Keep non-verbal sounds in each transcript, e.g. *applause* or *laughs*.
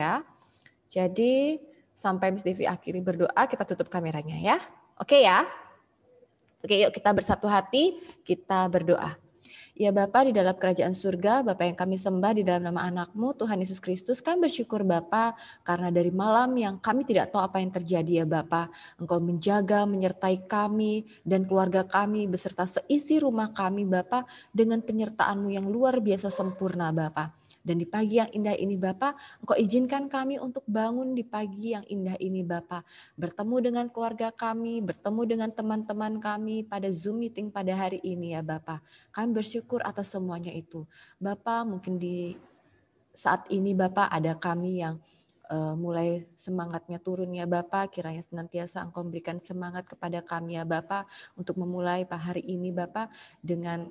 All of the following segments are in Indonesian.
ya. Jadi sampai Miss Devi akhiri berdoa, kita tutup kameranya ya. Oke ya. Oke, yuk kita bersatu hati, kita berdoa. Ya Bapa di dalam kerajaan surga, Bapa yang kami sembah di dalam nama anakmu, Tuhan Yesus Kristus, kami bersyukur Bapa karena dari malam yang kami tidak tahu apa yang terjadi ya Bapa, Engkau menjaga, menyertai kami dan keluarga kami beserta seisi rumah kami Bapa dengan penyertaanmu yang luar biasa sempurna Bapa. Dan di pagi yang indah ini Bapak, Engkau izinkan kami untuk bangun di pagi yang indah ini Bapak. Bertemu dengan keluarga kami, bertemu dengan teman-teman kami pada Zoom meeting pada hari ini ya Bapak. Kami bersyukur atas semuanya itu. Bapak mungkin di saat ini Bapak ada kami yang uh, mulai semangatnya turun ya Bapak, kiranya senantiasa Engkau memberikan semangat kepada kami ya Bapak untuk memulai hari ini Bapak dengan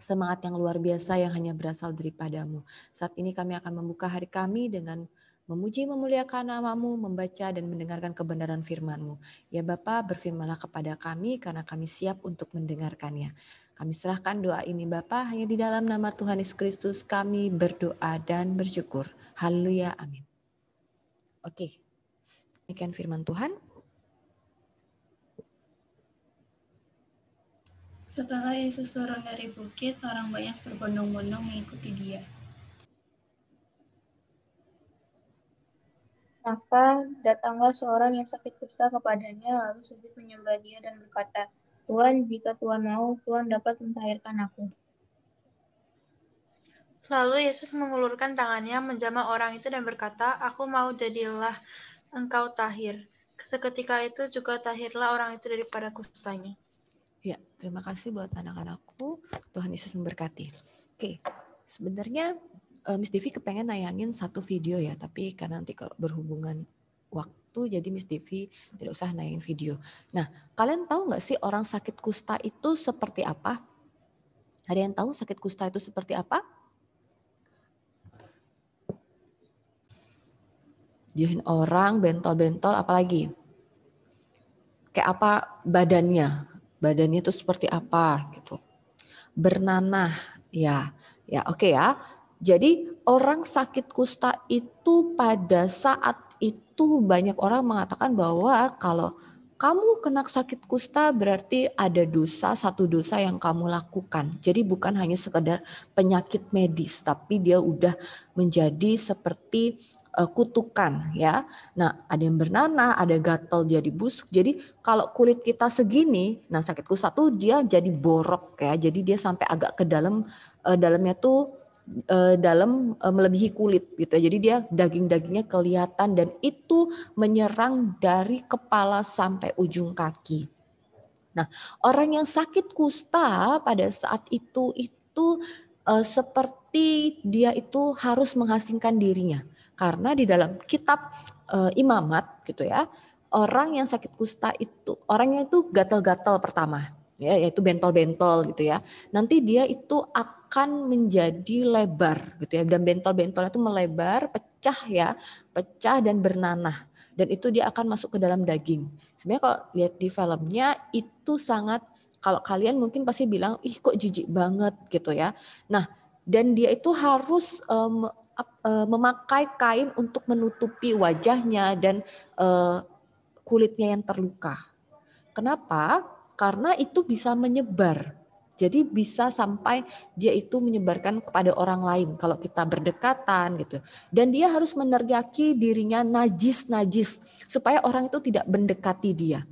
semangat yang luar biasa yang hanya berasal daripadamu. Saat ini kami akan membuka hari kami dengan memuji memuliakan namamu, membaca dan mendengarkan kebenaran firmanmu. Ya Bapa, berfirmanlah kepada kami karena kami siap untuk mendengarkannya. Kami serahkan doa ini Bapa hanya di dalam nama Tuhan Yesus Kristus kami berdoa dan bersyukur. Haleluya, amin. Oke, demikian firman Tuhan. Setelah Yesus turun dari bukit, orang banyak berbondong-bondong mengikuti dia. Maka datanglah seorang yang sakit kusta kepadanya, lalu sujud menyembah dia dan berkata, Tuhan, jika Tuhan mau, Tuhan dapat mentahirkan aku. Lalu Yesus mengulurkan tangannya, menjamah orang itu dan berkata, Aku mau jadilah engkau tahir. Seketika itu juga tahirlah orang itu daripada kustanya. Ya, terima kasih buat anak-anakku. Tuhan Yesus memberkati. Oke, sebenarnya uh, Miss Devi kepengen nayangin satu video ya, tapi karena nanti kalau berhubungan waktu, jadi Miss Devi tidak usah nayangin video. Nah, kalian tahu nggak sih orang sakit kusta itu seperti apa? Ada yang tahu sakit kusta itu seperti apa? Jahin orang, bentol-bentol, apalagi? Kayak apa badannya? Badannya itu seperti apa gitu. Bernanah, ya, ya oke okay ya. Jadi orang sakit kusta itu pada saat itu banyak orang mengatakan bahwa kalau kamu kena sakit kusta berarti ada dosa, satu dosa yang kamu lakukan. Jadi bukan hanya sekedar penyakit medis, tapi dia udah menjadi seperti kutukan ya. Nah, ada yang bernanah, ada gatal jadi busuk. Jadi kalau kulit kita segini, nah sakit kusta tuh dia jadi borok ya. Jadi dia sampai agak ke dalam uh, dalamnya tuh uh, dalam melebihi kulit gitu. Jadi dia daging-dagingnya kelihatan dan itu menyerang dari kepala sampai ujung kaki. Nah, orang yang sakit kusta pada saat itu itu seperti dia itu harus mengasingkan dirinya. Karena di dalam kitab uh, imamat gitu ya, orang yang sakit kusta itu orangnya itu gatal-gatal pertama ya yaitu bentol-bentol gitu ya. Nanti dia itu akan menjadi lebar gitu ya dan bentol-bentolnya itu melebar, pecah ya, pecah dan bernanah dan itu dia akan masuk ke dalam daging. Sebenarnya kalau lihat di filmnya itu sangat kalau kalian mungkin pasti bilang ih kok jijik banget gitu ya. Nah, dan dia itu harus um, uh, memakai kain untuk menutupi wajahnya dan uh, kulitnya yang terluka. Kenapa? Karena itu bisa menyebar. Jadi bisa sampai dia itu menyebarkan kepada orang lain kalau kita berdekatan gitu. Dan dia harus menerjaki dirinya najis-najis supaya orang itu tidak mendekati dia.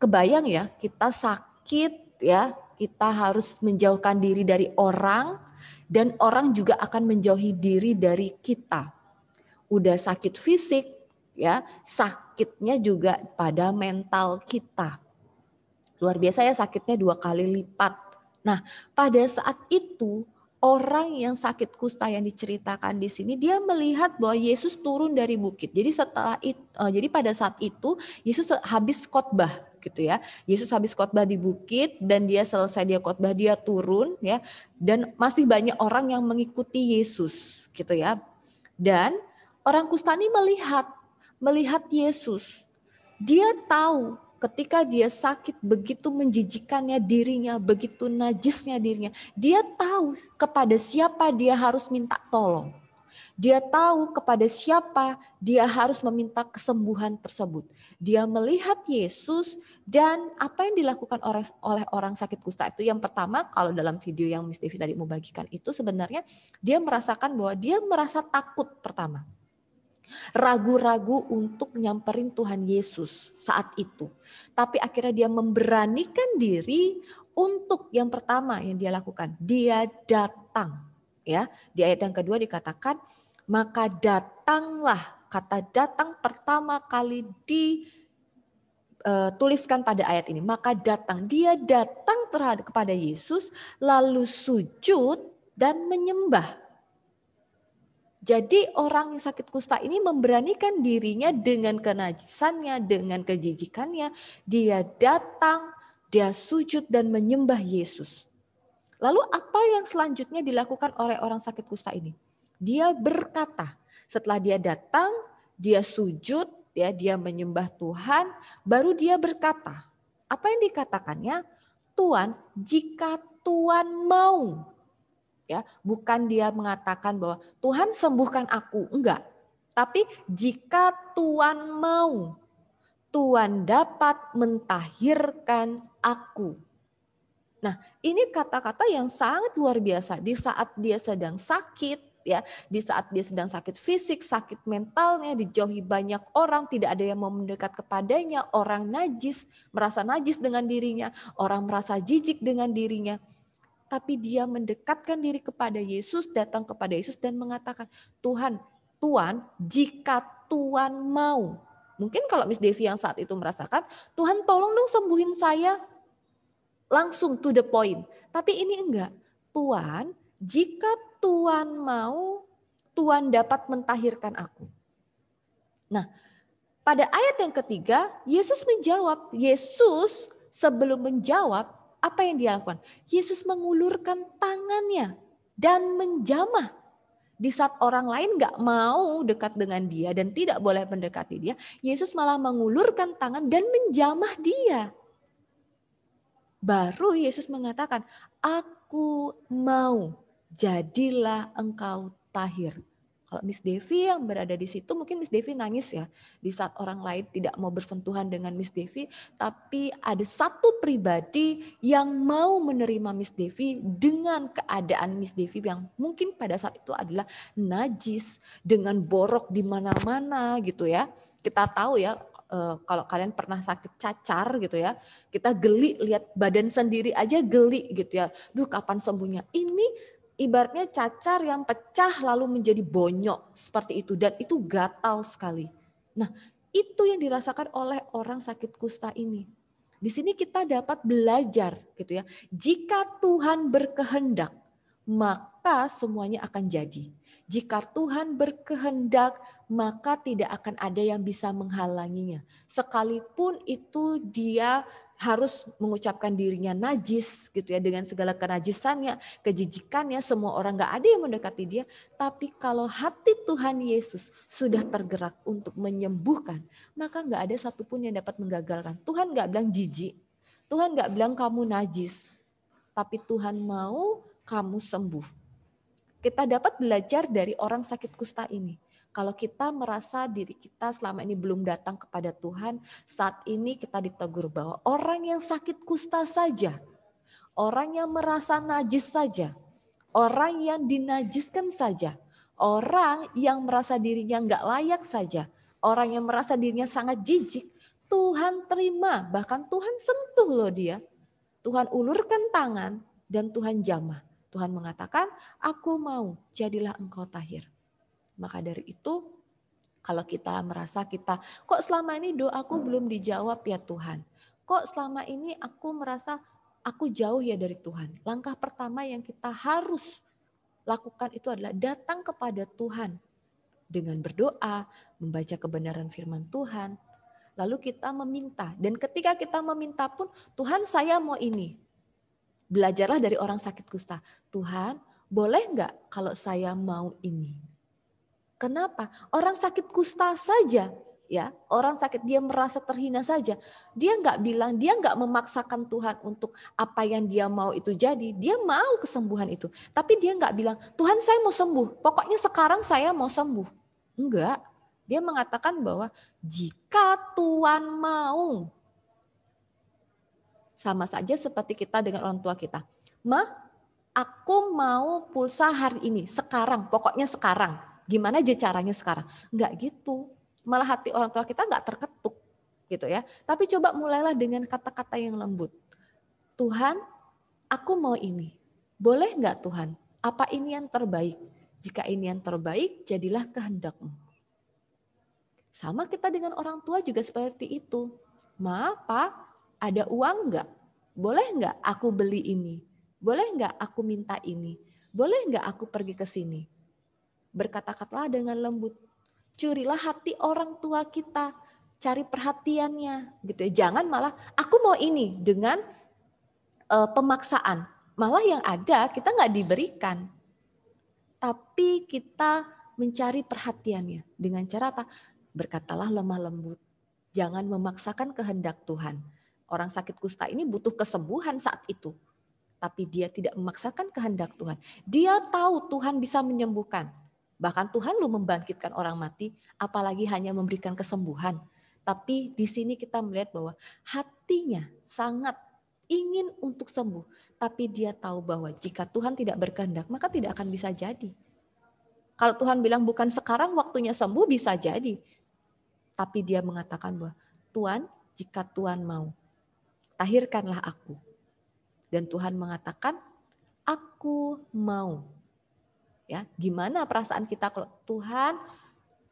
Kebayang ya, kita sakit ya, kita harus menjauhkan diri dari orang dan orang juga akan menjauhi diri dari kita. Udah sakit fisik, ya, sakitnya juga pada mental kita. Luar biasa ya sakitnya dua kali lipat. Nah, pada saat itu orang yang sakit kusta yang diceritakan di sini dia melihat bahwa Yesus turun dari bukit. Jadi setelah itu, uh, jadi pada saat itu Yesus habis khotbah gitu ya. Yesus habis khotbah di bukit dan dia selesai dia khotbah dia turun ya dan masih banyak orang yang mengikuti Yesus gitu ya. Dan orang kusta ini melihat melihat Yesus. Dia tahu ketika dia sakit begitu menjijikannya dirinya, begitu najisnya dirinya, dia tahu kepada siapa dia harus minta tolong. Dia tahu kepada siapa dia harus meminta kesembuhan tersebut. Dia melihat Yesus dan apa yang dilakukan oleh, oleh orang sakit kusta itu yang pertama kalau dalam video yang Miss Devi tadi mau bagikan itu sebenarnya dia merasakan bahwa dia merasa takut pertama ragu-ragu untuk nyamperin Tuhan Yesus saat itu. Tapi akhirnya dia memberanikan diri untuk yang pertama yang dia lakukan, dia datang. Ya, di ayat yang kedua dikatakan, maka datanglah kata datang pertama kali dituliskan eh, pada ayat ini. Maka datang, dia datang terhadap kepada Yesus lalu sujud dan menyembah. Jadi orang yang sakit kusta ini memberanikan dirinya dengan kenajisannya, dengan kejijikannya. Dia datang, dia sujud dan menyembah Yesus. Lalu apa yang selanjutnya dilakukan oleh orang sakit kusta ini? Dia berkata, setelah dia datang, dia sujud, ya, dia menyembah Tuhan, baru dia berkata, apa yang dikatakannya? Tuhan, jika Tuhan mau, ya. Bukan dia mengatakan bahwa Tuhan sembuhkan aku. Enggak. Tapi jika Tuhan mau Tuhan dapat mentahirkan aku. Nah ini kata-kata yang sangat luar biasa. Di saat dia sedang sakit ya di saat dia sedang sakit fisik sakit mentalnya dijauhi banyak orang tidak ada yang mau mendekat kepadanya orang najis merasa najis dengan dirinya orang merasa jijik dengan dirinya tapi dia mendekatkan diri kepada Yesus, datang kepada Yesus dan mengatakan, Tuhan, Tuhan, jika Tuhan mau. Mungkin kalau Miss Devi yang saat itu merasakan, Tuhan tolong dong sembuhin saya. Langsung to the point. Tapi ini enggak. Tuhan, jika Tuhan mau, Tuhan dapat mentahirkan aku. Nah, pada ayat yang ketiga, Yesus menjawab. Yesus sebelum menjawab, apa yang dia lakukan? Yesus mengulurkan tangannya dan menjamah. Di saat orang lain gak mau dekat dengan dia dan tidak boleh mendekati dia, Yesus malah mengulurkan tangan dan menjamah dia. Baru Yesus mengatakan, aku mau, jadilah engkau tahir. Kalau Miss Devi yang berada di situ mungkin Miss Devi nangis ya di saat orang lain tidak mau bersentuhan dengan Miss Devi, tapi ada satu pribadi yang mau menerima Miss Devi dengan keadaan Miss Devi yang mungkin pada saat itu adalah najis dengan borok di mana-mana gitu ya. Kita tahu ya eh, kalau kalian pernah sakit cacar gitu ya, kita geli lihat badan sendiri aja geli gitu ya. Duh kapan sembuhnya? Ini ibaratnya cacar yang pecah lalu menjadi bonyok seperti itu dan itu gatal sekali. Nah, itu yang dirasakan oleh orang sakit kusta ini. Di sini kita dapat belajar gitu ya. Jika Tuhan berkehendak, maka semuanya akan jadi. Jika Tuhan berkehendak, maka tidak akan ada yang bisa menghalanginya. Sekalipun itu dia harus mengucapkan dirinya najis gitu ya dengan segala kenajisannya, kejijikannya, semua orang nggak ada yang mendekati dia. Tapi kalau hati Tuhan Yesus sudah tergerak untuk menyembuhkan, maka nggak ada satupun yang dapat menggagalkan. Tuhan nggak bilang jijik, Tuhan nggak bilang kamu najis, tapi Tuhan mau kamu sembuh. Kita dapat belajar dari orang sakit kusta ini kalau kita merasa diri kita selama ini belum datang kepada Tuhan, saat ini kita ditegur bahwa orang yang sakit kusta saja, orang yang merasa najis saja, orang yang dinajiskan saja, orang yang merasa dirinya nggak layak saja, orang yang merasa dirinya sangat jijik, Tuhan terima, bahkan Tuhan sentuh loh dia. Tuhan ulurkan tangan dan Tuhan jamah. Tuhan mengatakan, aku mau jadilah engkau tahir. Maka dari itu kalau kita merasa kita kok selama ini doaku belum dijawab ya Tuhan. Kok selama ini aku merasa aku jauh ya dari Tuhan. Langkah pertama yang kita harus lakukan itu adalah datang kepada Tuhan dengan berdoa, membaca kebenaran firman Tuhan. Lalu kita meminta dan ketika kita meminta pun Tuhan saya mau ini. Belajarlah dari orang sakit kusta. Tuhan, boleh nggak kalau saya mau ini? Kenapa? Orang sakit kusta saja ya. Orang sakit dia merasa terhina saja. Dia nggak bilang dia nggak memaksakan Tuhan untuk apa yang dia mau itu jadi. Dia mau kesembuhan itu. Tapi dia nggak bilang Tuhan saya mau sembuh. Pokoknya sekarang saya mau sembuh. Enggak dia mengatakan bahwa jika Tuhan mau sama saja seperti kita dengan orang tua kita. Ma aku mau pulsa hari ini sekarang. Pokoknya sekarang gimana aja caranya sekarang nggak gitu malah hati orang tua kita nggak terketuk gitu ya. Tapi coba mulailah dengan kata-kata yang lembut. Tuhan, aku mau ini. Boleh nggak Tuhan? Apa ini yang terbaik? Jika ini yang terbaik, jadilah kehendakmu. Sama kita dengan orang tua juga seperti itu. Ma, Pak, ada uang nggak? Boleh nggak aku beli ini? Boleh nggak aku minta ini? Boleh nggak aku pergi ke sini? Berkata-katalah dengan lembut curilah hati orang tua kita, cari perhatiannya gitu ya. Jangan malah aku mau ini dengan uh, pemaksaan. Malah yang ada kita nggak diberikan. Tapi kita mencari perhatiannya dengan cara apa? Berkatalah lemah lembut. Jangan memaksakan kehendak Tuhan. Orang sakit kusta ini butuh kesembuhan saat itu. Tapi dia tidak memaksakan kehendak Tuhan. Dia tahu Tuhan bisa menyembuhkan Bahkan Tuhan lu membangkitkan orang mati, apalagi hanya memberikan kesembuhan. Tapi di sini kita melihat bahwa hatinya sangat ingin untuk sembuh, tapi dia tahu bahwa jika Tuhan tidak berkehendak, maka tidak akan bisa jadi. Kalau Tuhan bilang bukan sekarang waktunya sembuh bisa jadi. Tapi dia mengatakan bahwa Tuhan, jika Tuhan mau, tahirkanlah aku. Dan Tuhan mengatakan, aku mau ya gimana perasaan kita kalau Tuhan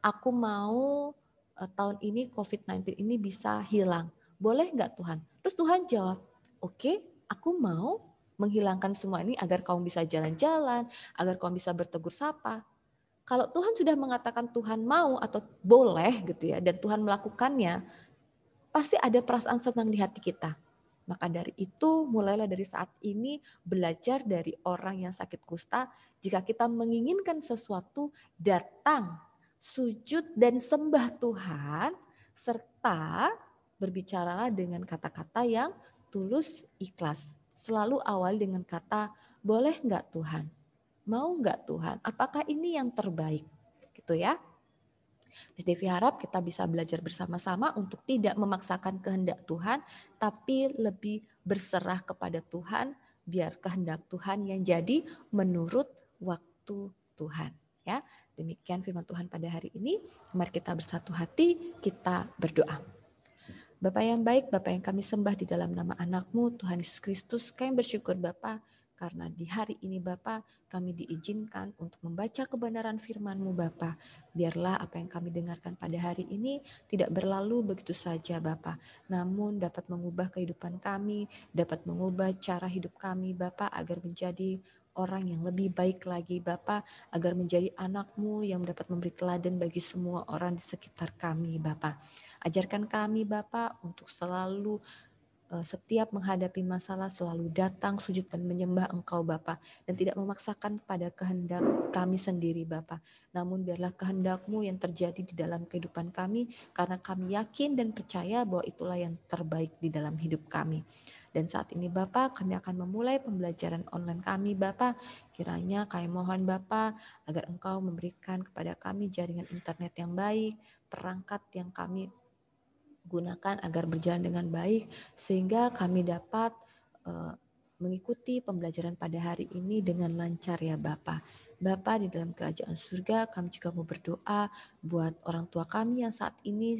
aku mau uh, tahun ini COVID-19 ini bisa hilang. Boleh nggak Tuhan? Terus Tuhan jawab oke okay, aku mau menghilangkan semua ini agar kamu bisa jalan-jalan agar kamu bisa bertegur sapa. Kalau Tuhan sudah mengatakan Tuhan mau atau boleh gitu ya dan Tuhan melakukannya pasti ada perasaan senang di hati kita maka dari itu mulailah dari saat ini belajar dari orang yang sakit kusta. Jika kita menginginkan sesuatu, datang, sujud dan sembah Tuhan, serta berbicaralah dengan kata-kata yang tulus ikhlas. Selalu awal dengan kata, boleh nggak Tuhan? Mau nggak Tuhan? Apakah ini yang terbaik? Gitu ya. Miss Devi harap kita bisa belajar bersama-sama untuk tidak memaksakan kehendak Tuhan, tapi lebih berserah kepada Tuhan, biar kehendak Tuhan yang jadi menurut waktu Tuhan. Ya, demikian firman Tuhan pada hari ini. Mari kita bersatu hati, kita berdoa. Bapak yang baik, Bapak yang kami sembah di dalam nama anakmu, Tuhan Yesus Kristus, kami bersyukur Bapak karena di hari ini Bapak kami diizinkan untuk membaca kebenaran firman-Mu Bapa. Biarlah apa yang kami dengarkan pada hari ini tidak berlalu begitu saja Bapa, namun dapat mengubah kehidupan kami, dapat mengubah cara hidup kami Bapa agar menjadi orang yang lebih baik lagi Bapa agar menjadi anakmu yang dapat memberi teladan bagi semua orang di sekitar kami Bapa. Ajarkan kami Bapa untuk selalu setiap menghadapi masalah selalu datang sujud dan menyembah Engkau Bapa dan tidak memaksakan pada kehendak kami sendiri Bapa. Namun biarlah kehendakmu yang terjadi di dalam kehidupan kami karena kami yakin dan percaya bahwa itulah yang terbaik di dalam hidup kami. Dan saat ini Bapak kami akan memulai pembelajaran online kami Bapak. Kiranya kami mohon Bapak agar Engkau memberikan kepada kami jaringan internet yang baik, perangkat yang kami gunakan agar berjalan dengan baik sehingga kami dapat uh, mengikuti pembelajaran pada hari ini dengan lancar ya Bapak. Bapak di dalam kerajaan surga kami juga mau berdoa buat orang tua kami yang saat ini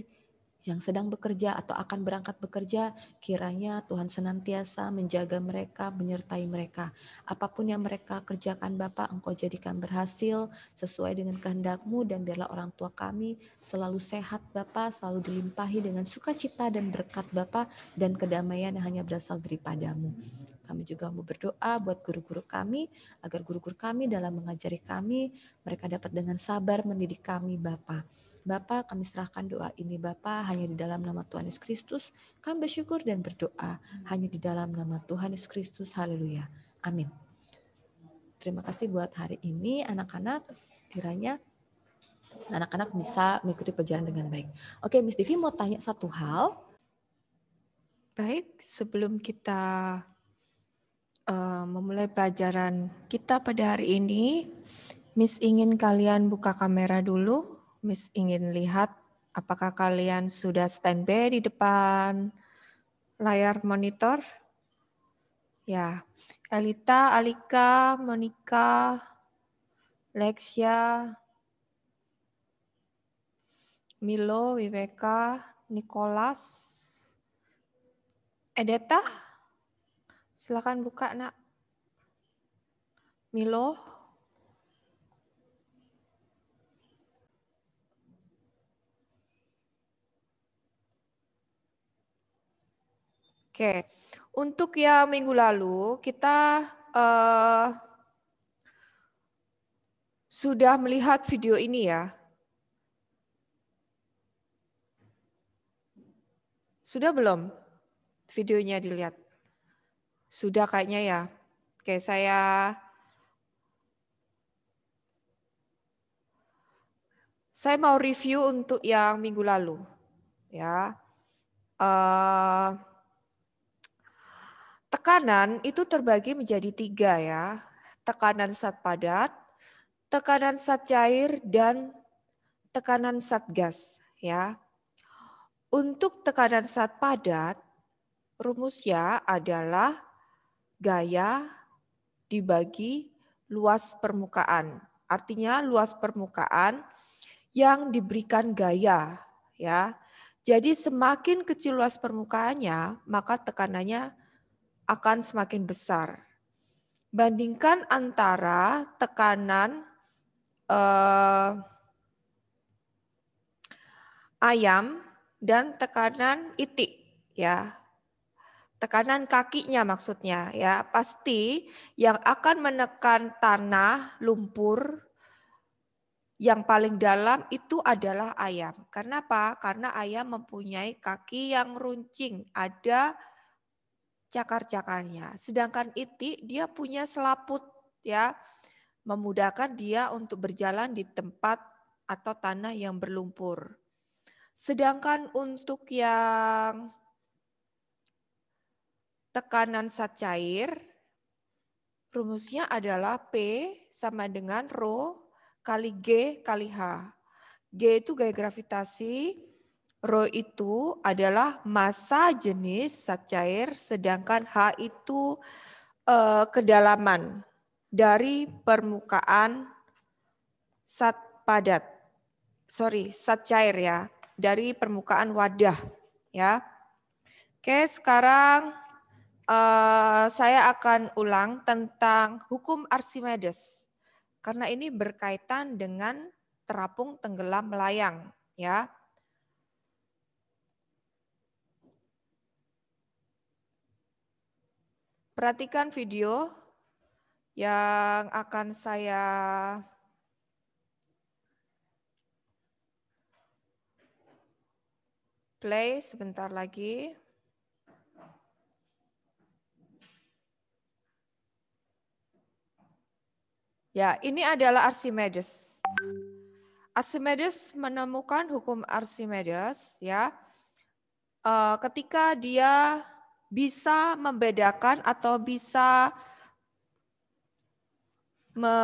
yang sedang bekerja atau akan berangkat bekerja, kiranya Tuhan senantiasa menjaga mereka, menyertai mereka. Apa pun yang mereka kerjakan Bapak, Engkau jadikan berhasil sesuai dengan kehendakmu dan biarlah orang tua kami selalu sehat Bapak, selalu dilimpahi dengan sukacita dan berkat Bapak dan kedamaian yang hanya berasal daripadamu. Kami juga mau berdoa buat guru-guru kami, agar guru-guru kami dalam mengajari kami, mereka dapat dengan sabar mendidik kami Bapak Bapak, kami serahkan doa ini Bapak hanya di dalam nama Tuhan Yesus Kristus. Kami bersyukur dan berdoa hanya di dalam nama Tuhan Yesus Kristus. Haleluya. Amin. Terima kasih buat hari ini anak-anak. Kiranya anak-anak bisa mengikuti pelajaran dengan baik. Oke, Miss Divi mau tanya satu hal. Baik, sebelum kita uh, memulai pelajaran kita pada hari ini, Miss ingin kalian buka kamera dulu. Miss ingin lihat apakah kalian sudah standby di depan layar monitor. Ya, Elita, Alika, Monica, Lexia, Milo, Viveka, Nicholas, Edeta, silakan buka nak. Milo. Oke, untuk yang minggu lalu kita uh, sudah melihat video ini ya. Sudah belum videonya dilihat? Sudah kayaknya ya. Oke, saya saya mau review untuk yang minggu lalu. Ya. Uh, tekanan itu terbagi menjadi tiga ya. Tekanan zat padat, tekanan zat cair, dan tekanan zat gas. Ya. Untuk tekanan zat padat, rumusnya adalah gaya dibagi luas permukaan. Artinya luas permukaan yang diberikan gaya, ya. Jadi semakin kecil luas permukaannya, maka tekanannya akan semakin besar. Bandingkan antara tekanan eh, ayam dan tekanan itik ya. Tekanan kakinya maksudnya ya. Pasti yang akan menekan tanah, lumpur yang paling dalam itu adalah ayam. Karena apa? Karena ayam mempunyai kaki yang runcing, ada cakar-cakarnya. Sedangkan itik dia punya selaput ya, memudahkan dia untuk berjalan di tempat atau tanah yang berlumpur. Sedangkan untuk yang tekanan zat cair, rumusnya adalah P sama dengan Rho kali G kali H. G itu gaya gravitasi, Rho itu adalah massa jenis zat cair, sedangkan H itu eh, kedalaman dari permukaan zat padat. Sorry, zat cair ya dari permukaan wadah ya. Oke, sekarang uh, saya akan ulang tentang hukum Archimedes. Karena ini berkaitan dengan terapung tenggelam melayang ya. Perhatikan video yang akan saya play sebentar lagi. Ya, ini adalah Archimedes. Archimedes menemukan hukum Archimedes ya. Uh, ketika dia bisa membedakan atau bisa me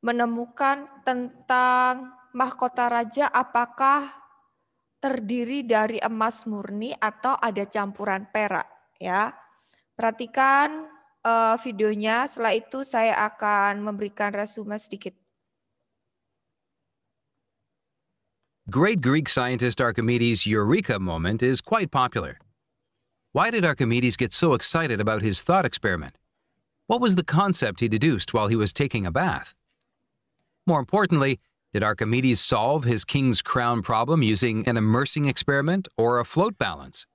menemukan tentang mahkota raja apakah terdiri dari emas murni atau ada campuran perak ya. Perhatikan uh, videonya, setelah itu saya akan memberikan resume sedikit. Great Greek scientist Archimedes' eureka moment is quite popular. Why did Archimedes get so excited about his thought experiment? What was the concept he deduced while he was taking a bath? More importantly, did Archimedes solve his king's crown problem using an immersing experiment or a float balance?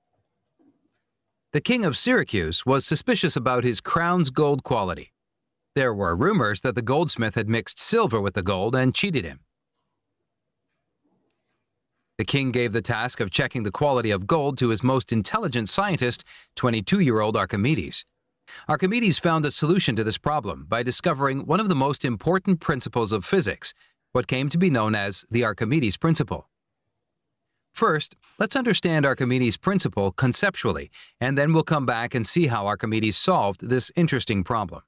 The king of Syracuse was suspicious about his crown's gold quality. There were rumors that the goldsmith had mixed silver with the gold and cheated him. The king gave the task of checking the quality of gold to his most intelligent scientist, 22 year old Archimedes. Archimedes found a solution to this problem by discovering one of the most important principles of physics, what came to be known as the Archimedes principle. First, let's understand Archimedes' principle conceptually, and then we'll come back and see how Archimedes solved this interesting problem.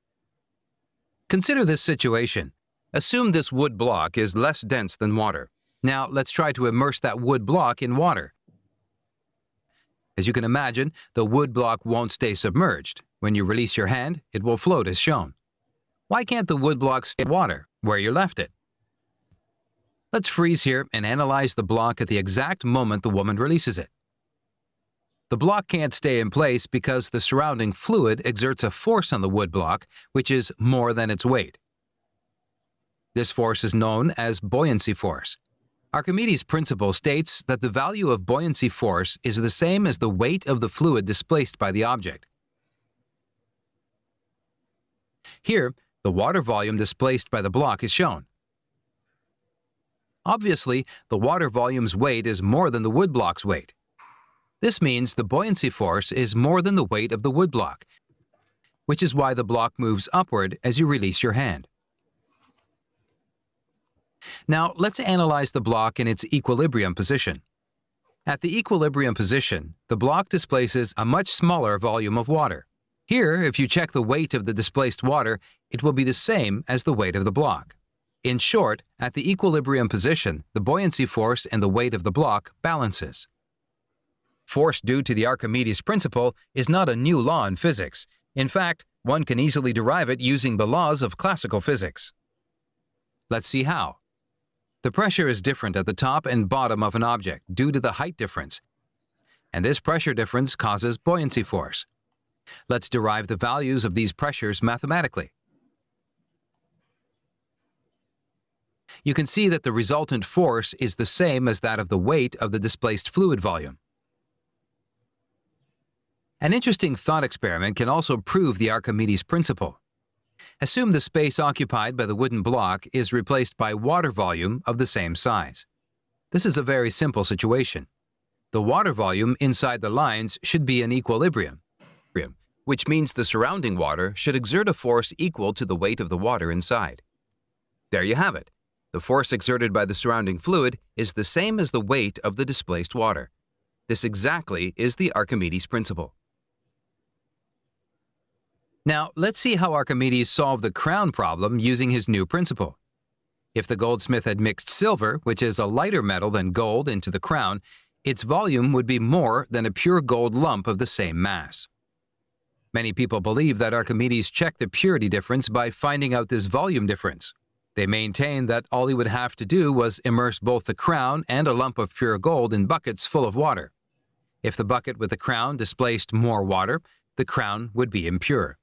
Consider this situation. Assume this wood block is less dense than water. Now, let's try to immerse that wood block in water. As you can imagine, the wood block won't stay submerged. When you release your hand, it will float as shown. Why can't the wood block stay in water, where you left it? Let's freeze here and analyze the block at the exact moment the woman releases it. The block can't stay in place because the surrounding fluid exerts a force on the wood block, which is more than its weight. This force is known as buoyancy force. Archimedes' principle states that the value of buoyancy force is the same as the weight of the fluid displaced by the object. Here, the water volume displaced by the block is shown. Obviously, the water volume's weight is more than the wood block's weight. This means the buoyancy force is more than the weight of the wood block, which is why the block moves upward as you release your hand. Now, let's analyze the block in its equilibrium position. At the equilibrium position, the block displaces a much smaller volume of water. Here, if you check the weight of the displaced water, it will be the same as the weight of the block. In short, at the equilibrium position, the buoyancy force and the weight of the block balances. Force due to the Archimedes principle is not a new law in physics. In fact, one can easily derive it using the laws of classical physics. Let's see how. The pressure is different at the top and bottom of an object due to the height difference, and this pressure difference causes buoyancy force. Let's derive the values of these pressures mathematically. you can see that the resultant force is the same as that of the weight of the displaced fluid volume. An interesting thought experiment can also prove the Archimedes principle. Assume the space occupied by the wooden block is replaced by water volume of the same size. This is a very simple situation. The water volume inside the lines should be in equilibrium, which means the surrounding water should exert a force equal to the weight of the water inside. There you have it. The force exerted by the surrounding fluid is the same as the weight of the displaced water. This exactly is the Archimedes principle. Now, let's see how Archimedes solved the crown problem using his new principle. If the goldsmith had mixed silver, which is a lighter metal than gold, into the crown, its volume would be more than a pure gold lump of the same mass. Many people believe that Archimedes checked the purity difference by finding out this volume difference. They maintain that all he would have to do was immerse both the crown and a lump of pure gold in buckets full of water. If the bucket with the crown displaced more water, the crown would be impure.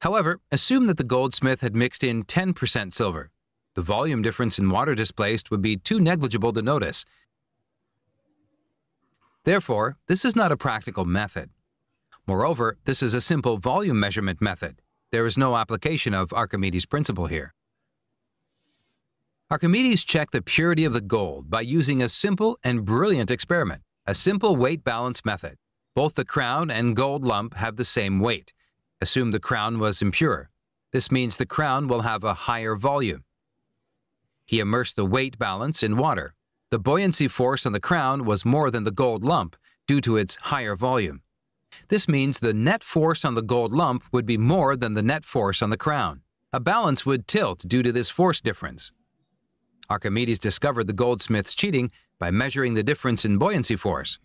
However, assume that the goldsmith had mixed in 10% silver. The volume difference in water displaced would be too negligible to notice. Therefore, this is not a practical method. Moreover, this is a simple volume measurement method. There is no application of Archimedes' principle here. Archimedes checked the purity of the gold by using a simple and brilliant experiment, a simple weight balance method. Both the crown and gold lump have the same weight. Assume the crown was impure. This means the crown will have a higher volume. He immersed the weight balance in water. The buoyancy force on the crown was more than the gold lump due to its higher volume. This means the net force on the gold lump would be more than the net force on the crown. A balance would tilt due to this force difference. Archimedes discovered the goldsmith's cheating by measuring the difference in buoyancy force.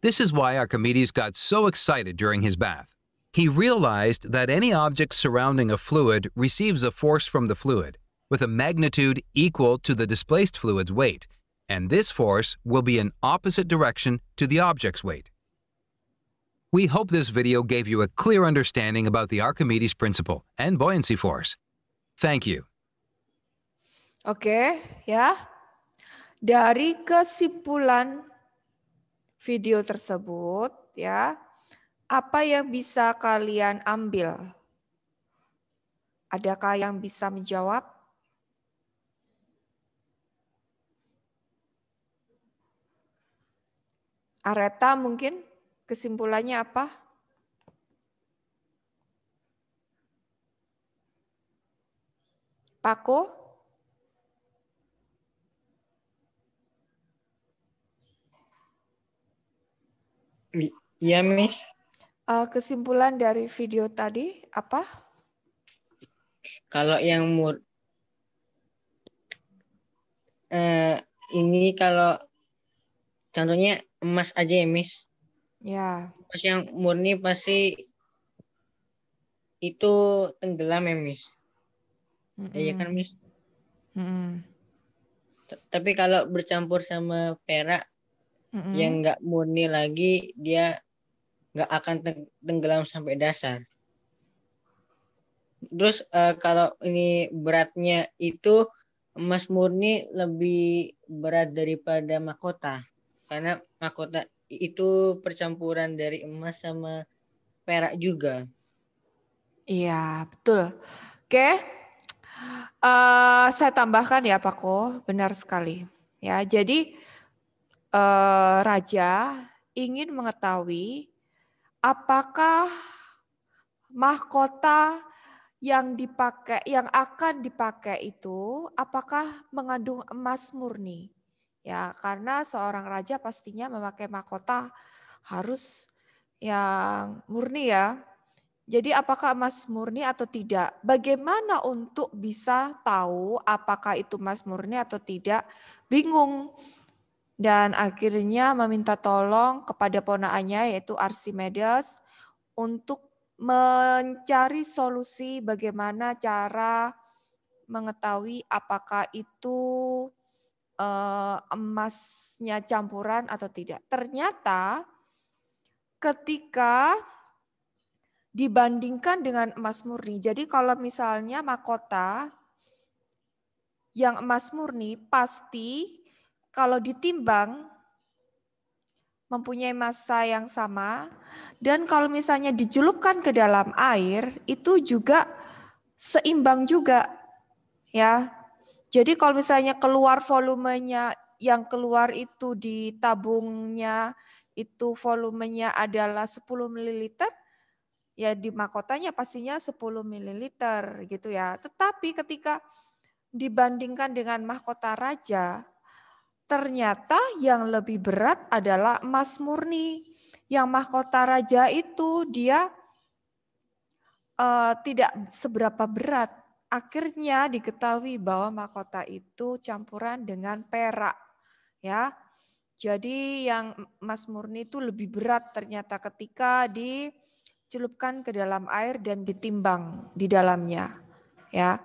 This is why Archimedes got so excited during his bath. He realized that any object surrounding a fluid receives a force from the fluid with a magnitude equal to the displaced fluid's weight, and this force will be in opposite direction to the object's weight. We hope this video gave you a clear understanding about the Archimedes principle and buoyancy force. Thank you. Oke, ya. Dari kesimpulan video tersebut, ya, apa yang bisa kalian ambil? Adakah yang bisa menjawab? Areta mungkin kesimpulannya apa? Pako? Iya, Miss. Uh, kesimpulan dari video tadi apa? Kalau yang mur uh, ini kalau contohnya emas aja ya, Miss. Ya. Pas yang murni pasti itu tenggelam ya, Miss. Mm Iya kan, Miss? Mm Tapi kalau bercampur sama perak -mm. yang nggak murni lagi, dia nggak akan tenggelam sampai dasar. Terus uh, kalau ini beratnya itu emas murni lebih berat daripada mahkota karena mahkota itu percampuran dari emas sama perak juga. Iya, betul. Oke. Uh, saya tambahkan ya Pak Ko, benar sekali. Ya, jadi uh, raja ingin mengetahui apakah mahkota yang dipakai yang akan dipakai itu apakah mengandung emas murni. Ya, karena seorang raja pastinya memakai mahkota harus yang murni ya. Jadi apakah emas murni atau tidak? Bagaimana untuk bisa tahu apakah itu emas murni atau tidak? Bingung. Dan akhirnya meminta tolong kepada ponaannya yaitu Archimedes untuk mencari solusi bagaimana cara mengetahui apakah itu uh, emasnya campuran atau tidak. Ternyata ketika dibandingkan dengan emas murni, jadi kalau misalnya mahkota yang emas murni pasti kalau ditimbang mempunyai massa yang sama dan kalau misalnya dicelupkan ke dalam air itu juga seimbang juga ya. Jadi kalau misalnya keluar volumenya yang keluar itu di tabungnya itu volumenya adalah 10 ml ya di mahkotanya pastinya 10 ml gitu ya. Tetapi ketika dibandingkan dengan mahkota raja Ternyata yang lebih berat adalah emas murni. Yang mahkota raja itu dia uh, tidak seberapa berat. Akhirnya diketahui bahwa mahkota itu campuran dengan perak. Ya, jadi yang emas murni itu lebih berat ternyata ketika dicelupkan ke dalam air dan ditimbang di dalamnya. Ya,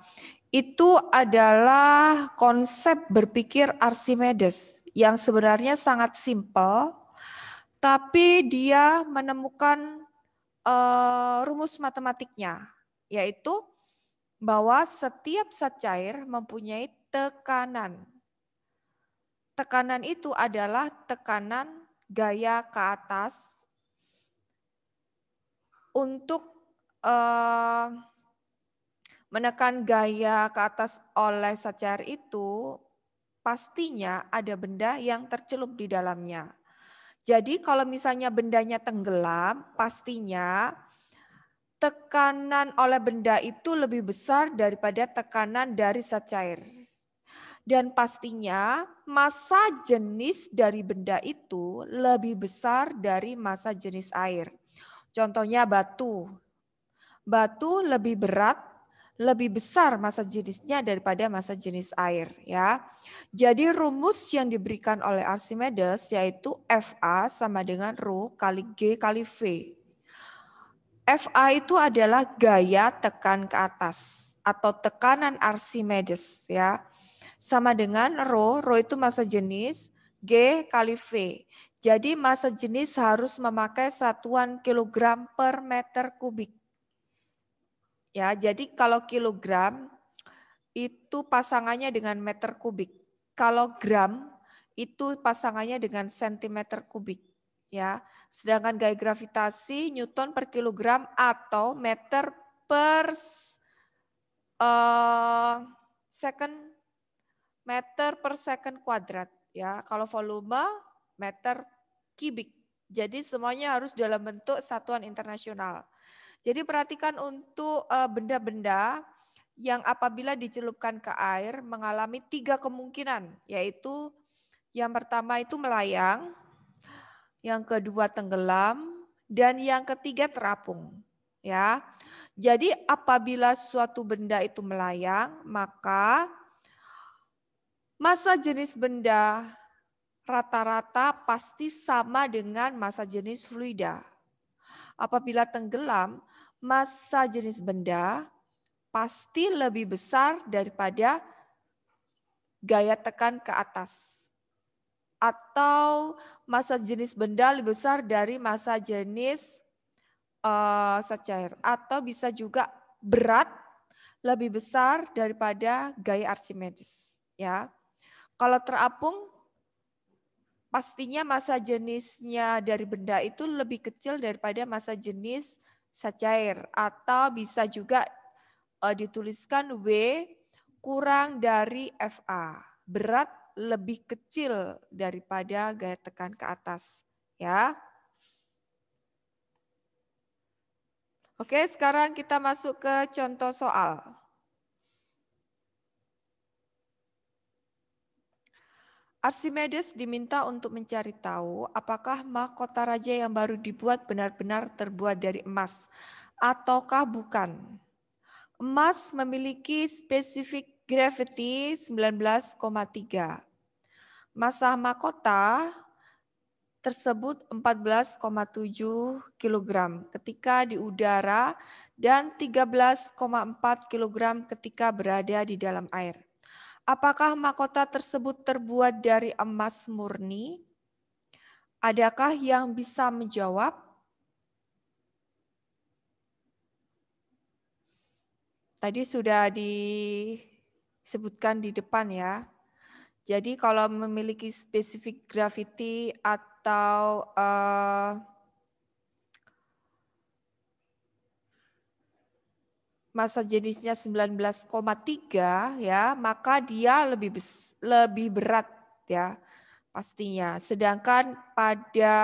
itu adalah konsep berpikir Archimedes yang sebenarnya sangat simpel, tapi dia menemukan uh, rumus matematiknya, yaitu bahwa setiap zat cair mempunyai tekanan. Tekanan itu adalah tekanan gaya ke atas untuk uh, menekan gaya ke atas oleh sacar itu pastinya ada benda yang tercelup di dalamnya. Jadi kalau misalnya bendanya tenggelam, pastinya tekanan oleh benda itu lebih besar daripada tekanan dari zat cair. Dan pastinya masa jenis dari benda itu lebih besar dari masa jenis air. Contohnya batu. Batu lebih berat lebih besar masa jenisnya daripada masa jenis air ya. Jadi rumus yang diberikan oleh Archimedes yaitu Fa sama dengan rho kali G kali V. Fa itu adalah gaya tekan ke atas atau tekanan Archimedes ya. Sama dengan rho, rho itu masa jenis, G kali V. Jadi masa jenis harus memakai satuan kilogram per meter kubik. Ya, jadi kalau kilogram itu pasangannya dengan meter kubik. Kalau gram itu pasangannya dengan sentimeter kubik. Ya, sedangkan gaya gravitasi Newton per kilogram atau meter per uh, second meter per second kuadrat. Ya, kalau volume meter kubik. Jadi semuanya harus dalam bentuk satuan internasional. Jadi perhatikan untuk benda-benda yang apabila dicelupkan ke air mengalami tiga kemungkinan, yaitu yang pertama itu melayang, yang kedua tenggelam, dan yang ketiga terapung. Ya, jadi apabila suatu benda itu melayang, maka masa jenis benda rata-rata pasti sama dengan masa jenis fluida. Apabila tenggelam, masa jenis benda pasti lebih besar daripada gaya tekan ke atas. Atau masa jenis benda lebih besar dari masa jenis uh, secair. Atau bisa juga berat lebih besar daripada gaya Archimedes. Ya, Kalau terapung, pastinya masa jenisnya dari benda itu lebih kecil daripada masa jenis secair. Atau bisa juga uh, dituliskan W kurang dari FA. Berat lebih kecil daripada gaya tekan ke atas. Ya. Oke, sekarang kita masuk ke contoh soal. Archimedes diminta untuk mencari tahu apakah mahkota raja yang baru dibuat benar-benar terbuat dari emas ataukah bukan. Emas memiliki spesifik gravity 19,3. Massa mahkota tersebut 14,7 kg ketika di udara dan 13,4 kg ketika berada di dalam air. Apakah mahkota tersebut terbuat dari emas murni? Adakah yang bisa menjawab? Tadi sudah disebutkan di depan ya. Jadi kalau memiliki spesifik gravity atau uh, masa jenisnya 19,3 ya, maka dia lebih lebih berat ya pastinya. Sedangkan pada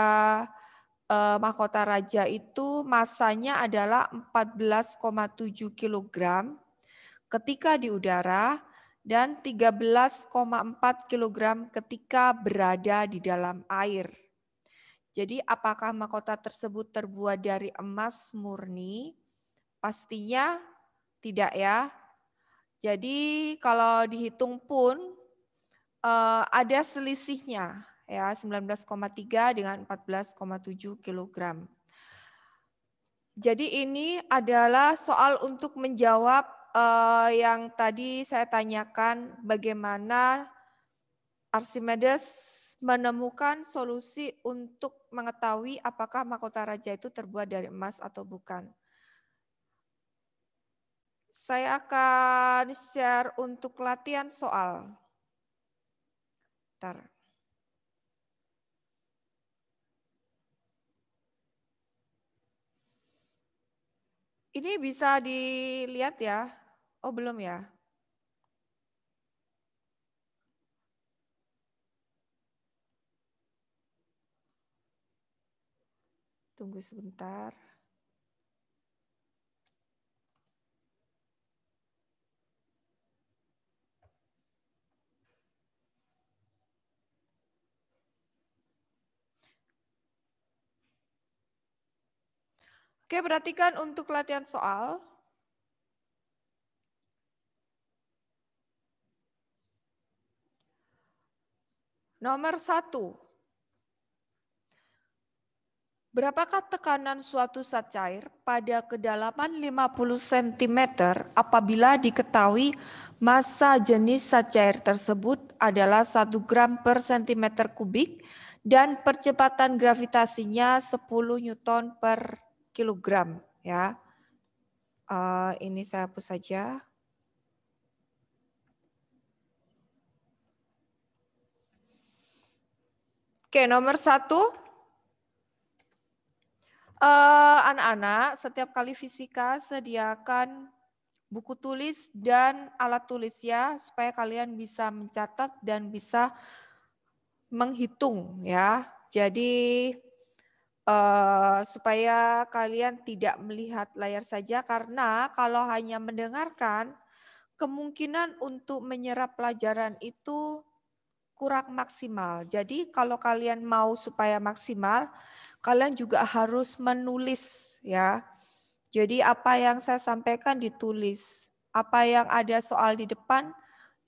eh, mahkota raja itu masanya adalah 14,7 kg ketika di udara dan 13,4 kg ketika berada di dalam air. Jadi apakah mahkota tersebut terbuat dari emas murni? Pastinya tidak ya. Jadi kalau dihitung pun uh, ada selisihnya ya 19,3 dengan 14,7 kg. Jadi ini adalah soal untuk menjawab uh, yang tadi saya tanyakan bagaimana Archimedes menemukan solusi untuk mengetahui apakah mahkota raja itu terbuat dari emas atau bukan. Saya akan share untuk latihan soal. Bentar. Ini bisa dilihat ya. Oh, belum ya? Tunggu sebentar. Oke, perhatikan untuk latihan soal. Nomor satu. Berapakah tekanan suatu zat cair pada kedalaman 50 cm apabila diketahui massa jenis zat cair tersebut adalah 1 gram per cm kubik dan percepatan gravitasinya 10 newton per kilogram ya. Uh, ini saya hapus saja. Oke, nomor satu. Eh, anak-anak, uh, setiap kali fisika sediakan buku tulis dan alat tulis ya, supaya kalian bisa mencatat dan bisa menghitung ya. Jadi Uh, supaya kalian tidak melihat layar saja karena kalau hanya mendengarkan kemungkinan untuk menyerap pelajaran itu kurang maksimal. Jadi kalau kalian mau supaya maksimal, kalian juga harus menulis ya. Jadi apa yang saya sampaikan ditulis, apa yang ada soal di depan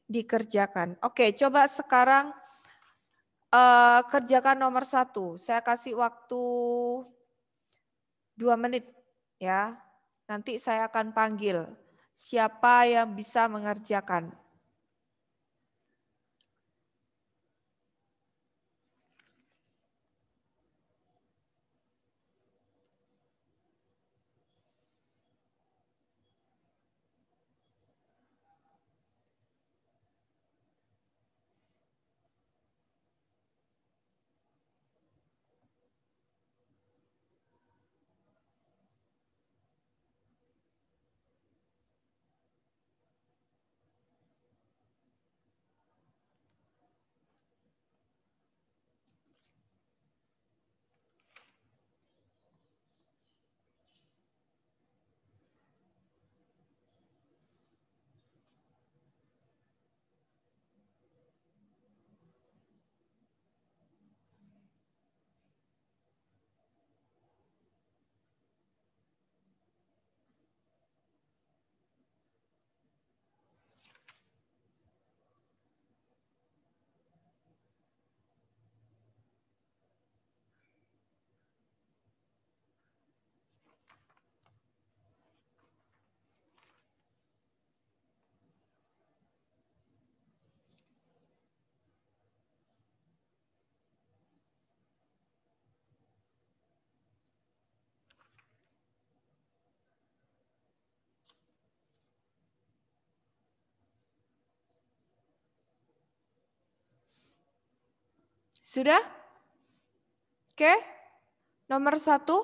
dikerjakan. Oke, coba sekarang uh, kerjakan nomor satu. Saya kasih waktu dua menit ya. Nanti saya akan panggil siapa yang bisa mengerjakan. Sudah? Oke. Nomor satu.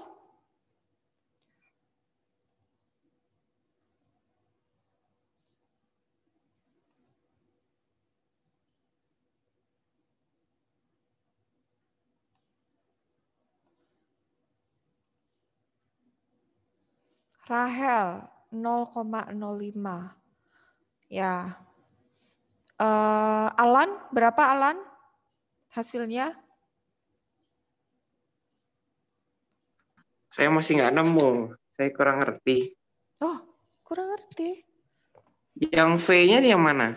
Rahel 0,05. Ya. Uh, Alan, berapa Alan? Hasilnya? Saya masih nggak nemu. Saya kurang ngerti. Oh, kurang ngerti. Yang V-nya yang mana?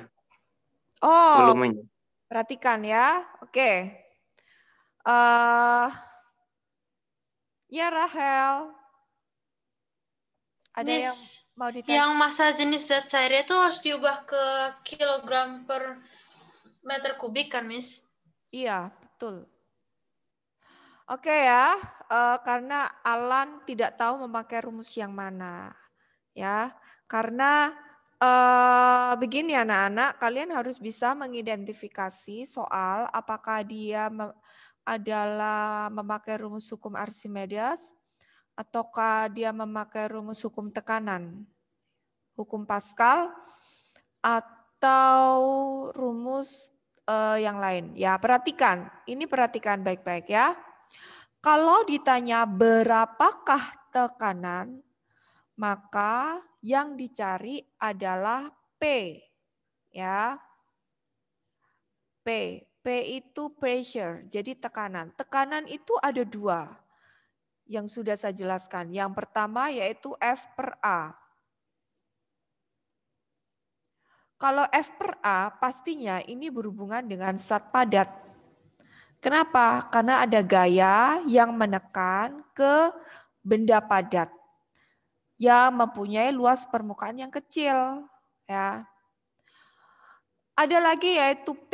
Oh, Volumenya. perhatikan ya. Oke. Uh, ya Rahel. Ada Miss, yang mau ditanya? Yang masa jenis zat cairnya itu harus diubah ke kilogram per meter kubik kan, Miss? Iya, betul. Oke ya, uh, karena Alan tidak tahu memakai rumus yang mana, ya. Karena uh, begini anak-anak, kalian harus bisa mengidentifikasi soal apakah dia adalah memakai rumus hukum Archimedes ataukah dia memakai rumus hukum tekanan, hukum Pascal, atau rumus uh, yang lain. Ya, perhatikan. Ini perhatikan baik-baik ya. Kalau ditanya berapakah tekanan, maka yang dicari adalah P. Ya. P. P itu pressure, jadi tekanan. Tekanan itu ada dua yang sudah saya jelaskan. Yang pertama yaitu F per A. Kalau F per A pastinya ini berhubungan dengan zat padat. Kenapa? Karena ada gaya yang menekan ke benda padat yang mempunyai luas permukaan yang kecil. Ya. Ada lagi yaitu P.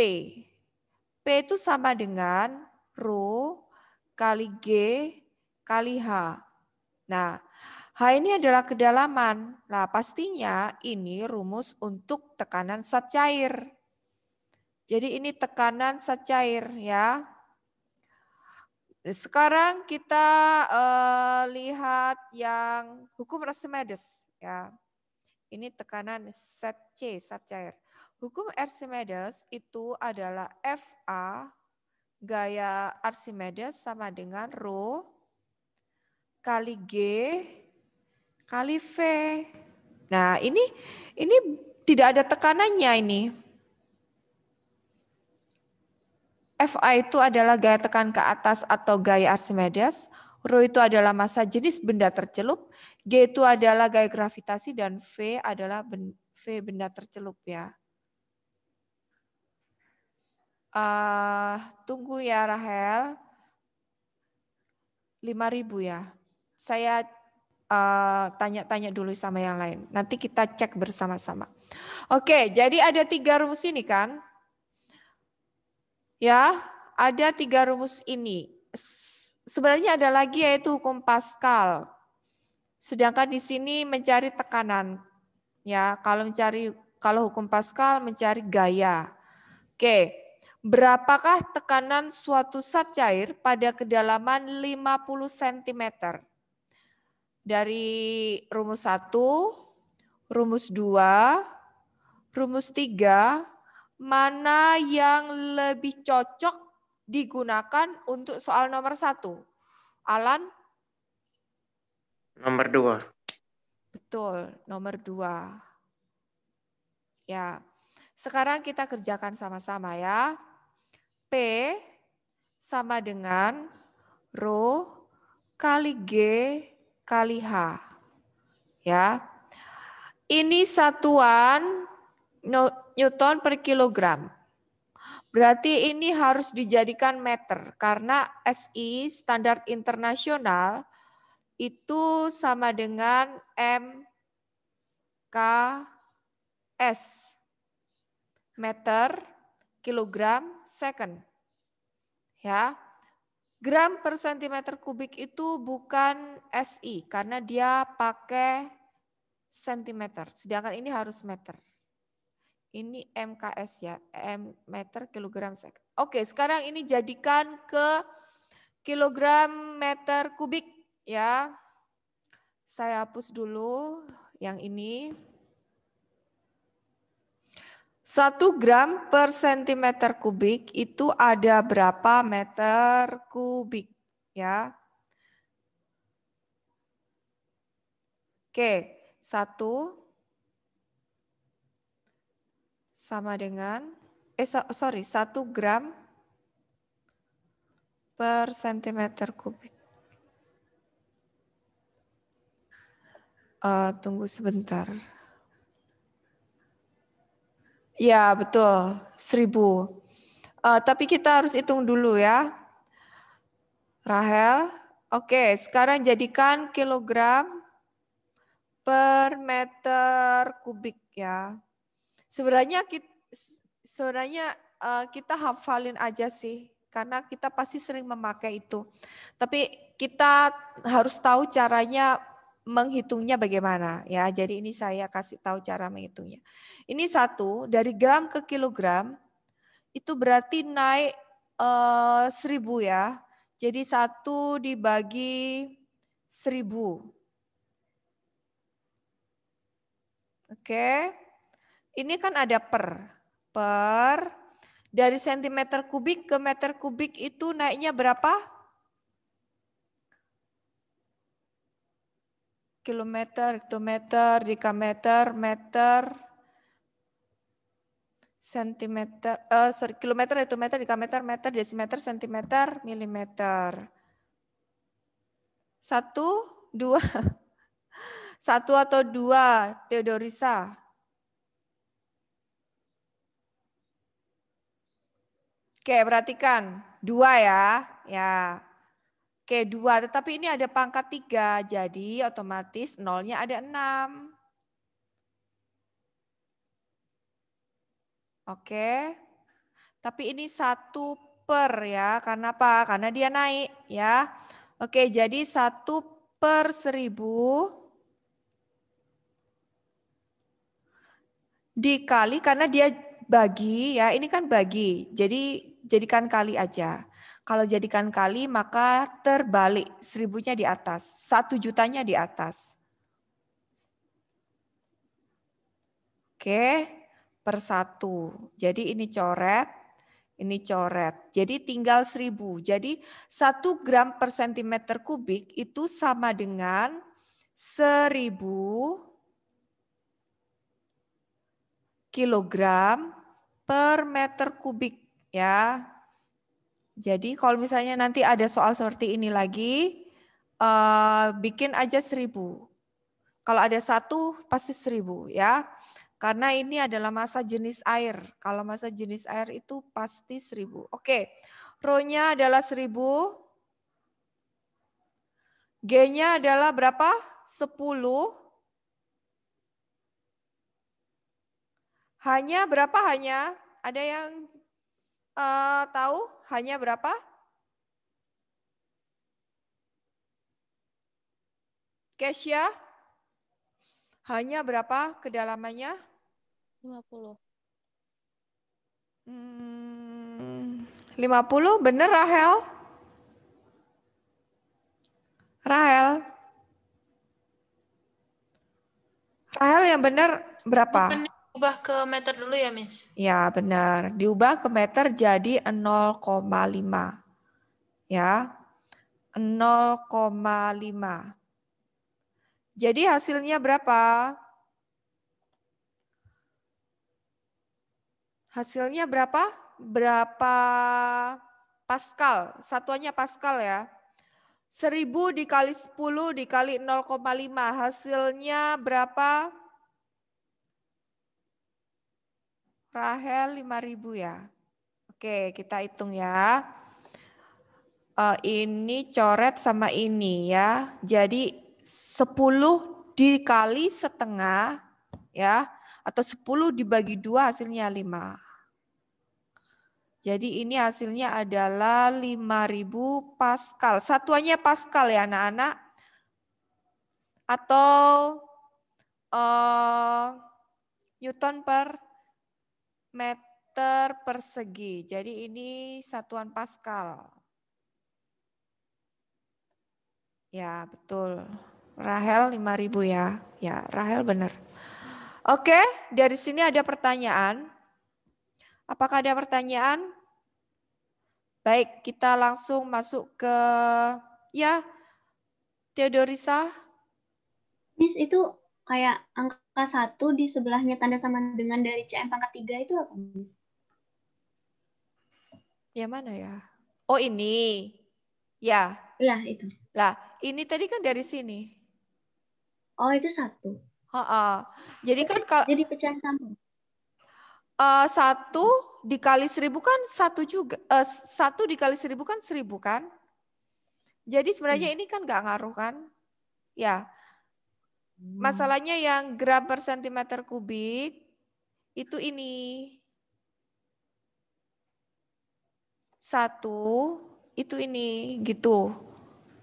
P itu sama dengan Rho kali G kali H. Nah, H ini adalah kedalaman. Nah, pastinya ini rumus untuk tekanan zat cair. Jadi ini tekanan zat cair ya. Sekarang kita uh, lihat yang hukum Archimedes ya. Ini tekanan zat C, zat cair. Hukum Archimedes itu adalah FA gaya Archimedes sama dengan rho kali G kali V. Nah, ini ini tidak ada tekanannya ini. FA itu adalah gaya tekan ke atas atau gaya Archimedes. Rho itu adalah massa jenis benda tercelup. G itu adalah gaya gravitasi dan V adalah ben, V benda tercelup ya. Uh, tunggu ya Rahel. 5000 ya. Saya tanya-tanya uh, dulu sama yang lain. Nanti kita cek bersama-sama. Oke, jadi ada tiga rumus ini kan? Ya, ada tiga rumus ini. Sebenarnya ada lagi yaitu hukum Pascal. Sedangkan di sini mencari tekanan. Ya, kalau mencari kalau hukum Pascal mencari gaya. Oke, berapakah tekanan suatu zat cair pada kedalaman 50 cm? Dari rumus 1, rumus 2, rumus 3, mana yang lebih cocok digunakan untuk soal nomor satu? Alan? Nomor dua. Betul, nomor dua. Ya, sekarang kita kerjakan sama-sama ya. P sama dengan Rho kali G kali H. Ya. Ini satuan Newton per kilogram. Berarti ini harus dijadikan meter karena SI standar internasional itu sama dengan M K S meter kilogram second. Ya. Gram per sentimeter kubik itu bukan SI karena dia pakai sentimeter, sedangkan ini harus meter. Ini MKS ya, M meter kilogram sek. Oke, sekarang ini jadikan ke kilogram meter kubik ya. Saya hapus dulu yang ini. Satu gram per sentimeter kubik itu ada berapa meter kubik ya. Oke, satu sama dengan, eh sorry, 1 gram per sentimeter kubik. Uh, tunggu sebentar. Ya, betul. 1000. Uh, tapi kita harus hitung dulu ya. Rahel. Oke, sekarang jadikan kilogram per meter kubik ya. Sebenarnya kita, sebenarnya uh, kita hafalin aja sih karena kita pasti sering memakai itu. Tapi kita harus tahu caranya menghitungnya bagaimana ya. Jadi ini saya kasih tahu cara menghitungnya. Ini satu dari gram ke kilogram itu berarti naik uh, seribu ya. Jadi satu dibagi seribu. Oke. Ini kan ada per. Per. Dari sentimeter kubik ke meter kubik itu naiknya berapa? Kilometer, hektometer, dikameter, meter, sentimeter, uh, sorry, kilometer, hektometer, dikameter, meter, desimeter, sentimeter, milimeter. Satu, dua. *laughs* Satu atau dua, Theodorisa? Oke, perhatikan. Dua ya. Ya. Oke, dua. Tetapi ini ada pangkat tiga. Jadi otomatis nolnya ada enam. Oke. Tapi ini satu per ya. Karena apa? Karena dia naik ya. Oke, jadi satu per seribu dikali karena dia bagi ya ini kan bagi jadi jadikan kali aja. Kalau jadikan kali maka terbalik seribunya di atas, satu jutanya di atas. Oke, per satu. Jadi ini coret, ini coret. Jadi tinggal seribu. Jadi satu gram per sentimeter kubik itu sama dengan seribu kilogram per meter kubik ya. Jadi kalau misalnya nanti ada soal seperti ini lagi, uh, bikin aja seribu. Kalau ada satu pasti seribu ya. Karena ini adalah masa jenis air. Kalau masa jenis air itu pasti seribu. Oke, Rho-nya adalah seribu. G-nya adalah berapa? Sepuluh. Hanya berapa hanya? Ada yang uh, tahu hanya berapa? Kesya? Hanya berapa kedalamannya? 50. Hmm, 50 bener Rahel? Rahel? Rahel yang benar berapa? Bukan diubah ke meter dulu ya, Miss? Ya, benar. Diubah ke meter jadi 0,5. Ya. 0,5. Jadi hasilnya berapa? Hasilnya berapa? Berapa Pascal? Satuannya Pascal ya. 1000 dikali 10 dikali 0,5 hasilnya berapa? Rahel 5000 ya. Oke, kita hitung ya. Uh, ini coret sama ini ya. Jadi 10 dikali setengah ya atau 10 dibagi dua hasilnya 5. Jadi ini hasilnya adalah 5000 Pascal. Satuannya Pascal ya anak-anak. Atau uh, Newton per meter persegi. Jadi ini satuan Pascal. Ya, betul. Rahel 5000 ya. Ya, Rahel benar. Oke, dari sini ada pertanyaan. Apakah ada pertanyaan? Baik, kita langsung masuk ke ya Theodorisa. Miss itu kayak angka satu di sebelahnya tanda sama dengan dari CM pangkat tiga itu apa, Miss? Ya mana ya? Oh ini. Ya. Iya itu. Lah, ini tadi kan dari sini. Oh itu satu. Oh. Jadi kan kalau jadi pecahan sama. Uh, satu dikali seribu kan satu juga. Uh, satu dikali seribu kan seribu kan? Jadi sebenarnya hmm. ini kan nggak ngaruh kan? Ya. Hmm. Masalahnya yang gram per sentimeter kubik itu ini. Satu itu ini gitu.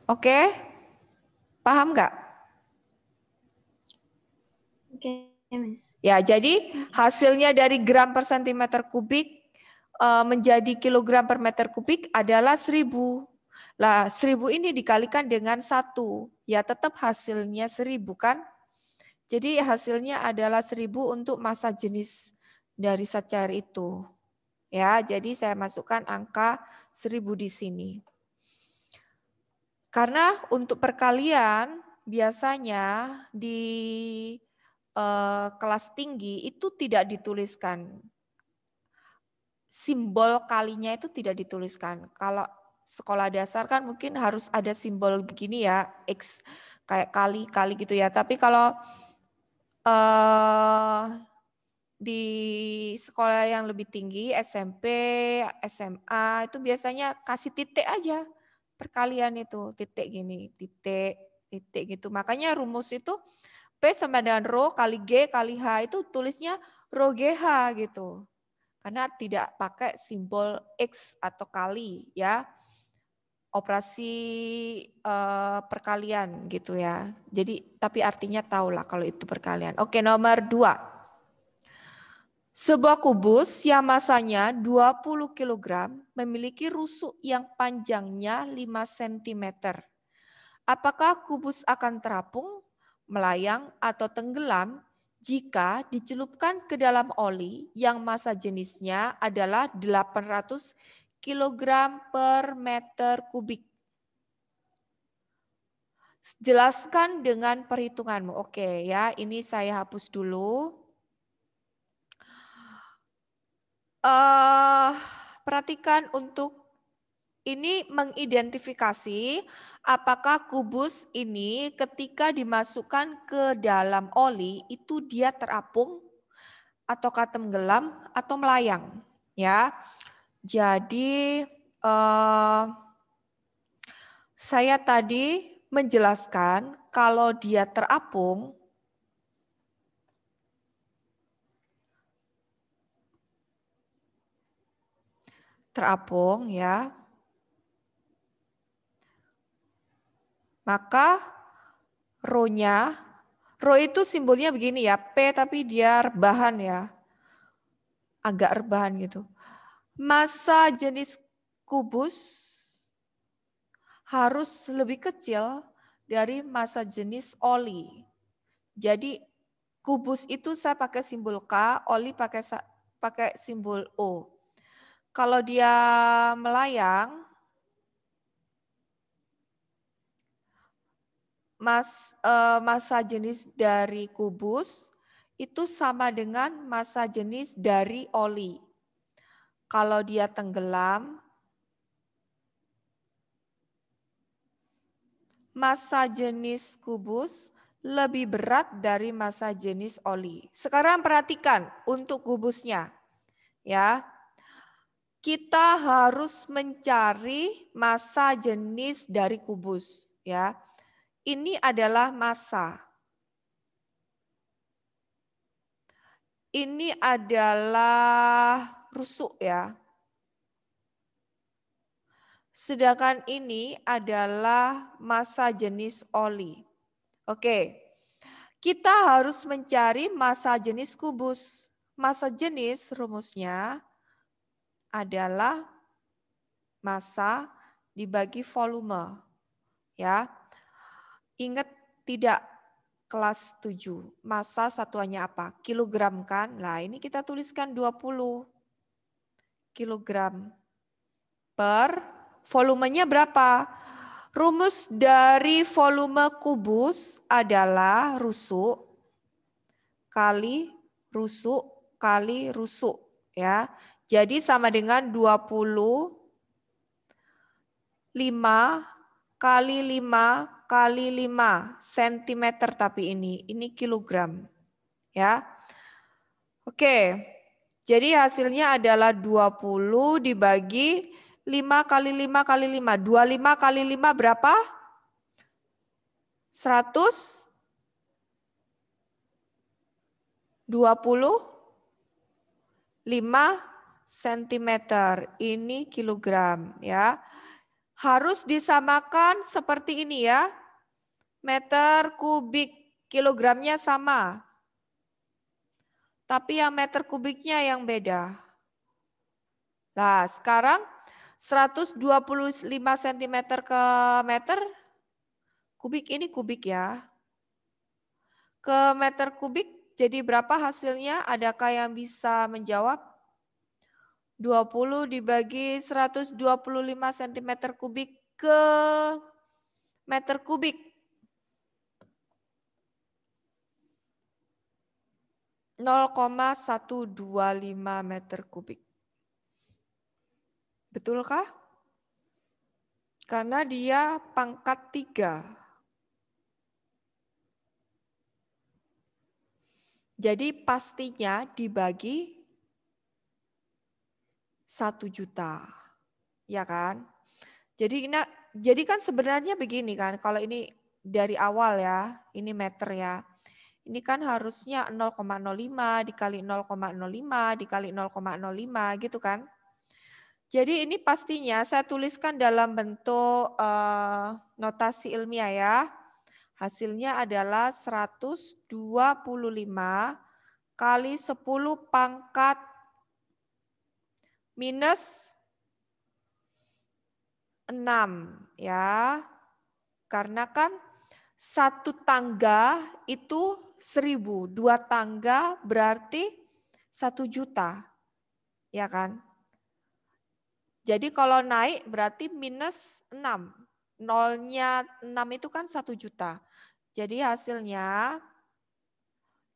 Oke? Paham nggak? Oke, Miss. Ya, jadi hasilnya dari gram per sentimeter kubik uh, menjadi kilogram per meter kubik adalah seribu. Lah, seribu ini dikalikan dengan satu, ya tetap hasilnya seribu kan? Jadi hasilnya adalah seribu untuk masa jenis dari zat itu. Ya, jadi saya masukkan angka seribu di sini. Karena untuk perkalian biasanya di eh, kelas tinggi itu tidak dituliskan. Simbol kalinya itu tidak dituliskan. Kalau sekolah dasar kan mungkin harus ada simbol begini ya, X kayak kali-kali gitu ya. Tapi kalau eh, di sekolah yang lebih tinggi, SMP, SMA, itu biasanya kasih titik aja perkalian itu, titik gini, titik, titik gitu. Makanya rumus itu P sama dengan rho kali G kali H itu tulisnya rho GH gitu. Karena tidak pakai simbol X atau kali ya. Operasi uh, perkalian gitu ya. Jadi tapi artinya tahu lah kalau itu perkalian. Oke nomor dua. Sebuah kubus yang masanya 20 kg memiliki rusuk yang panjangnya 5 cm. Apakah kubus akan terapung, melayang, atau tenggelam jika dicelupkan ke dalam oli yang masa jenisnya adalah 800 kg per meter kubik? Jelaskan dengan perhitunganmu. Oke ya, ini saya hapus dulu. uh, perhatikan untuk ini mengidentifikasi apakah kubus ini ketika dimasukkan ke dalam oli itu dia terapung atau tenggelam atau melayang ya. Jadi uh, saya tadi menjelaskan kalau dia terapung terapung ya Maka row-nya, row itu simbolnya begini ya, P tapi dia rebahan ya. Agak rebahan gitu. Masa jenis kubus harus lebih kecil dari masa jenis oli. Jadi kubus itu saya pakai simbol K, oli pakai pakai simbol O. Kalau dia melayang, mas, uh, masa jenis dari kubus itu sama dengan masa jenis dari oli. Kalau dia tenggelam, masa jenis kubus lebih berat dari masa jenis oli. Sekarang perhatikan untuk kubusnya. Ya. Kita harus mencari masa jenis dari kubus, ya ini adalah masa. Ini adalah rusuk ya. Sedangkan ini adalah masa jenis oli. Oke. Kita harus mencari masa jenis kubus. Masa jenis rumusnya adalah masa dibagi volume. Ya. Ingat tidak kelas 7. Masa satuannya apa? Kilogram kan? Nah ini kita tuliskan 20 kilogram per volumenya berapa? Rumus dari volume kubus adalah rusuk kali rusuk kali rusuk ya. Jadi sama dengan 20 5 kali 5 kali 5 cm tapi ini, ini kilogram. Ya. Oke, jadi hasilnya adalah 20 dibagi 5 kali 5 kali 5. 25 kali 5 berapa? 100? 25 cm. Ini kilogram ya harus disamakan seperti ini ya. Meter kubik kilogramnya sama. Tapi yang meter kubiknya yang beda. Nah, sekarang 125 cm ke meter kubik ini kubik ya. Ke meter kubik jadi berapa hasilnya? Adakah yang bisa menjawab? 20 dibagi 125 cm kubik ke meter kubik. 0,125 meter kubik. Betulkah? Karena dia pangkat 3. Jadi pastinya dibagi satu juta, ya kan? Jadi ini, jadi kan sebenarnya begini kan, kalau ini dari awal ya, ini meter ya. Ini kan harusnya 0,05 dikali 0,05 dikali 0,05 gitu kan. Jadi ini pastinya saya tuliskan dalam bentuk uh, notasi ilmiah ya. Hasilnya adalah 125 kali 10 pangkat minus 6 ya. Karena kan satu tangga itu seribu, dua tangga berarti satu juta, ya kan? Jadi kalau naik berarti minus 6. Nolnya 6 itu kan satu juta. Jadi hasilnya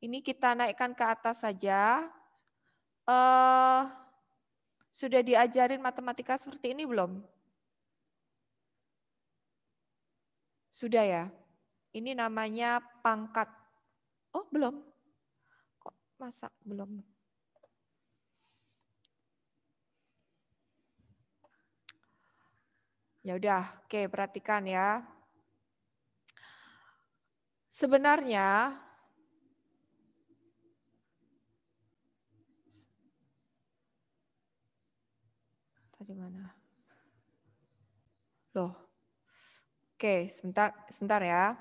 ini kita naikkan ke atas saja. Eh, Sudah diajarin matematika seperti ini belum? Sudah ya? Ini namanya pangkat. Oh, belum. Kok masa belum? Ya udah, oke, perhatikan ya. Sebenarnya Tadi mana? Loh. Oke, sebentar sebentar ya.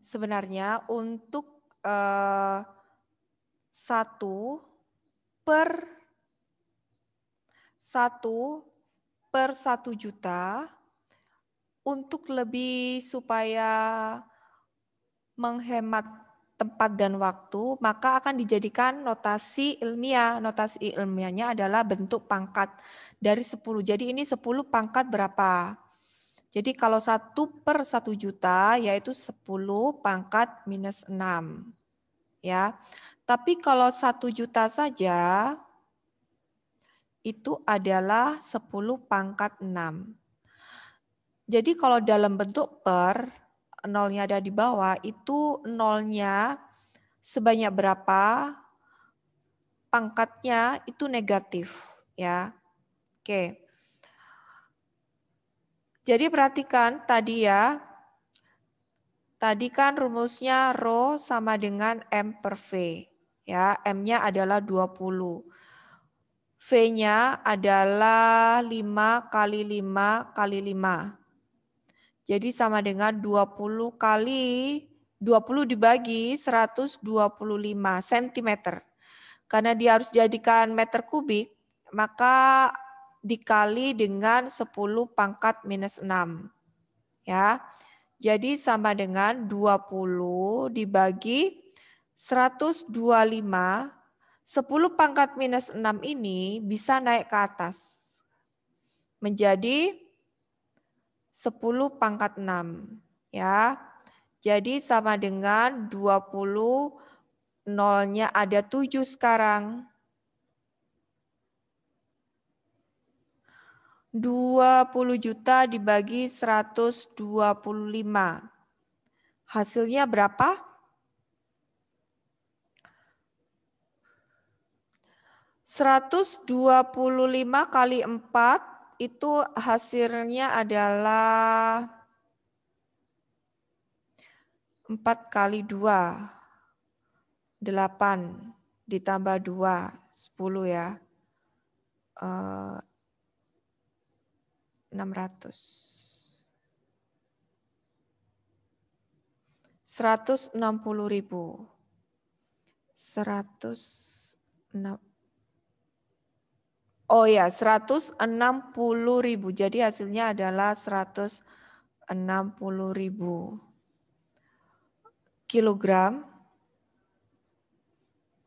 Sebenarnya untuk uh, satu per satu per satu juta untuk lebih supaya menghemat tempat dan waktu, maka akan dijadikan notasi ilmiah. Notasi ilmiahnya adalah bentuk pangkat dari 10. Jadi ini 10 pangkat berapa? Jadi kalau 1 per 1 juta yaitu 10 pangkat minus 6. Ya. Tapi kalau 1 juta saja itu adalah 10 pangkat 6. Jadi kalau dalam bentuk per nolnya ada di bawah, itu nolnya sebanyak berapa, pangkatnya itu negatif. ya. Oke. Jadi perhatikan tadi ya, tadi kan rumusnya rho sama dengan M per V. Ya, M-nya adalah 20. V-nya adalah 5 kali 5 kali 5. Jadi sama dengan 20 kali 20 dibagi 125 cm. Karena dia harus jadikan meter kubik, maka dikali dengan 10 pangkat minus 6. Ya. Jadi sama dengan 20 dibagi 125 10 pangkat minus 6 ini bisa naik ke atas. Menjadi 10 pangkat 6 ya. Jadi sama dengan 20 nolnya ada 7 sekarang. 20 juta dibagi 125. Hasilnya berapa? Seratus dua puluh lima kali empat itu hasilnya adalah 4 kali 2, 8 ditambah 2, 10 ya. Uh, 600. 160 ribu. 160 Oh ya, 160 ribu. Jadi hasilnya adalah 160 ribu kilogram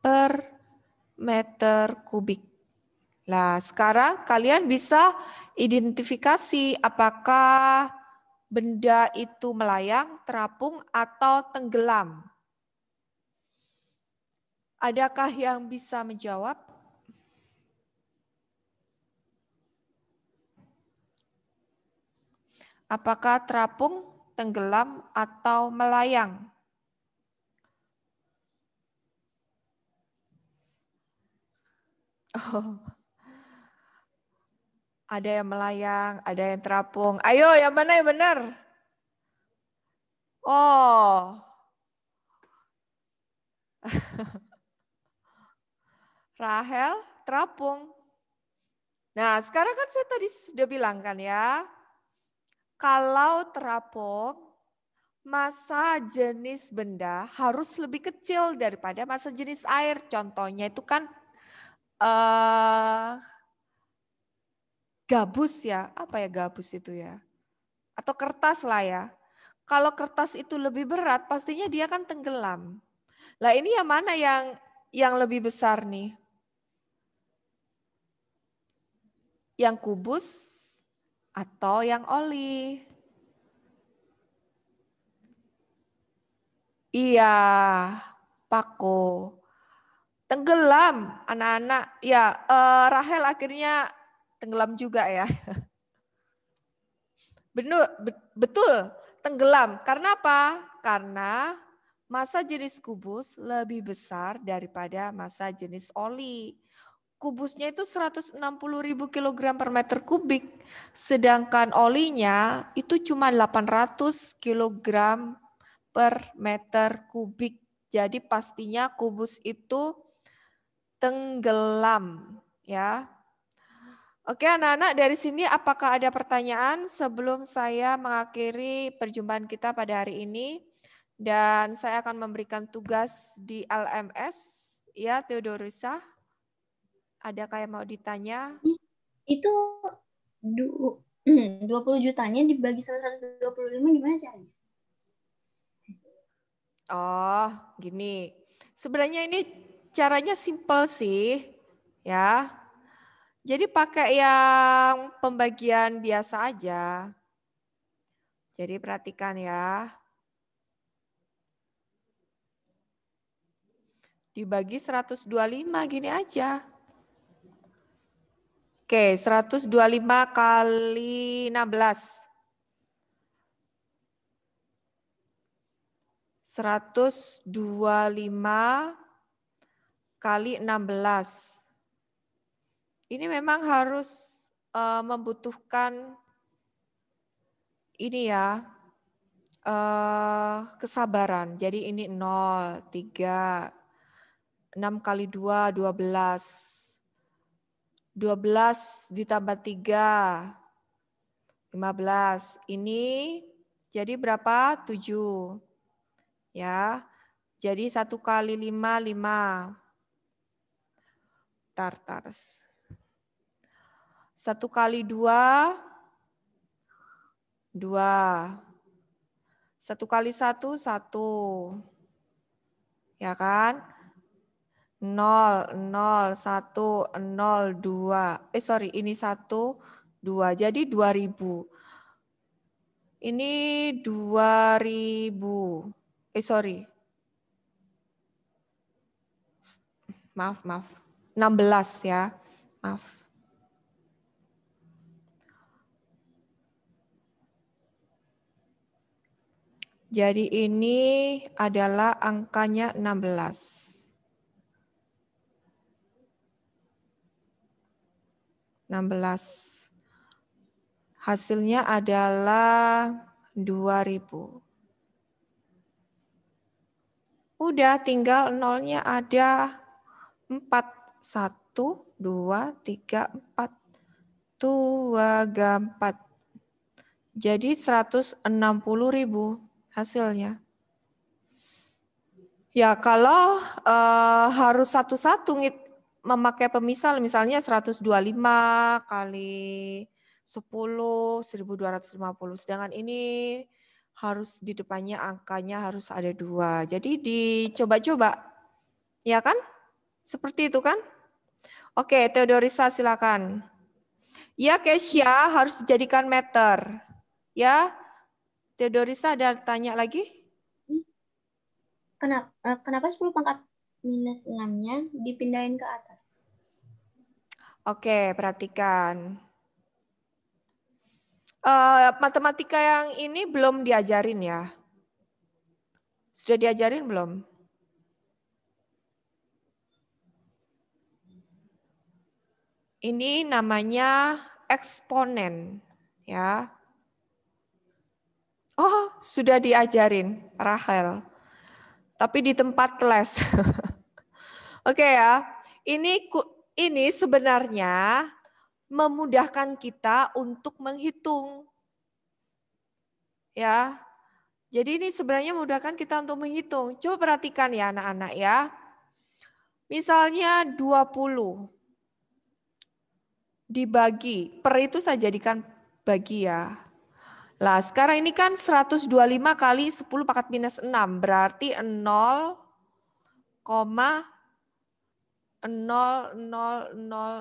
per meter kubik. Nah, sekarang kalian bisa identifikasi apakah benda itu melayang, terapung, atau tenggelam. Adakah yang bisa menjawab? Apakah terapung, tenggelam, atau melayang? Oh. Ada yang melayang, ada yang terapung. Ayo, yang mana yang benar? Oh. *laughs* Rahel terapung. Nah, sekarang kan saya tadi sudah bilang kan ya, kalau terapung, masa jenis benda harus lebih kecil daripada masa jenis air. Contohnya itu kan uh, gabus ya, apa ya gabus itu ya? Atau kertas lah ya. Kalau kertas itu lebih berat, pastinya dia kan tenggelam. Lah ini yang mana yang yang lebih besar nih? Yang kubus atau yang oli. Iya, Pako. Tenggelam anak-anak. Ya, uh, Rahel akhirnya tenggelam juga ya. Benar, betul, tenggelam. Karena apa? Karena massa jenis kubus lebih besar daripada massa jenis oli. Kubusnya itu 160 ribu kilogram per meter kubik. Sedangkan olinya itu cuma 800 kilogram per meter kubik. Jadi pastinya kubus itu tenggelam ya. Oke anak-anak dari sini apakah ada pertanyaan sebelum saya mengakhiri perjumpaan kita pada hari ini dan saya akan memberikan tugas di LMS ya Theodorusa. Ada kayak mau ditanya? Itu 20 jutanya dibagi 125 gimana caranya? Oh, gini. Sebenarnya ini caranya simple sih, ya. Jadi pakai yang pembagian biasa aja. Jadi perhatikan ya. Dibagi 125 gini aja. Oke, 125 kali 16. 125 kali 16. Ini memang harus uh, membutuhkan ini ya, uh, kesabaran. Jadi ini 0, 3, 6 kali 2, 12. 12 ditambah 3, 15. Ini jadi berapa? 7 ya. Jadi satu kali lima, lima. Tartars. Satu kali dua, dua. Satu kali satu, satu. Ya kan? Nol, nol, satu, nol, dua. Eh sorry, ini satu, dua. Jadi dua ribu. Ini dua ribu. Eh sorry. Maaf, maaf. 16 ya. Maaf. Jadi ini adalah angkanya 16. 16. Hasilnya adalah 2000. Udah tinggal nolnya ada 4. 1, 2, 3, 4. Tua gampat. Jadi 160 ribu hasilnya. Ya kalau uh, harus satu-satu memakai pemisah misalnya 125 kali 10 1250 sedangkan ini harus di depannya angkanya harus ada dua. Jadi dicoba-coba, ya kan? Seperti itu kan? Oke, Theodorisa silakan. Ya, Kesia harus dijadikan meter. Ya, Theodorisa ada tanya lagi? Kenapa, eh, kenapa 10 pangkat minus 6-nya dipindahin ke atas? Oke, perhatikan uh, matematika yang ini belum diajarin ya? Sudah diajarin belum? Ini namanya eksponen ya. Oh, sudah diajarin Rahel. Tapi di tempat les. *laughs* Oke okay ya. Ini ini sebenarnya memudahkan kita untuk menghitung. Ya. Jadi ini sebenarnya memudahkan kita untuk menghitung. Coba perhatikan ya anak-anak ya. Misalnya 20 dibagi, per itu saya jadikan bagi ya. Lah sekarang ini kan 125 kali 10 pangkat minus 6 berarti 0, 0, 0, 0,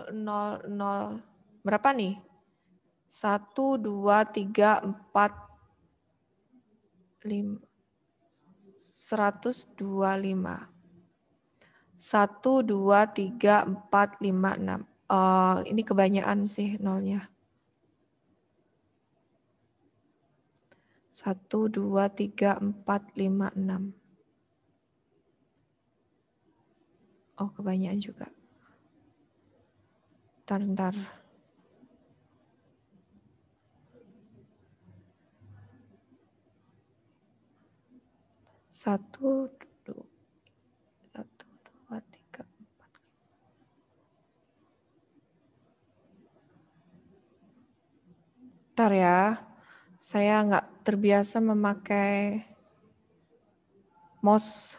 0, 0, Berapa nih? Satu, dua, tiga, empat, lima. Seratus dua lima. Satu, dua, tiga, empat, lima, enam. Uh, ini kebanyakan sih nolnya. Satu, dua, tiga, empat, lima, enam. Oh, kebanyakan juga. Ntar, ntar. Satu, dua, satu, dua, tiga, empat. Ntar ya, saya nggak terbiasa memakai mouse.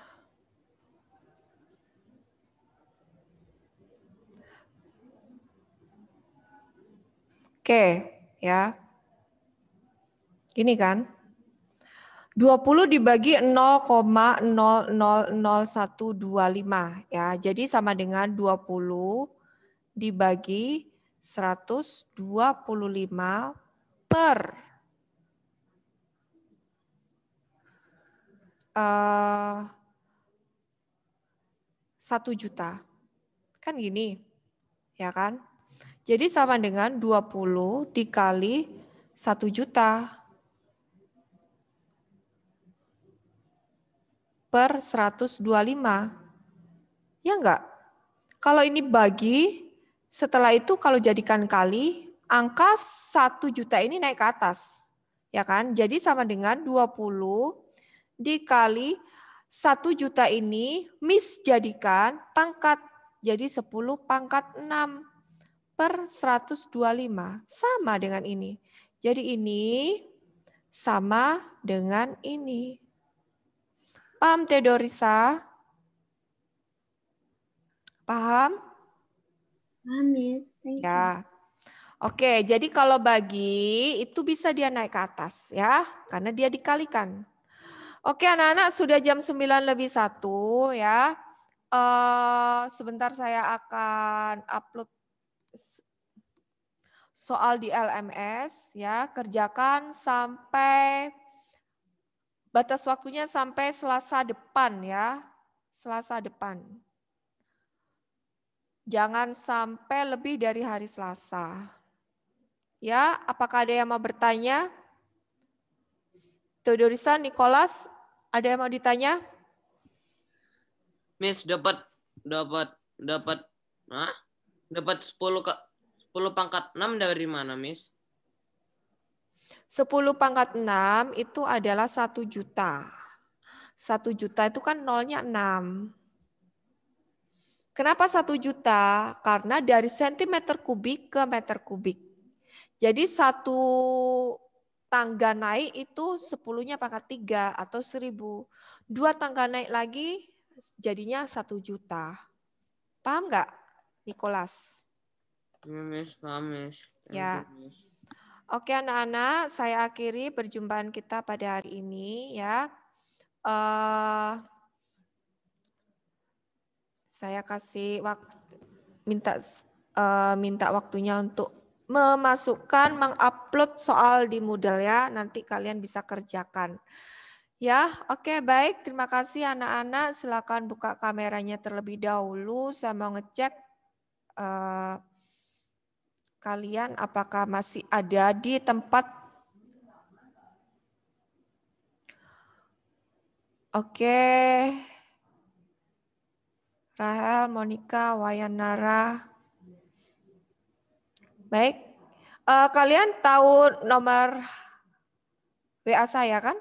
Oke, ya. Ini kan. 20 dibagi 0,000125 ya. Jadi sama dengan 20 dibagi 125 per uh, 1 juta. Kan gini. Ya kan? Jadi sama dengan 20 dikali 1 juta. per 125. Ya enggak? Kalau ini bagi, setelah itu kalau jadikan kali, angka 1 juta ini naik ke atas. Ya kan? Jadi sama dengan 20 dikali 1 juta ini mis jadikan pangkat. Jadi 10 pangkat 6 per 125. Sama dengan ini. Jadi ini sama dengan ini. Paham Teodorisa? Paham? Paham ya. Ya. Oke, jadi kalau bagi itu bisa dia naik ke atas ya, karena dia dikalikan. Oke anak-anak sudah jam 9 lebih 1 ya. Uh, sebentar saya akan upload soal di LMS ya, kerjakan sampai Batas waktunya sampai Selasa depan ya. Selasa depan. Jangan sampai lebih dari hari Selasa. Ya, apakah ada yang mau bertanya? Teodorisa, Nicholas, ada yang mau ditanya? Miss dapat dapat dapat ah dapat 10 ke 10 pangkat 6 dari mana, Miss? 10 pangkat 6 itu adalah 1 juta. 1 juta itu kan nolnya 6. Kenapa 1 juta? Karena dari sentimeter kubik ke meter kubik. Jadi satu tangga naik itu 10-nya pangkat 3 atau 1000. Dua tangga naik lagi jadinya 1 juta. Paham nggak, Nicholas? Ya, Miss, paham, Miss. Ya. Oke anak-anak, saya akhiri perjumpaan kita pada hari ini ya. Uh, saya kasih waktu minta uh, minta waktunya untuk memasukkan mengupload soal di Moodle ya. Nanti kalian bisa kerjakan. Ya, oke okay, baik. Terima kasih anak-anak. Silakan buka kameranya terlebih dahulu. Saya mau ngecek uh, kalian apakah masih ada di tempat Oke. Rahel, Monica, Wayanara. Baik. Uh, kalian tahu nomor WA saya kan?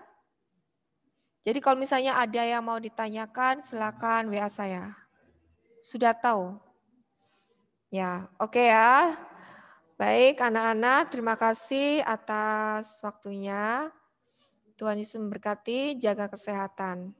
Jadi kalau misalnya ada yang mau ditanyakan, silakan WA saya. Sudah tahu? Ya, oke okay ya. Baik, anak-anak, terima kasih atas waktunya. Tuhan Yesus memberkati, jaga kesehatan.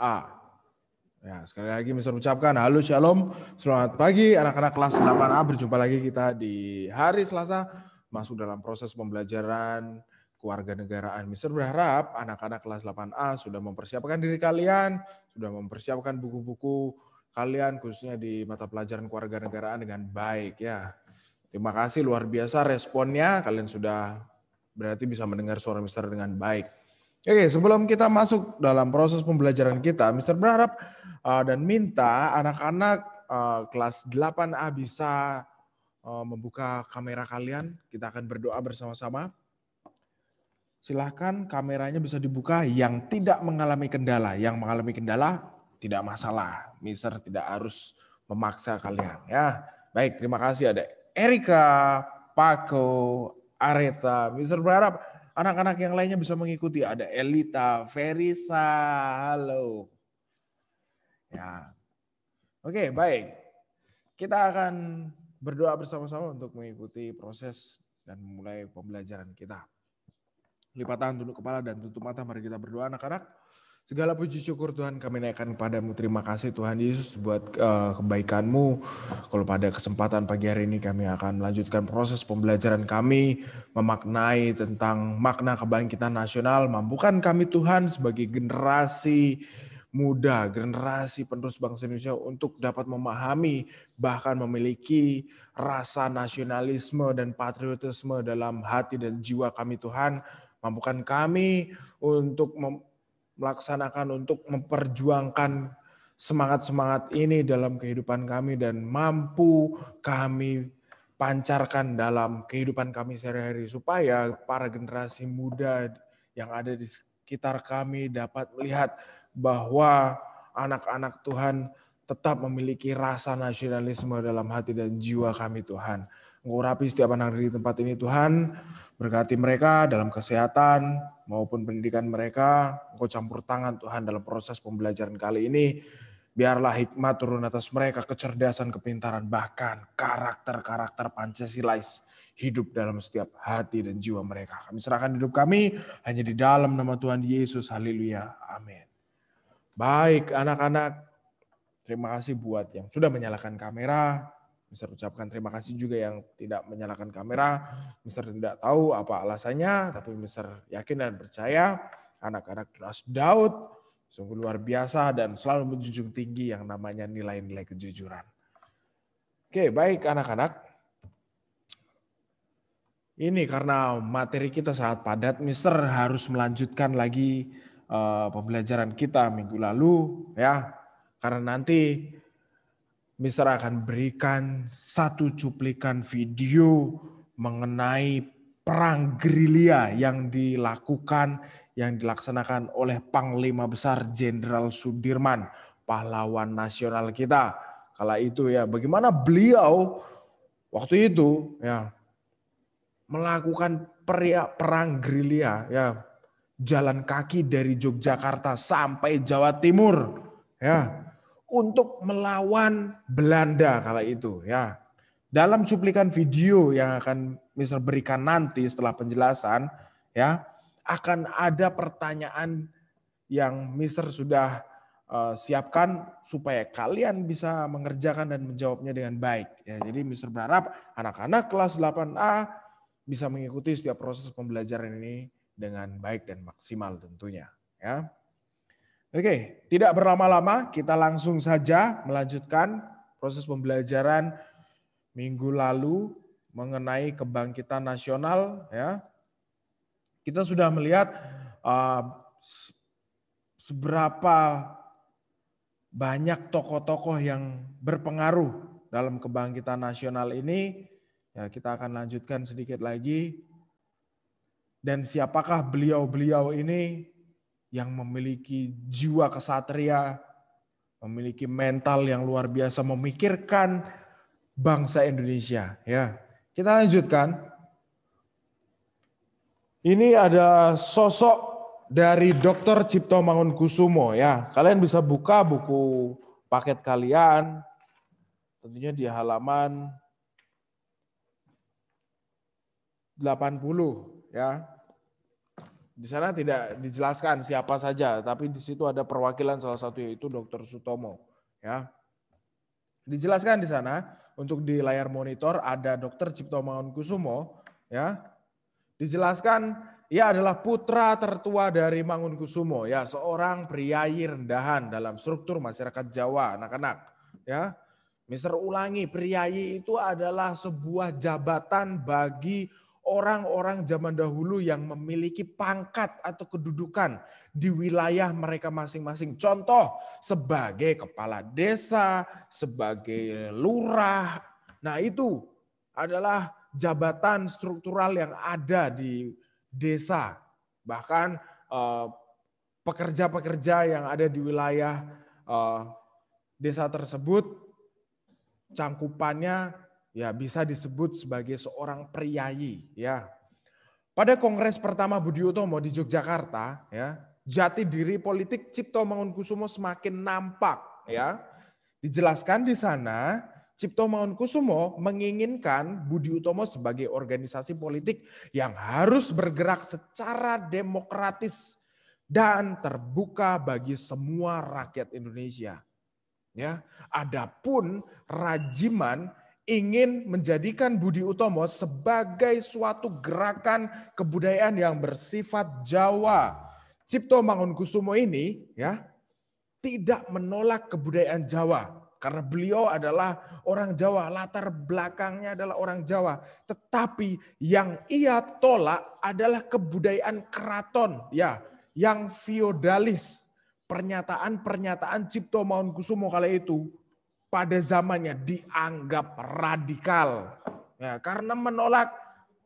A. Ya, sekali lagi Mister ucapkan halo shalom. Selamat pagi anak-anak kelas 8A. Berjumpa lagi kita di hari Selasa masuk dalam proses pembelajaran keluarga negaraan. Mister berharap anak-anak kelas 8A sudah mempersiapkan diri kalian, sudah mempersiapkan buku-buku kalian khususnya di mata pelajaran keluarga negaraan dengan baik ya. Terima kasih luar biasa responnya. Kalian sudah berarti bisa mendengar suara Mister dengan baik. Oke, sebelum kita masuk dalam proses pembelajaran kita, Mister berharap uh, dan minta anak-anak uh, kelas 8A bisa uh, membuka kamera kalian. Kita akan berdoa bersama-sama. Silahkan kameranya bisa dibuka yang tidak mengalami kendala. Yang mengalami kendala tidak masalah. Mister tidak harus memaksa kalian. Ya, baik. Terima kasih ada Erika, Paco, Areta. Mister berharap anak-anak yang lainnya bisa mengikuti. Ada Elita, Verisa, halo. Ya. Oke, baik. Kita akan berdoa bersama-sama untuk mengikuti proses dan memulai pembelajaran kita. Lipat tangan, tunduk kepala, dan tutup mata. Mari kita berdoa anak-anak. Segala puji syukur Tuhan kami naikkan kepadamu. Terima kasih Tuhan Yesus buat uh, kebaikanmu. Kalau pada kesempatan pagi hari ini kami akan melanjutkan proses pembelajaran kami. Memaknai tentang makna kebangkitan nasional. Mampukan kami Tuhan sebagai generasi muda, generasi penerus bangsa Indonesia untuk dapat memahami bahkan memiliki rasa nasionalisme dan patriotisme dalam hati dan jiwa kami Tuhan. Mampukan kami untuk melaksanakan untuk memperjuangkan semangat-semangat ini dalam kehidupan kami dan mampu kami pancarkan dalam kehidupan kami sehari-hari supaya para generasi muda yang ada di sekitar kami dapat melihat bahwa anak-anak Tuhan tetap memiliki rasa nasionalisme dalam hati dan jiwa kami Tuhan. Engkau setiap anak di tempat ini Tuhan. Berkati mereka dalam kesehatan maupun pendidikan mereka. Engkau campur tangan Tuhan dalam proses pembelajaran kali ini. Biarlah hikmat turun atas mereka, kecerdasan, kepintaran, bahkan karakter-karakter Pancasilais hidup dalam setiap hati dan jiwa mereka. Kami serahkan hidup kami hanya di dalam nama Tuhan Yesus. Haleluya. Amin. Baik anak-anak, terima kasih buat yang sudah menyalakan kamera, Mister ucapkan terima kasih juga yang tidak menyalakan kamera. Mister tidak tahu apa alasannya, tapi Mister yakin dan percaya anak-anak Tunas Daud sungguh luar biasa dan selalu menjunjung tinggi yang namanya nilai-nilai kejujuran. Oke, baik anak-anak. Ini karena materi kita sangat padat, Mister harus melanjutkan lagi uh, pembelajaran kita minggu lalu ya. Karena nanti Mister akan berikan satu cuplikan video mengenai perang gerilya yang dilakukan, yang dilaksanakan oleh Panglima Besar Jenderal Sudirman, pahlawan nasional kita. Kala itu ya, bagaimana beliau waktu itu ya melakukan perang gerilya ya jalan kaki dari Yogyakarta sampai Jawa Timur ya untuk melawan Belanda kala itu ya. Dalam cuplikan video yang akan Mister berikan nanti setelah penjelasan ya, akan ada pertanyaan yang Mister sudah uh, siapkan supaya kalian bisa mengerjakan dan menjawabnya dengan baik ya. Jadi Mister berharap anak-anak kelas 8A bisa mengikuti setiap proses pembelajaran ini dengan baik dan maksimal tentunya ya. Oke, tidak berlama-lama, kita langsung saja melanjutkan proses pembelajaran minggu lalu mengenai kebangkitan nasional. Ya, kita sudah melihat uh, seberapa banyak tokoh-tokoh yang berpengaruh dalam kebangkitan nasional ini. Ya, kita akan lanjutkan sedikit lagi. Dan siapakah beliau-beliau ini? Yang memiliki jiwa kesatria, memiliki mental yang luar biasa, memikirkan bangsa Indonesia. Ya, kita lanjutkan. Ini ada sosok dari Dr. Cipto Mangunkusumo ya. Kalian bisa buka buku paket kalian tentunya di halaman 80 ya. Di sana tidak dijelaskan siapa saja, tapi di situ ada perwakilan salah satu yaitu Dr. Sutomo. Ya, dijelaskan di sana untuk di layar monitor ada Dr. Cipto Mangunkusumo. Ya, dijelaskan ia adalah putra tertua dari Mangunkusumo. Ya, seorang priayi rendahan dalam struktur masyarakat Jawa, anak-anak. Ya, Mister ulangi, priayi itu adalah sebuah jabatan bagi orang-orang zaman dahulu yang memiliki pangkat atau kedudukan di wilayah mereka masing-masing. Contoh sebagai kepala desa, sebagai lurah. Nah, itu adalah jabatan struktural yang ada di desa. Bahkan eh, pekerja-pekerja yang ada di wilayah eh, desa tersebut cangkupannya ya bisa disebut sebagai seorang priayi ya. Pada kongres pertama Budi Utomo di Yogyakarta ya, jati diri politik Cipto Mangunkusumo semakin nampak ya. Dijelaskan di sana Cipto Mangunkusumo menginginkan Budi Utomo sebagai organisasi politik yang harus bergerak secara demokratis dan terbuka bagi semua rakyat Indonesia. Ya, adapun Rajiman ingin menjadikan Budi Utomo sebagai suatu gerakan kebudayaan yang bersifat Jawa. Cipto Mangunkusumo ini ya tidak menolak kebudayaan Jawa karena beliau adalah orang Jawa, latar belakangnya adalah orang Jawa. Tetapi yang ia tolak adalah kebudayaan keraton ya, yang feodalis. Pernyataan-pernyataan Cipto Mangunkusumo kala itu pada zamannya dianggap radikal ya karena menolak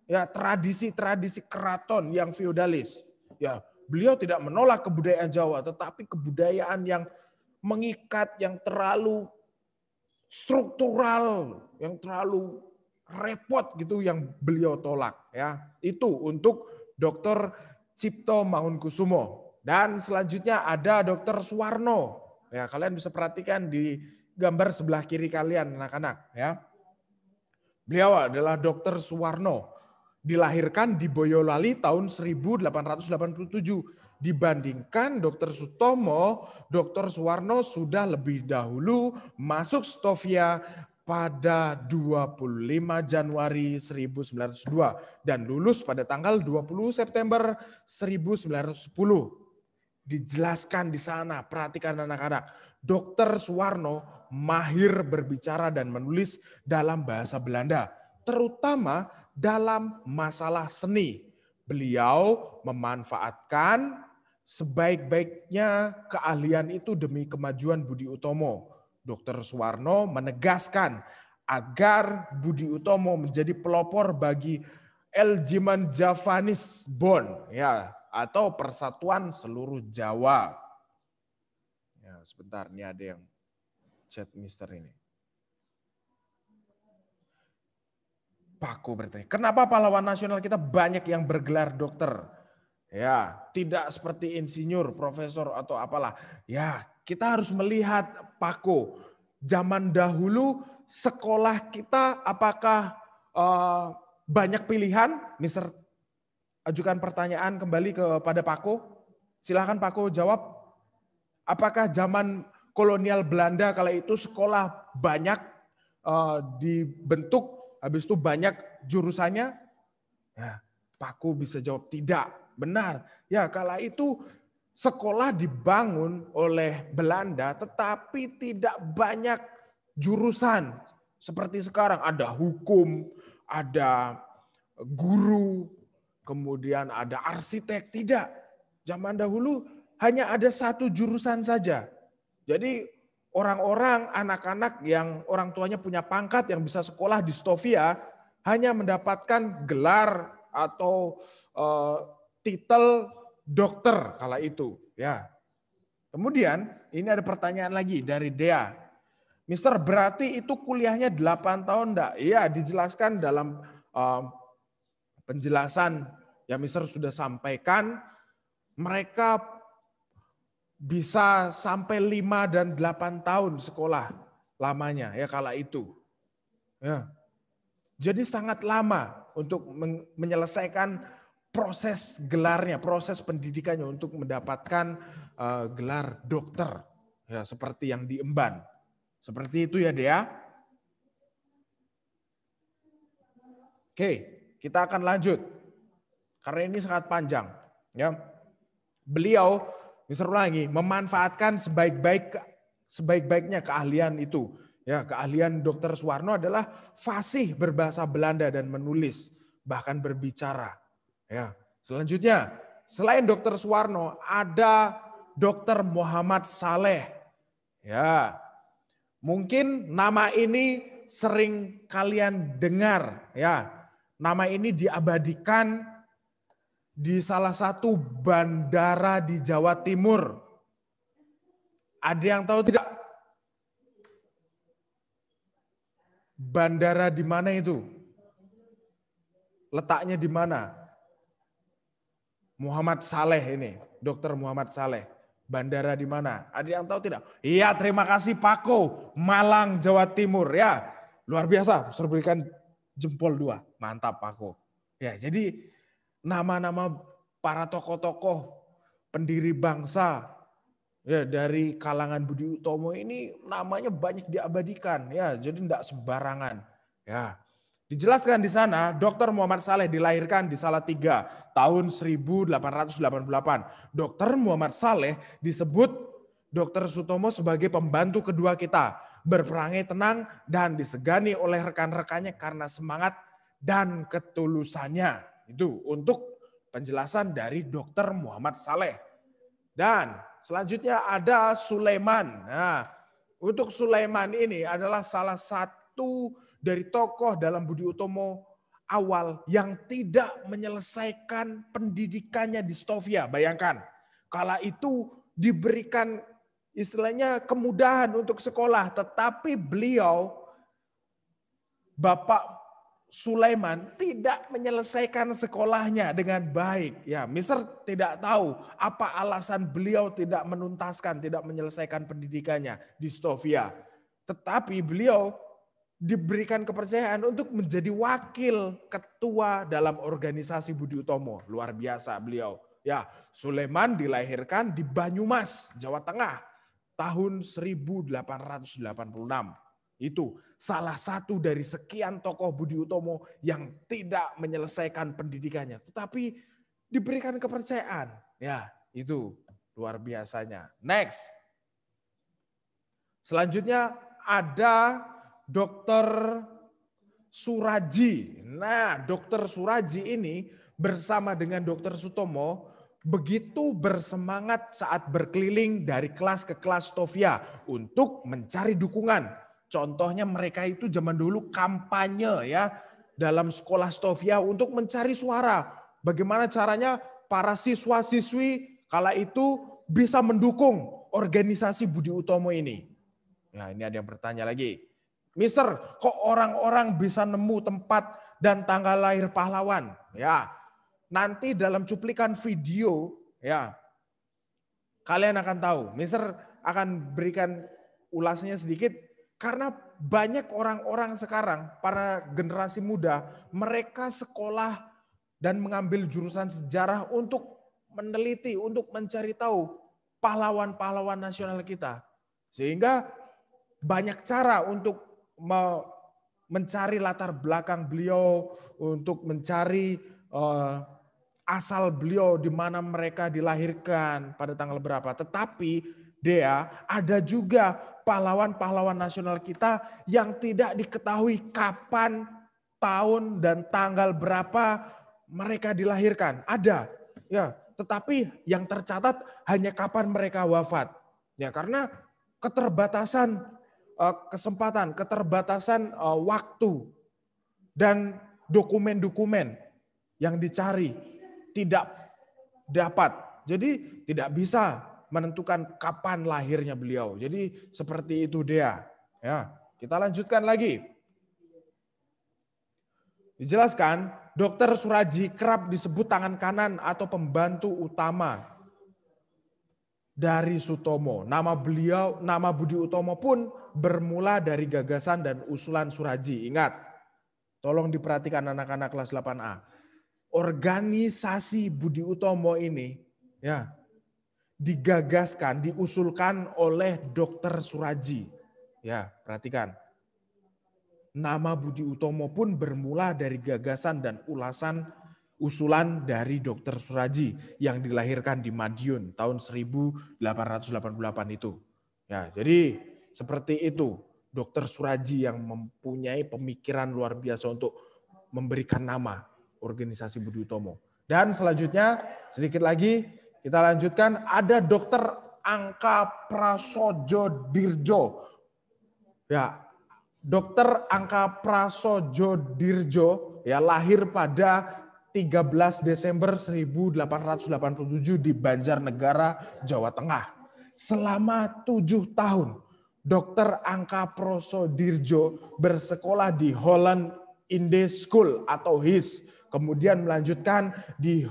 ya tradisi-tradisi keraton yang feodalis ya beliau tidak menolak kebudayaan Jawa tetapi kebudayaan yang mengikat yang terlalu struktural yang terlalu repot gitu yang beliau tolak ya itu untuk Dr. Cipto Mangunkusumo dan selanjutnya ada Dr. Suwarno ya kalian bisa perhatikan di gambar sebelah kiri kalian anak-anak ya. Beliau adalah Dr. Suwarno. Dilahirkan di Boyolali tahun 1887. Dibandingkan Dr. Sutomo, Dr. Suwarno sudah lebih dahulu masuk Stovia pada 25 Januari 1902 dan lulus pada tanggal 20 September 1910. Dijelaskan di sana, perhatikan anak-anak. Dr. Suwarno mahir berbicara dan menulis dalam bahasa Belanda, terutama dalam masalah seni. Beliau memanfaatkan sebaik-baiknya keahlian itu demi kemajuan Budi Utomo. Dr. Suwarno menegaskan agar Budi Utomo menjadi pelopor bagi Eljiman Javanis Bon ya atau Persatuan Seluruh Jawa. Sebentar ini ada yang chat Mister ini. Paku bertanya, kenapa pahlawan nasional kita banyak yang bergelar dokter? Ya, tidak seperti insinyur, profesor atau apalah. Ya, kita harus melihat Paku. Zaman dahulu sekolah kita apakah uh, banyak pilihan? Mister ajukan pertanyaan kembali kepada Paku. Silahkan Paku jawab. Apakah zaman kolonial Belanda kala itu sekolah banyak uh, dibentuk, habis itu banyak jurusannya? Ya, Paku bisa jawab tidak, benar. Ya, kala itu sekolah dibangun oleh Belanda tetapi tidak banyak jurusan. Seperti sekarang ada hukum, ada guru, kemudian ada arsitek, tidak. Zaman dahulu hanya ada satu jurusan saja, jadi orang-orang, anak-anak yang orang tuanya punya pangkat yang bisa sekolah di Stovia hanya mendapatkan gelar atau uh, titel dokter kala itu. Ya. Kemudian ini ada pertanyaan lagi dari Dea. Mister berarti itu kuliahnya 8 tahun enggak? Iya dijelaskan dalam uh, penjelasan yang Mister sudah sampaikan. Mereka bisa sampai 5 dan 8 tahun sekolah lamanya ya kala itu. Ya. Jadi sangat lama untuk menyelesaikan proses gelarnya, proses pendidikannya untuk mendapatkan uh, gelar dokter. Ya, seperti yang diemban. Seperti itu ya, Dea. Oke, kita akan lanjut. Karena ini sangat panjang, ya. Beliau Mister lagi memanfaatkan sebaik-baik sebaik-baiknya keahlian itu. Ya, keahlian Dr. Suwarno adalah fasih berbahasa Belanda dan menulis, bahkan berbicara. Ya, selanjutnya, selain Dr. Suwarno ada Dr. Muhammad Saleh. Ya. Mungkin nama ini sering kalian dengar, ya. Nama ini diabadikan di salah satu bandara di Jawa Timur. Ada yang tahu tidak? Bandara di mana itu? Letaknya di mana? Muhammad Saleh ini, Dokter Muhammad Saleh. Bandara di mana? Ada yang tahu tidak? Iya, terima kasih Pako, Malang, Jawa Timur ya. Luar biasa, berikan jempol dua. Mantap Pako. Ya, jadi nama-nama para tokoh-tokoh pendiri bangsa ya dari kalangan Budi Utomo ini namanya banyak diabadikan ya jadi tidak sembarangan ya dijelaskan di sana Dr. Muhammad Saleh dilahirkan di Salatiga tahun 1888 Dr. Muhammad Saleh disebut Dr. Sutomo sebagai pembantu kedua kita berperangai tenang dan disegani oleh rekan-rekannya karena semangat dan ketulusannya itu untuk penjelasan dari Dr. Muhammad Saleh dan Selanjutnya ada Sulaiman. Nah, untuk Sulaiman ini adalah salah satu dari tokoh dalam Budi Utomo awal yang tidak menyelesaikan pendidikannya di Stovia. Bayangkan, kala itu diberikan istilahnya kemudahan untuk sekolah, tetapi beliau Bapak Sulaiman tidak menyelesaikan sekolahnya dengan baik. Ya, Mister tidak tahu apa alasan beliau tidak menuntaskan, tidak menyelesaikan pendidikannya di Stovia. Tetapi beliau diberikan kepercayaan untuk menjadi wakil ketua dalam organisasi Budi Utomo. Luar biasa beliau. Ya, Sulaiman dilahirkan di Banyumas, Jawa Tengah tahun 1886. Itu salah satu dari sekian tokoh Budi Utomo yang tidak menyelesaikan pendidikannya, tetapi diberikan kepercayaan. Ya, itu luar biasanya. Next. Selanjutnya ada Dokter Suraji. Nah, Dokter Suraji ini bersama dengan Dokter Sutomo begitu bersemangat saat berkeliling dari kelas ke kelas Stovia untuk mencari dukungan Contohnya mereka itu zaman dulu kampanye ya dalam sekolah Stovia untuk mencari suara. Bagaimana caranya para siswa-siswi kala itu bisa mendukung organisasi Budi Utomo ini. Ya, ini ada yang bertanya lagi. Mister, kok orang-orang bisa nemu tempat dan tanggal lahir pahlawan? Ya, nanti dalam cuplikan video, ya, kalian akan tahu. Mister akan berikan ulasnya sedikit karena banyak orang-orang sekarang, para generasi muda, mereka sekolah dan mengambil jurusan sejarah untuk meneliti, untuk mencari tahu pahlawan-pahlawan nasional kita. Sehingga banyak cara untuk mencari latar belakang beliau, untuk mencari uh, asal beliau di mana mereka dilahirkan pada tanggal berapa. Tetapi Dea, ada juga pahlawan-pahlawan nasional kita yang tidak diketahui kapan, tahun, dan tanggal berapa mereka dilahirkan. Ada, ya. Tetapi yang tercatat hanya kapan mereka wafat. Ya, karena keterbatasan eh, kesempatan, keterbatasan eh, waktu, dan dokumen-dokumen yang dicari tidak dapat. Jadi tidak bisa menentukan kapan lahirnya beliau. Jadi seperti itu dia. Ya, kita lanjutkan lagi. Dijelaskan, Dokter Suraji kerap disebut tangan kanan atau pembantu utama dari Sutomo. Nama beliau, nama Budi Utomo pun bermula dari gagasan dan usulan Suraji. Ingat, tolong diperhatikan anak-anak kelas 8A. organisasi Budi Utomo ini ya digagaskan, diusulkan oleh Dr. Suraji. Ya, perhatikan. Nama Budi Utomo pun bermula dari gagasan dan ulasan usulan dari Dr. Suraji yang dilahirkan di Madiun tahun 1888 itu. Ya, jadi seperti itu Dr. Suraji yang mempunyai pemikiran luar biasa untuk memberikan nama organisasi Budi Utomo. Dan selanjutnya sedikit lagi kita lanjutkan ada Dr. Angka Prasojo Dirjo. Ya, Dr. Angka Prasojo Dirjo ya lahir pada 13 Desember 1887 di Banjarnegara, Jawa Tengah. Selama tujuh tahun, Dr. Angka Prasodirjo bersekolah di Holland Inde School atau HIS, kemudian melanjutkan di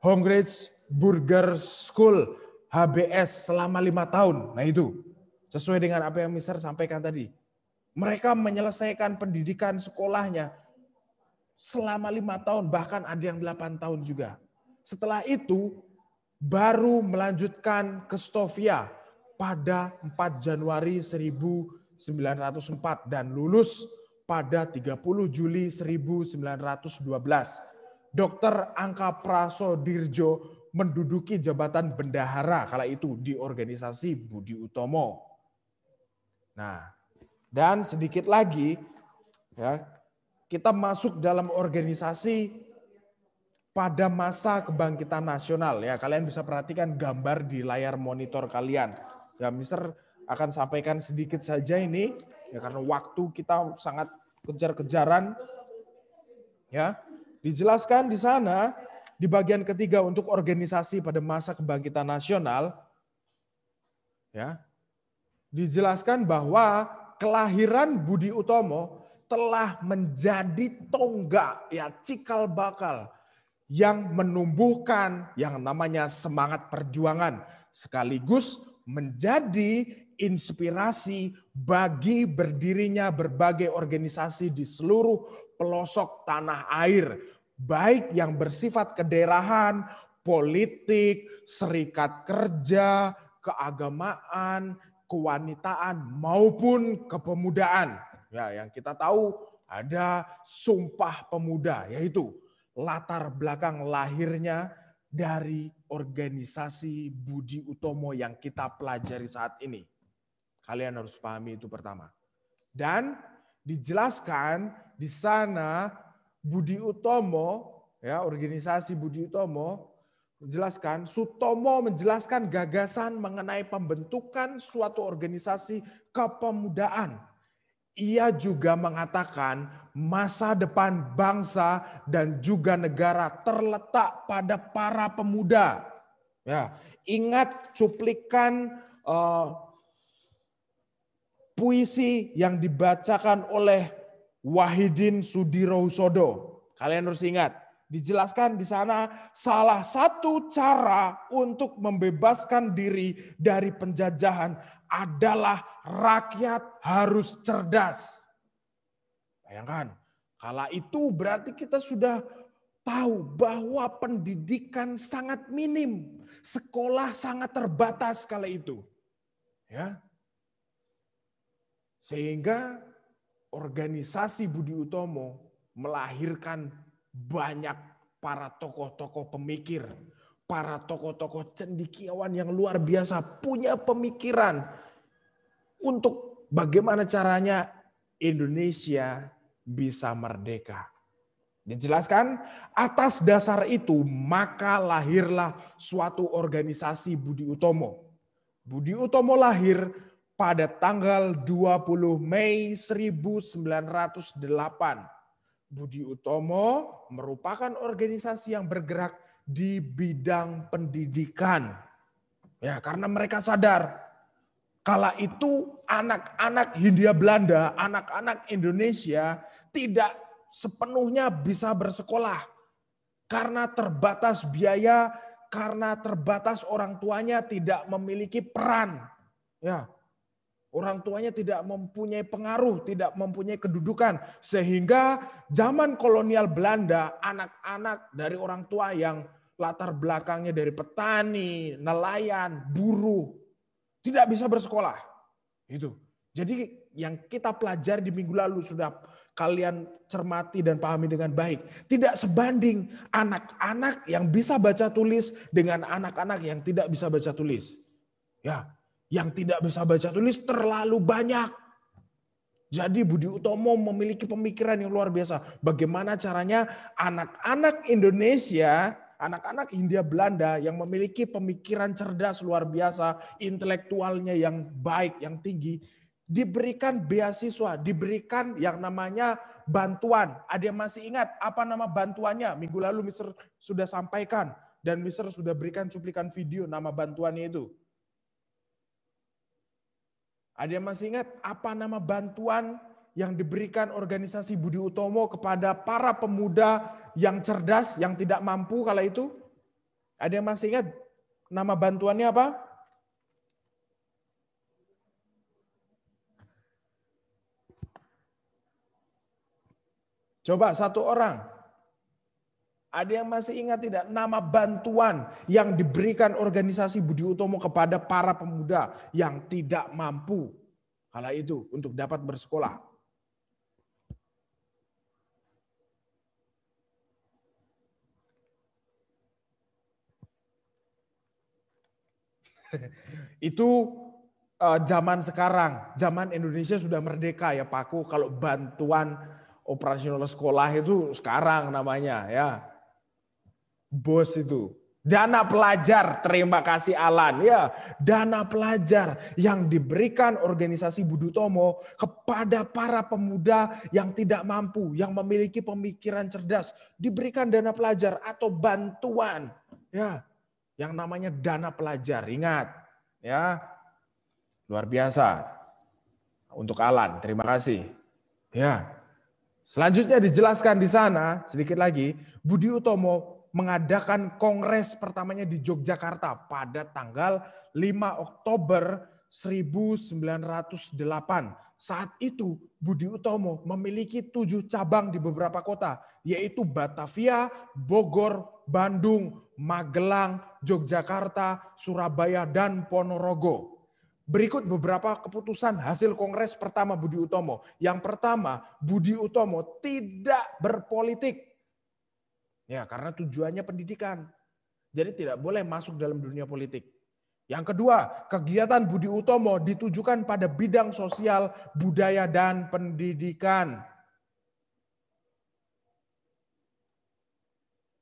Hongridge Burger School HBS selama lima tahun. Nah itu sesuai dengan apa yang Mister sampaikan tadi. Mereka menyelesaikan pendidikan sekolahnya selama lima tahun, bahkan ada yang delapan tahun juga. Setelah itu baru melanjutkan ke Stovia pada 4 Januari 1904 dan lulus pada 30 Juli 1912. Dr. Angka Prasodirjo menduduki jabatan bendahara kala itu di organisasi Budi Utomo. Nah, dan sedikit lagi ya, kita masuk dalam organisasi pada masa kebangkitan nasional ya. Kalian bisa perhatikan gambar di layar monitor kalian. Ya, Mister akan sampaikan sedikit saja ini ya karena waktu kita sangat kejar-kejaran. Ya, dijelaskan di sana di bagian ketiga untuk organisasi pada masa kebangkitan nasional ya. Dijelaskan bahwa kelahiran Budi Utomo telah menjadi tonggak ya cikal bakal yang menumbuhkan yang namanya semangat perjuangan sekaligus menjadi inspirasi bagi berdirinya berbagai organisasi di seluruh pelosok tanah air, baik yang bersifat kedaerahan, politik, serikat kerja, keagamaan, kewanitaan maupun kepemudaan. Ya, yang kita tahu ada Sumpah Pemuda yaitu latar belakang lahirnya dari organisasi Budi Utomo yang kita pelajari saat ini. Kalian harus pahami itu pertama. Dan dijelaskan di sana Budi Utomo, ya organisasi Budi Utomo menjelaskan, Sutomo menjelaskan gagasan mengenai pembentukan suatu organisasi kepemudaan ia juga mengatakan masa depan bangsa dan juga negara terletak pada para pemuda. Ya, ingat cuplikan uh, puisi yang dibacakan oleh Wahidin Sudirohusodo. Kalian harus ingat, dijelaskan di sana salah satu cara untuk membebaskan diri dari penjajahan adalah rakyat harus cerdas. Bayangkan, kala itu berarti kita sudah tahu bahwa pendidikan sangat minim, sekolah sangat terbatas kala itu. Ya. Sehingga organisasi Budi Utomo melahirkan banyak para tokoh-tokoh pemikir, para tokoh-tokoh cendikiawan yang luar biasa punya pemikiran untuk bagaimana caranya Indonesia bisa merdeka. Dijelaskan atas dasar itu maka lahirlah suatu organisasi Budi Utomo. Budi Utomo lahir pada tanggal 20 Mei 1908. Budi Utomo merupakan organisasi yang bergerak di bidang pendidikan. Ya, karena mereka sadar Kala itu anak-anak Hindia Belanda, anak-anak Indonesia tidak sepenuhnya bisa bersekolah karena terbatas biaya, karena terbatas orang tuanya tidak memiliki peran. Ya. Orang tuanya tidak mempunyai pengaruh, tidak mempunyai kedudukan. Sehingga zaman kolonial Belanda, anak-anak dari orang tua yang latar belakangnya dari petani, nelayan, buruh, tidak bisa bersekolah. Itu. Jadi yang kita pelajari di minggu lalu sudah kalian cermati dan pahami dengan baik. Tidak sebanding anak-anak yang bisa baca tulis dengan anak-anak yang tidak bisa baca tulis. Ya, yang tidak bisa baca tulis terlalu banyak. Jadi Budi Utomo memiliki pemikiran yang luar biasa. Bagaimana caranya anak-anak Indonesia, anak-anak Hindia Belanda yang memiliki pemikiran cerdas luar biasa, intelektualnya yang baik, yang tinggi, diberikan beasiswa, diberikan yang namanya bantuan. Ada yang masih ingat apa nama bantuannya? Minggu lalu Mister sudah sampaikan dan Mister sudah berikan cuplikan video nama bantuannya itu. Ada yang masih ingat apa nama bantuan yang diberikan organisasi Budi Utomo kepada para pemuda yang cerdas, yang tidak mampu kala itu? Ada yang masih ingat nama bantuannya apa? Coba satu orang. Ada yang masih ingat tidak nama bantuan yang diberikan organisasi Budi Utomo kepada para pemuda yang tidak mampu kala itu untuk dapat bersekolah? *laughs* itu uh, zaman sekarang, zaman Indonesia sudah merdeka ya Paku. Kalau bantuan operasional sekolah itu sekarang namanya ya bos itu. Dana pelajar, terima kasih Alan. Ya, dana pelajar yang diberikan organisasi Budutomo kepada para pemuda yang tidak mampu, yang memiliki pemikiran cerdas, diberikan dana pelajar atau bantuan. Ya, yang namanya dana pelajar. Ingat, ya. Luar biasa. Untuk Alan, terima kasih. Ya. Selanjutnya dijelaskan di sana sedikit lagi, Budi Utomo mengadakan kongres pertamanya di Yogyakarta pada tanggal 5 Oktober 1908. Saat itu Budi Utomo memiliki tujuh cabang di beberapa kota, yaitu Batavia, Bogor, Bandung, Magelang, Yogyakarta, Surabaya, dan Ponorogo. Berikut beberapa keputusan hasil kongres pertama Budi Utomo. Yang pertama, Budi Utomo tidak berpolitik. Ya, karena tujuannya pendidikan. Jadi tidak boleh masuk dalam dunia politik. Yang kedua, kegiatan Budi Utomo ditujukan pada bidang sosial, budaya, dan pendidikan.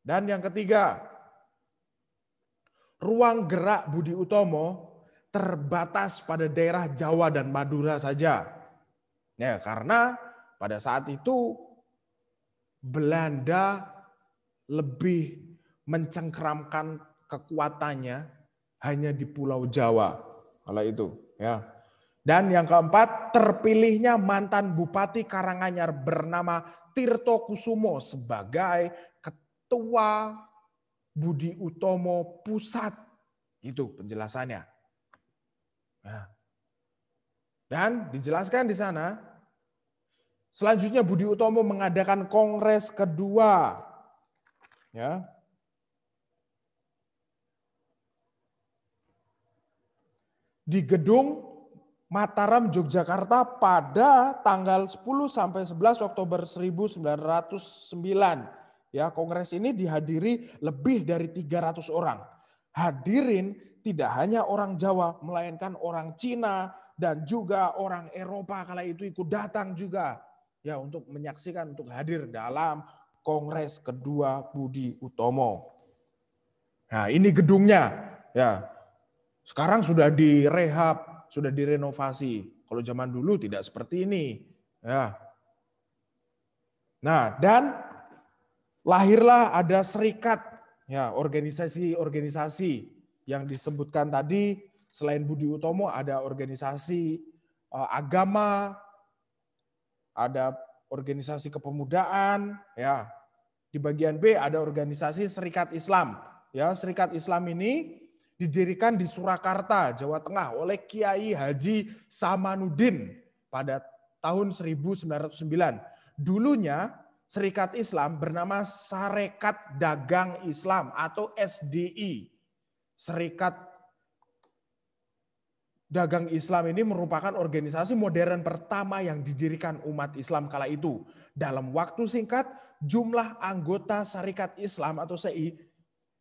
Dan yang ketiga, ruang gerak Budi Utomo terbatas pada daerah Jawa dan Madura saja. Ya, karena pada saat itu Belanda lebih mencengkramkan kekuatannya hanya di Pulau Jawa. Kalau itu, ya. Dan yang keempat, terpilihnya mantan Bupati Karanganyar bernama Tirto Kusumo sebagai Ketua Budi Utomo Pusat. Itu penjelasannya. Nah. Dan dijelaskan di sana, selanjutnya Budi Utomo mengadakan kongres kedua Ya. Di gedung Mataram Yogyakarta pada tanggal 10 sampai 11 Oktober 1909. Ya, kongres ini dihadiri lebih dari 300 orang. Hadirin tidak hanya orang Jawa, melainkan orang Cina dan juga orang Eropa kala itu ikut datang juga ya untuk menyaksikan untuk hadir dalam Kongres kedua Budi Utomo. Nah, ini gedungnya. Ya. Sekarang sudah direhab, sudah direnovasi. Kalau zaman dulu tidak seperti ini. Ya. Nah, dan lahirlah ada serikat ya, organisasi-organisasi yang disebutkan tadi selain Budi Utomo ada organisasi uh, agama, ada organisasi kepemudaan, ya. Di bagian B ada organisasi Serikat Islam. Ya, Serikat Islam ini didirikan di Surakarta, Jawa Tengah oleh Kiai Haji Samanudin pada tahun 1909. Dulunya Serikat Islam bernama Sarekat Dagang Islam atau SDI. Serikat Dagang Islam ini merupakan organisasi modern pertama yang didirikan umat Islam kala itu. Dalam waktu singkat, jumlah anggota Serikat Islam atau SI,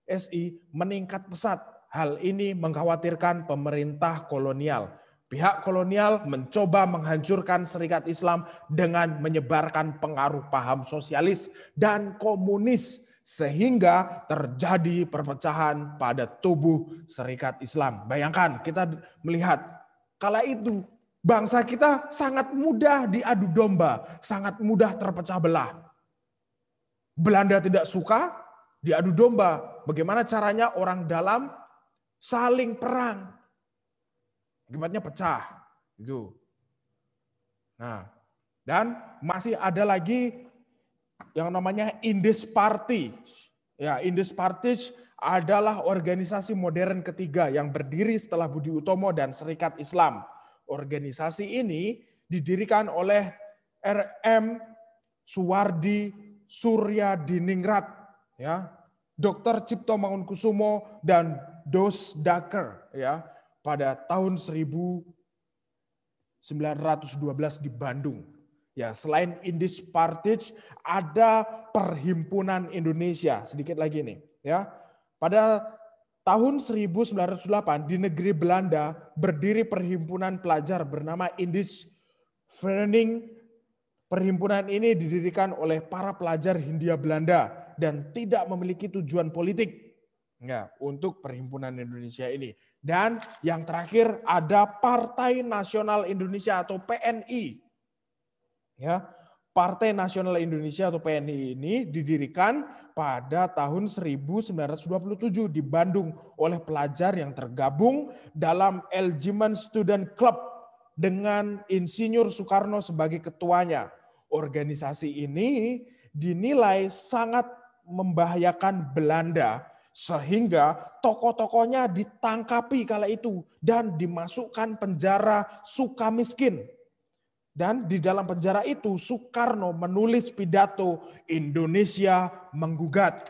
SI meningkat pesat. Hal ini mengkhawatirkan pemerintah kolonial. Pihak kolonial mencoba menghancurkan Serikat Islam dengan menyebarkan pengaruh paham sosialis dan komunis sehingga terjadi perpecahan pada tubuh Serikat Islam. Bayangkan kita melihat kala itu bangsa kita sangat mudah diadu domba, sangat mudah terpecah belah. Belanda tidak suka diadu domba. Bagaimana caranya orang dalam saling perang, akibatnya pecah. Itu. Nah, dan masih ada lagi yang namanya Indis Party. Ya, Indis Party adalah organisasi modern ketiga yang berdiri setelah Budi Utomo dan Serikat Islam. Organisasi ini didirikan oleh RM Suwardi Surya Diningrat, ya, Dr. Cipto Mangunkusumo dan Dos Daker, ya pada tahun 1912 di Bandung. Ya, selain Indis Partij ada Perhimpunan Indonesia. Sedikit lagi nih, ya. Pada tahun 1908 di negeri Belanda berdiri perhimpunan pelajar bernama Indis Vereniging. Perhimpunan ini didirikan oleh para pelajar Hindia Belanda dan tidak memiliki tujuan politik ya, untuk perhimpunan Indonesia ini. Dan yang terakhir ada Partai Nasional Indonesia atau PNI. Ya, Partai Nasional Indonesia atau PNI ini didirikan pada tahun 1927 di Bandung oleh pelajar yang tergabung dalam Eljiman Student Club dengan Insinyur Soekarno sebagai ketuanya. Organisasi ini dinilai sangat membahayakan Belanda sehingga tokoh-tokohnya ditangkapi kala itu dan dimasukkan penjara suka miskin. Dan di dalam penjara itu Soekarno menulis pidato Indonesia menggugat.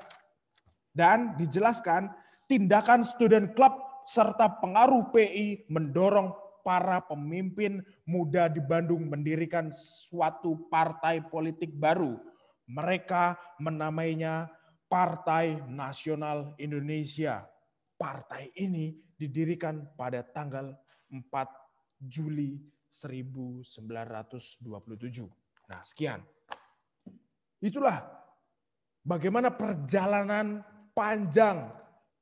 Dan dijelaskan tindakan student club serta pengaruh PI mendorong para pemimpin muda di Bandung mendirikan suatu partai politik baru. Mereka menamainya Partai Nasional Indonesia. Partai ini didirikan pada tanggal 4 Juli 1927. Nah, sekian. Itulah bagaimana perjalanan panjang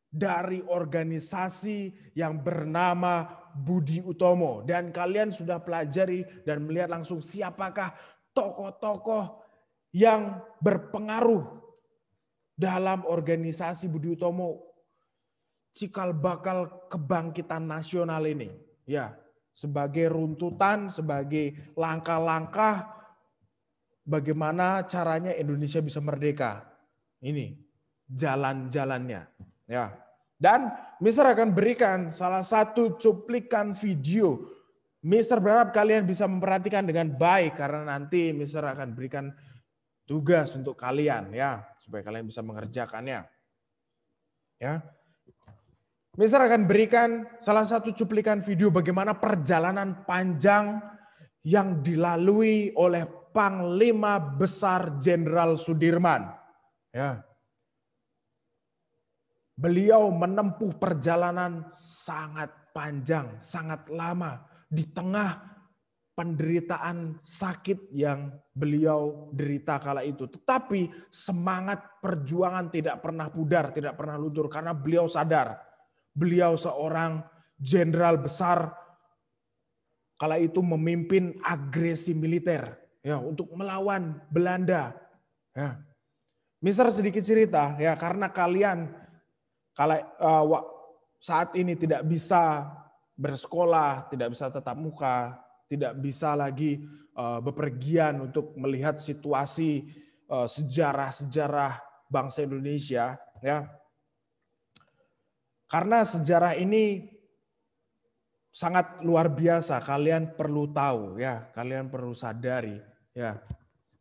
dari organisasi yang bernama Budi Utomo. Dan kalian sudah pelajari dan melihat langsung siapakah tokoh-tokoh yang berpengaruh dalam organisasi Budi Utomo cikal bakal kebangkitan nasional ini ya sebagai runtutan sebagai langkah-langkah bagaimana caranya Indonesia bisa merdeka ini jalan-jalannya ya dan Mister akan berikan salah satu cuplikan video Mister berharap kalian bisa memperhatikan dengan baik karena nanti Mister akan berikan tugas untuk kalian ya supaya kalian bisa mengerjakannya. Ya. Mister akan berikan salah satu cuplikan video bagaimana perjalanan panjang yang dilalui oleh Panglima Besar Jenderal Sudirman. Ya. Beliau menempuh perjalanan sangat panjang, sangat lama di tengah penderitaan sakit yang beliau derita kala itu. Tetapi semangat perjuangan tidak pernah pudar, tidak pernah luntur karena beliau sadar beliau seorang jenderal besar kala itu memimpin agresi militer ya untuk melawan Belanda. Ya. Mister sedikit cerita ya karena kalian kala uh, saat ini tidak bisa bersekolah, tidak bisa tetap muka, tidak bisa lagi uh, bepergian untuk melihat situasi sejarah-sejarah uh, bangsa Indonesia ya Karena sejarah ini sangat luar biasa, kalian perlu tahu ya, kalian perlu sadari ya.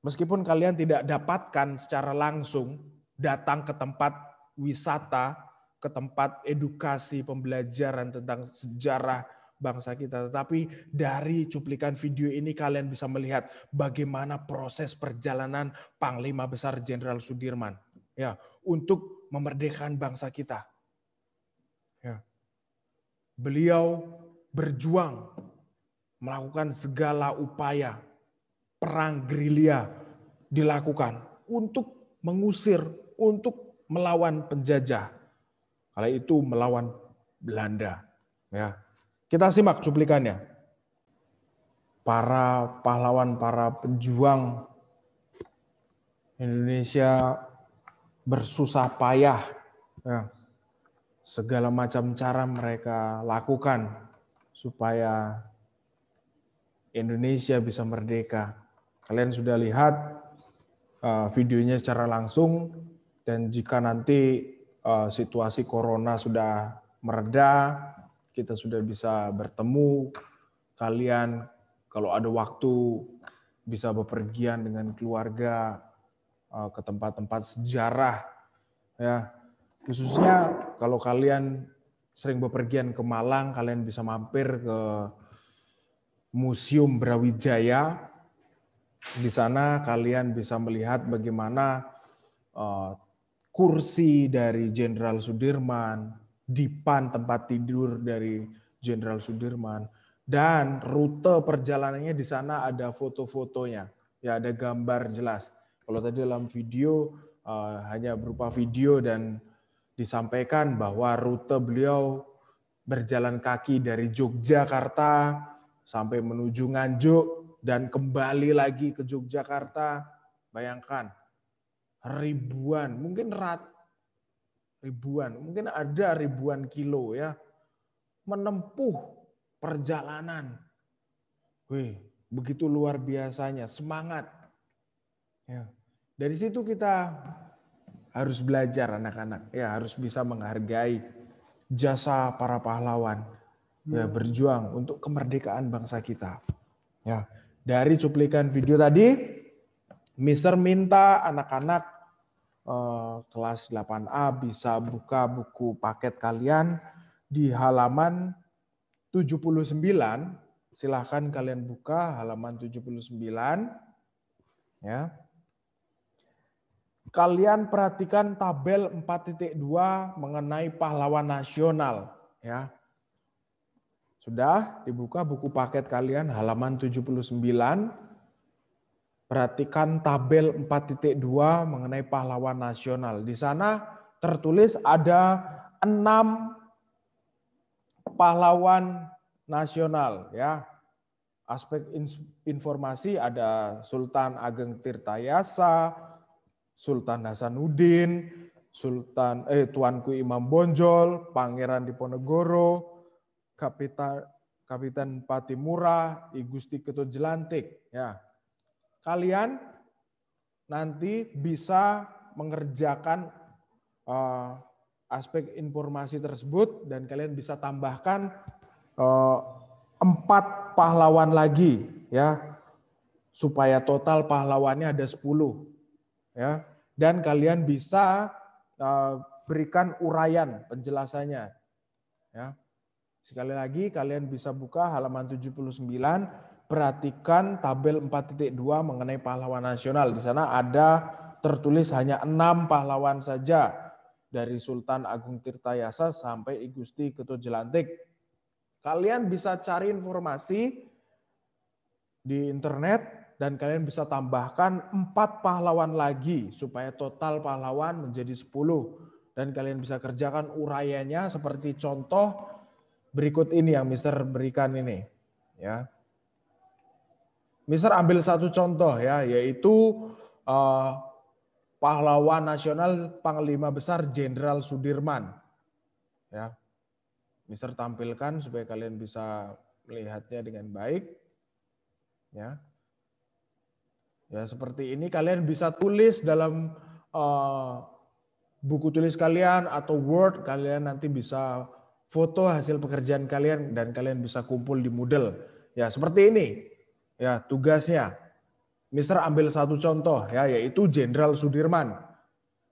Meskipun kalian tidak dapatkan secara langsung datang ke tempat wisata, ke tempat edukasi, pembelajaran tentang sejarah bangsa kita, tetapi dari cuplikan video ini kalian bisa melihat bagaimana proses perjalanan Panglima Besar Jenderal Sudirman ya untuk memerdekakan bangsa kita. Beliau berjuang melakukan segala upaya perang gerilya dilakukan untuk mengusir, untuk melawan penjajah. Kala itu melawan Belanda. Ya, kita simak cuplikannya. Para pahlawan, para pejuang Indonesia bersusah payah. Ya, segala macam cara mereka lakukan supaya Indonesia bisa merdeka. Kalian sudah lihat uh, videonya secara langsung dan jika nanti uh, situasi corona sudah mereda, kita sudah bisa bertemu kalian kalau ada waktu bisa bepergian dengan keluarga uh, ke tempat-tempat sejarah ya khususnya kalau kalian sering bepergian ke Malang kalian bisa mampir ke Museum Brawijaya. Di sana kalian bisa melihat bagaimana uh, kursi dari Jenderal Sudirman dipan tempat tidur dari Jenderal Sudirman dan rute perjalanannya di sana ada foto-fotonya. Ya ada gambar jelas. Kalau tadi dalam video uh, hanya berupa video dan disampaikan bahwa rute beliau berjalan kaki dari Yogyakarta sampai menuju Nganjuk dan kembali lagi ke Yogyakarta bayangkan ribuan mungkin rat ribuan, mungkin ada ribuan kilo ya, menempuh perjalanan. Wih, begitu luar biasanya, semangat. Ya. Dari situ kita harus belajar anak-anak, ya harus bisa menghargai jasa para pahlawan, ya hmm. berjuang untuk kemerdekaan bangsa kita. Ya, dari cuplikan video tadi, Mister minta anak-anak Eh, kelas 8A bisa buka buku paket kalian di halaman 79. Silahkan kalian buka halaman 79. Ya. Kalian perhatikan tabel 4.2 mengenai pahlawan nasional. Ya. Sudah dibuka buku paket kalian halaman 79 Perhatikan tabel 4.2 mengenai pahlawan nasional. Di sana tertulis ada enam pahlawan nasional ya. Aspek informasi ada Sultan Ageng Tirtayasa, Sultan Hasanuddin, Sultan eh Tuanku Imam Bonjol, Pangeran Diponegoro, Kapitan Kapitan Patimura, I Gusti Ketut Jelantik ya. Kalian nanti bisa mengerjakan uh, aspek informasi tersebut dan kalian bisa tambahkan uh, empat pahlawan lagi ya. Supaya total pahlawannya ada 10 ya dan kalian bisa uh, berikan uraian penjelasannya ya sekali lagi kalian bisa buka halaman 79 perhatikan tabel 4.2 mengenai pahlawan nasional. Di sana ada tertulis hanya enam pahlawan saja dari Sultan Agung Tirtayasa sampai I Gusti Ketut Jelantik. Kalian bisa cari informasi di internet dan kalian bisa tambahkan empat pahlawan lagi supaya total pahlawan menjadi 10 dan kalian bisa kerjakan uraiannya seperti contoh berikut ini yang Mister berikan ini ya. Mister ambil satu contoh ya, yaitu uh, pahlawan nasional Panglima Besar Jenderal Sudirman. Ya, Mister tampilkan supaya kalian bisa melihatnya dengan baik. Ya, ya seperti ini kalian bisa tulis dalam uh, buku tulis kalian atau Word, kalian nanti bisa foto hasil pekerjaan kalian dan kalian bisa kumpul di Moodle. Ya, seperti ini. Ya, tugasnya. Mister ambil satu contoh ya, yaitu Jenderal Sudirman.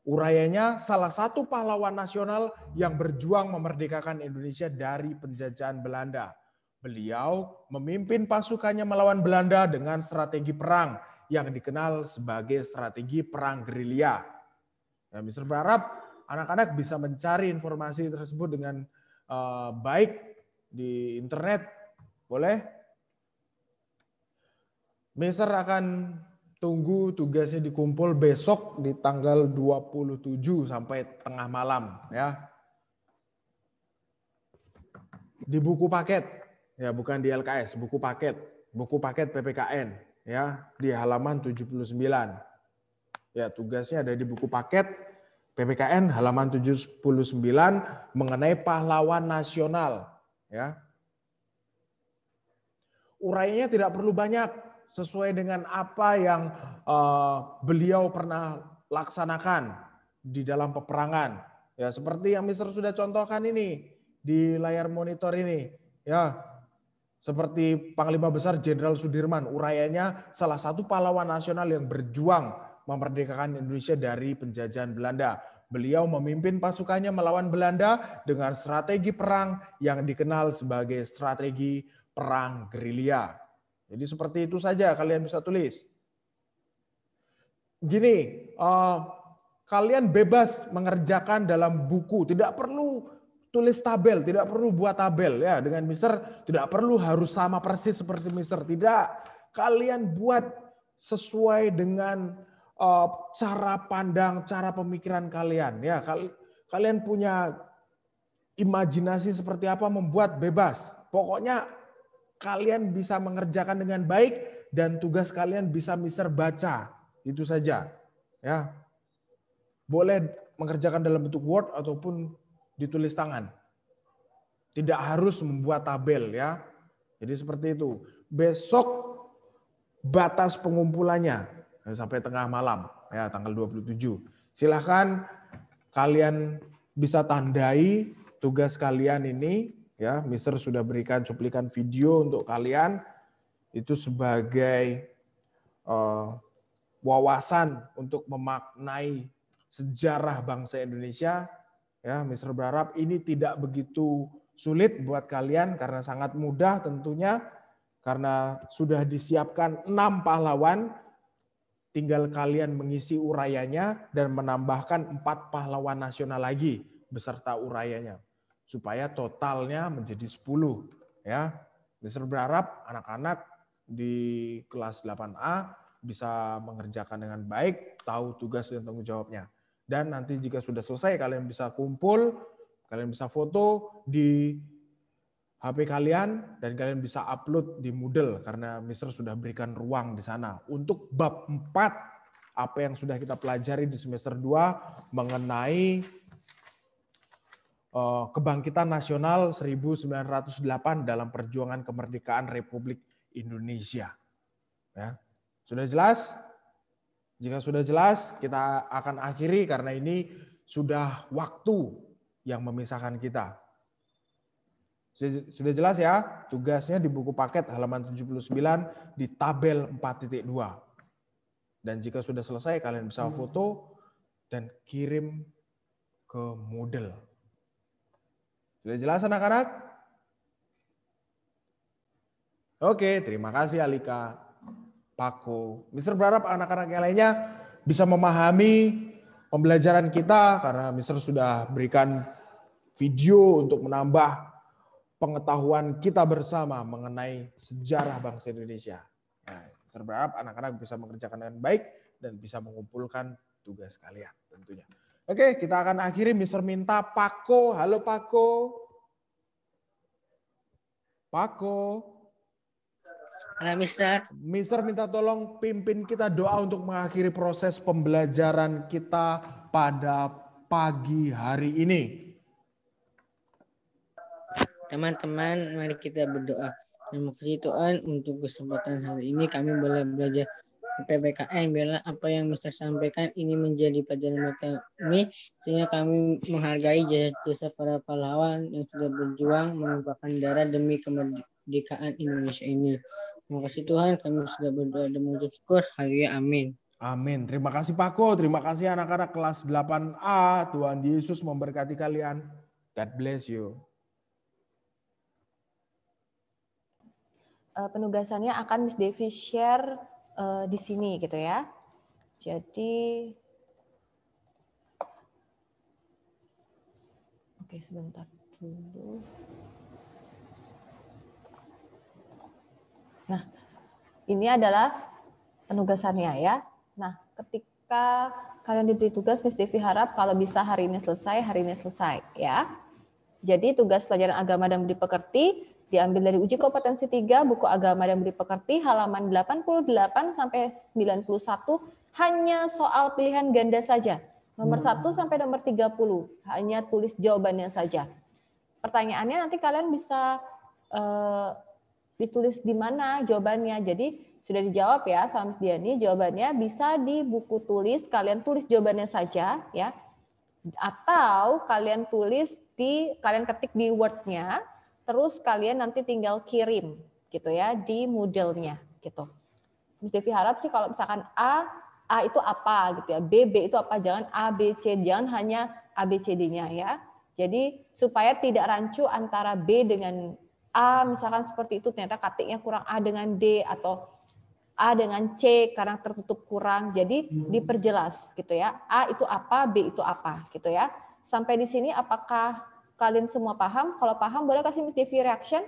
Urayanya salah satu pahlawan nasional yang berjuang memerdekakan Indonesia dari penjajahan Belanda. Beliau memimpin pasukannya melawan Belanda dengan strategi perang yang dikenal sebagai strategi perang gerilya. Ya, Mister berharap anak-anak bisa mencari informasi tersebut dengan uh, baik di internet. Boleh? Mister akan tunggu tugasnya dikumpul besok di tanggal 27 sampai tengah malam ya. Di buku paket ya bukan di LKS, buku paket, buku paket PPKN ya di halaman 79. Ya, tugasnya ada di buku paket PPKN halaman 79 mengenai pahlawan nasional ya. Urainya tidak perlu banyak, sesuai dengan apa yang uh, beliau pernah laksanakan di dalam peperangan. Ya, seperti yang Mister sudah contohkan ini di layar monitor ini. Ya, seperti Panglima Besar Jenderal Sudirman, urayanya salah satu pahlawan nasional yang berjuang memerdekakan Indonesia dari penjajahan Belanda. Beliau memimpin pasukannya melawan Belanda dengan strategi perang yang dikenal sebagai strategi perang gerilya. Jadi seperti itu saja kalian bisa tulis. Gini, uh, kalian bebas mengerjakan dalam buku, tidak perlu tulis tabel, tidak perlu buat tabel ya dengan Mister, tidak perlu harus sama persis seperti Mister, tidak. Kalian buat sesuai dengan uh, cara pandang, cara pemikiran kalian ya. Kalian punya imajinasi seperti apa membuat bebas. Pokoknya kalian bisa mengerjakan dengan baik dan tugas kalian bisa Mister baca. Itu saja. Ya. Boleh mengerjakan dalam bentuk Word ataupun ditulis tangan. Tidak harus membuat tabel ya. Jadi seperti itu. Besok batas pengumpulannya sampai tengah malam ya tanggal 27. Silahkan kalian bisa tandai tugas kalian ini ya Mister sudah berikan cuplikan video untuk kalian itu sebagai uh, wawasan untuk memaknai sejarah bangsa Indonesia ya Mister berharap ini tidak begitu sulit buat kalian karena sangat mudah tentunya karena sudah disiapkan enam pahlawan tinggal kalian mengisi urayanya dan menambahkan empat pahlawan nasional lagi beserta urayanya supaya totalnya menjadi 10 ya. Mister berharap anak-anak di kelas 8A bisa mengerjakan dengan baik, tahu tugas dan tanggung jawabnya. Dan nanti jika sudah selesai kalian bisa kumpul, kalian bisa foto di HP kalian dan kalian bisa upload di Moodle karena Mister sudah berikan ruang di sana. Untuk bab 4 apa yang sudah kita pelajari di semester 2 mengenai Eh, kebangkitan nasional 1908 dalam perjuangan kemerdekaan Republik Indonesia. Ya. Sudah jelas? Jika sudah jelas, kita akan akhiri karena ini sudah waktu yang memisahkan kita. Sudah jelas ya? Tugasnya di buku paket halaman 79 di tabel 4.2. Dan jika sudah selesai, kalian bisa foto dan kirim ke Moodle. Sudah jelas anak-anak? Oke, terima kasih Alika, Pako. Mister berharap anak-anak yang lainnya bisa memahami pembelajaran kita karena Mister sudah berikan video untuk menambah pengetahuan kita bersama mengenai sejarah bangsa Indonesia. Nah, Mister berharap anak-anak bisa mengerjakan dengan baik dan bisa mengumpulkan tugas kalian tentunya. Oke, kita akan akhiri. Mister minta Pako. Halo Pako. Pako. Halo Mister. Mister minta tolong pimpin kita doa untuk mengakhiri proses pembelajaran kita pada pagi hari ini. Teman-teman, mari kita berdoa. Terima kasih Tuhan untuk kesempatan hari ini kami boleh belajar PPKN. Biarlah apa yang Mister sampaikan ini menjadi pelajaran kami sehingga kami menghargai jasa-jasa para pahlawan yang sudah berjuang menumpahkan darah demi kemerdekaan Indonesia ini. Terima kasih Tuhan, kami sudah berdoa dan mengucap syukur. Haleluya, amin. Amin. Terima kasih Pak Ko. Terima kasih anak-anak kelas 8A. Tuhan Yesus memberkati kalian. God bless you. uh, penugasannya akan Miss Devi share uh, di sini gitu ya. Jadi Oke, sebentar dulu. Nah, ini adalah penugasannya ya. Nah, ketika kalian diberi tugas, Miss Devi harap kalau bisa hari ini selesai, hari ini selesai ya. Jadi tugas pelajaran agama dan budi pekerti diambil dari uji kompetensi 3 buku agama dan budi pekerti halaman 88 sampai 91 hanya soal pilihan ganda saja. Nomor 1 hmm. sampai nomor 30 hanya tulis jawabannya saja. Pertanyaannya nanti kalian bisa uh, ditulis di mana jawabannya. Jadi sudah dijawab ya sama Mas Diani, jawabannya bisa di buku tulis, kalian tulis jawabannya saja ya. Atau kalian tulis di kalian ketik di Word-nya terus kalian nanti tinggal kirim gitu ya di Moodle-nya gitu. Miss Devi harap sih kalau misalkan A, A itu apa gitu ya, B, B itu apa, jangan A, B, C, jangan hanya A, B, C, D-nya ya. Jadi supaya tidak rancu antara B dengan A, misalkan seperti itu ternyata ketiknya kurang A dengan D atau A dengan C karena tertutup kurang. Jadi diperjelas gitu ya. A itu apa, B itu apa gitu ya. Sampai di sini apakah Kalian semua paham? Kalau paham, boleh kasih Miss Devi reaction?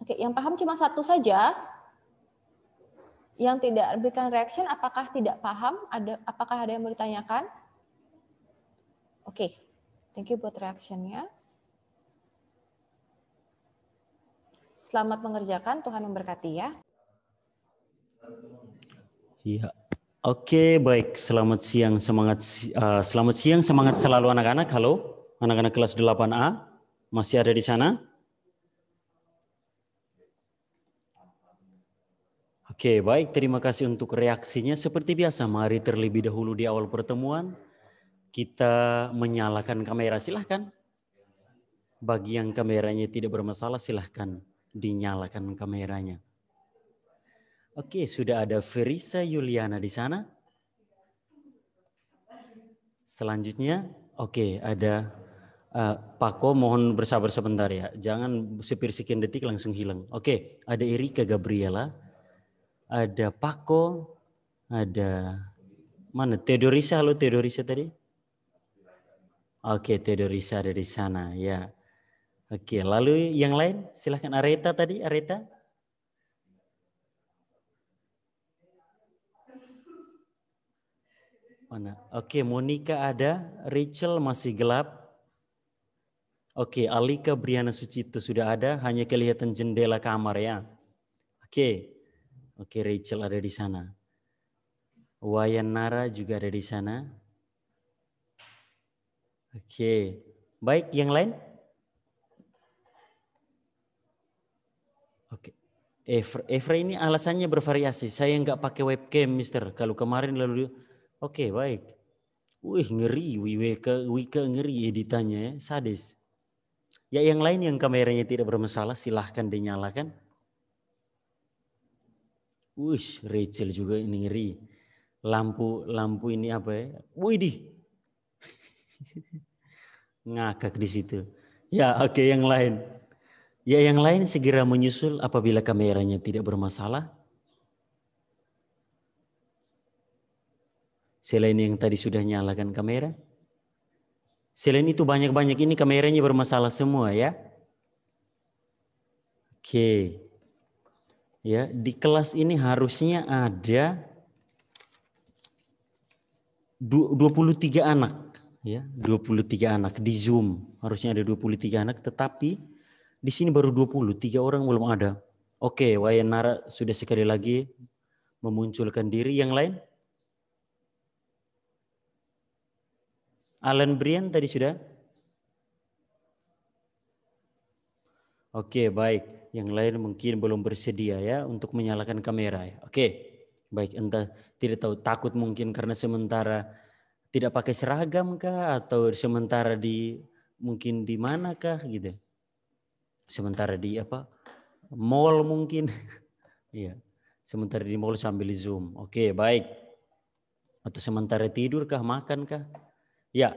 Oke, yang paham cuma satu saja. Yang tidak berikan reaction, apakah tidak paham? Ada, apakah ada yang mau ditanyakan? Oke, thank you buat reactionnya. Selamat mengerjakan, Tuhan memberkati ya. Iya, Oke, baik. Selamat siang, semangat uh, selamat siang, semangat selalu anak-anak. Halo, anak-anak kelas 8A. Masih ada di sana? Oke, baik. Terima kasih untuk reaksinya. Seperti biasa, mari terlebih dahulu di awal pertemuan kita menyalakan kamera. Silahkan. Bagi yang kameranya tidak bermasalah, silahkan dinyalakan kameranya. Oke, sudah ada Verisa Yuliana di sana. Selanjutnya, oke, ada uh, Pako. Mohon bersabar sebentar ya. Jangan sepir sekian detik langsung hilang. Oke, ada Erika Gabriela. Ada Pako. Ada mana? Teodorisa. Halo Teodorisa tadi. Oke, Teodorisa ada di sana. Ya. Oke, lalu yang lain silahkan Areta tadi. Areta. Mana? Oke, Monica ada, Rachel masih gelap. Oke, Alika Briana Sucipto sudah ada, hanya kelihatan jendela kamar ya. Oke. Oke, Rachel ada di sana. Wayan Nara juga ada di sana. Oke. Baik, yang lain? Oke. Evra, Evra ini alasannya bervariasi. Saya nggak pakai webcam, Mister. Kalau kemarin lalu Oke, baik. Wih, ngeri. Wika, Wika ngeri editannya ya. Sadis. Ya yang lain yang kameranya tidak bermasalah silahkan dinyalakan. Wih, Rachel juga ini ngeri. Lampu lampu ini apa ya? Wih. Ngakak di situ. Ya, oke okay, yang lain. Ya yang lain segera menyusul apabila kameranya tidak bermasalah. Selain yang tadi sudah nyalakan kamera. Selain itu banyak-banyak ini kameranya bermasalah semua ya. Oke. Ya, di kelas ini harusnya ada 23 anak ya, 23 anak di Zoom. Harusnya ada 23 anak tetapi di sini baru 20, tiga orang belum ada. Oke, Wayan Nara sudah sekali lagi memunculkan diri yang lain. Alan Brian tadi sudah? Oke, baik. Yang lain mungkin belum bersedia ya untuk menyalakan kamera ya. Oke. Baik, entah tidak tahu takut mungkin karena sementara tidak pakai seragam kah atau sementara di mungkin di manakah gitu. Sementara di apa? Mall mungkin. *laughs* Iya. sementara di mall sambil Zoom. Oke, baik. Atau sementara tidur kah, makan kah? Ya.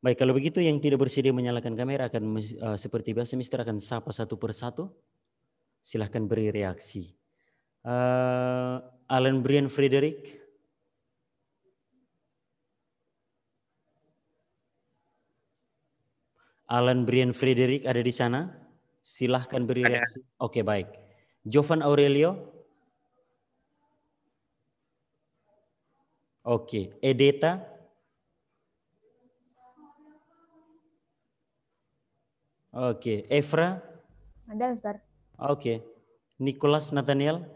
Baik, kalau begitu yang tidak bersedia menyalakan kamera akan uh, seperti biasa Mister akan sapa satu persatu. Silahkan beri reaksi. Uh, Alan Brian Frederick. Alan Brian Frederick ada di sana? Silahkan beri reaksi. Oke, baik. Jovan Aurelio. Oke, Edeta. Oke, Evra. Ada, Ustaz. Oke. Nicholas Nathaniel.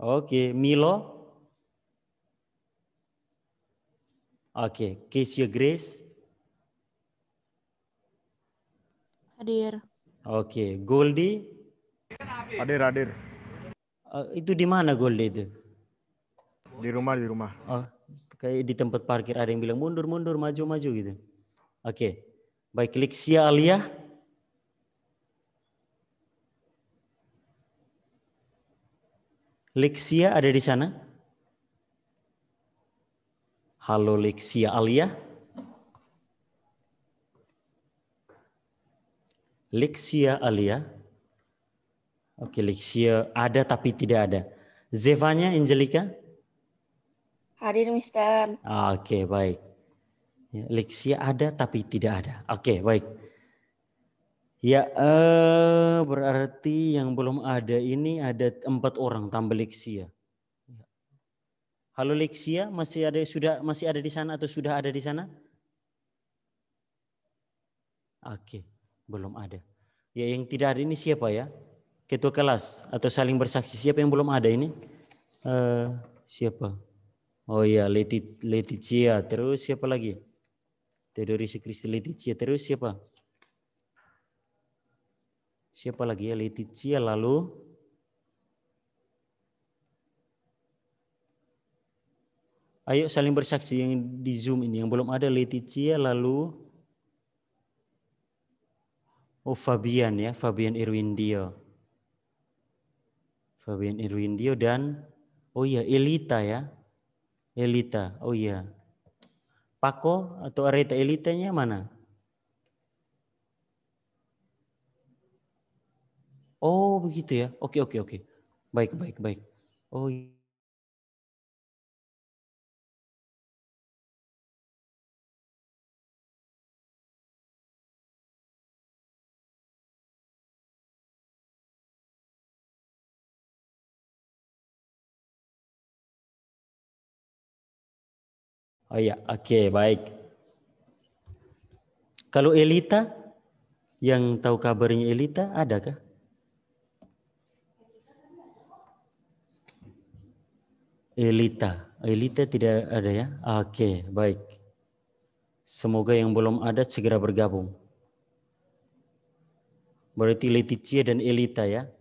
Oke, Milo. Oke, Kesia Grace. Hadir. Oke, Goldie. Hadir, hadir. Uh, itu di mana Goldie itu? Di rumah, di rumah. Oh, kayak di tempat parkir ada yang bilang mundur, mundur, maju, maju gitu. Oke. Baik, Lixia Alia. Lixia ada di sana? Halo Lixia Alia. Lixia Alia. Oke, Lixia ada tapi tidak ada. Zevanya Angelica? Hadir, Mister. Oke, baik. Ya, Lixia ada tapi tidak ada. Oke, baik. Ya, eh, berarti yang belum ada ini ada empat orang tambah Lixia. Halo Lixia, masih ada sudah masih ada di sana atau sudah ada di sana? Oke, belum ada. Ya, yang tidak ada ini siapa ya? Ketua kelas atau saling bersaksi siapa yang belum ada ini? Uh, siapa? Oh iya, Leti, Leticia. Terus siapa lagi? Teodorisi Kristi Leticia. Terus siapa? Siapa lagi ya? Leticia lalu Ayo saling bersaksi yang di Zoom ini yang belum ada Leticia lalu Oh Fabian ya, Fabian Irwindio. Fabian Irwindio dan oh iya Elita ya. Elita. Oh iya. Pako atau Areta Elitanya mana? Oh begitu ya. Oke oke oke. Baik baik baik. Oh iya. Oh iya, oke okay, baik. Kalau Elita, yang tahu kabarnya Elita, adakah? Elita, Elita tidak ada ya? Oke, okay, baik. Semoga yang belum ada segera bergabung. Berarti Leticia dan Elita ya? Ya,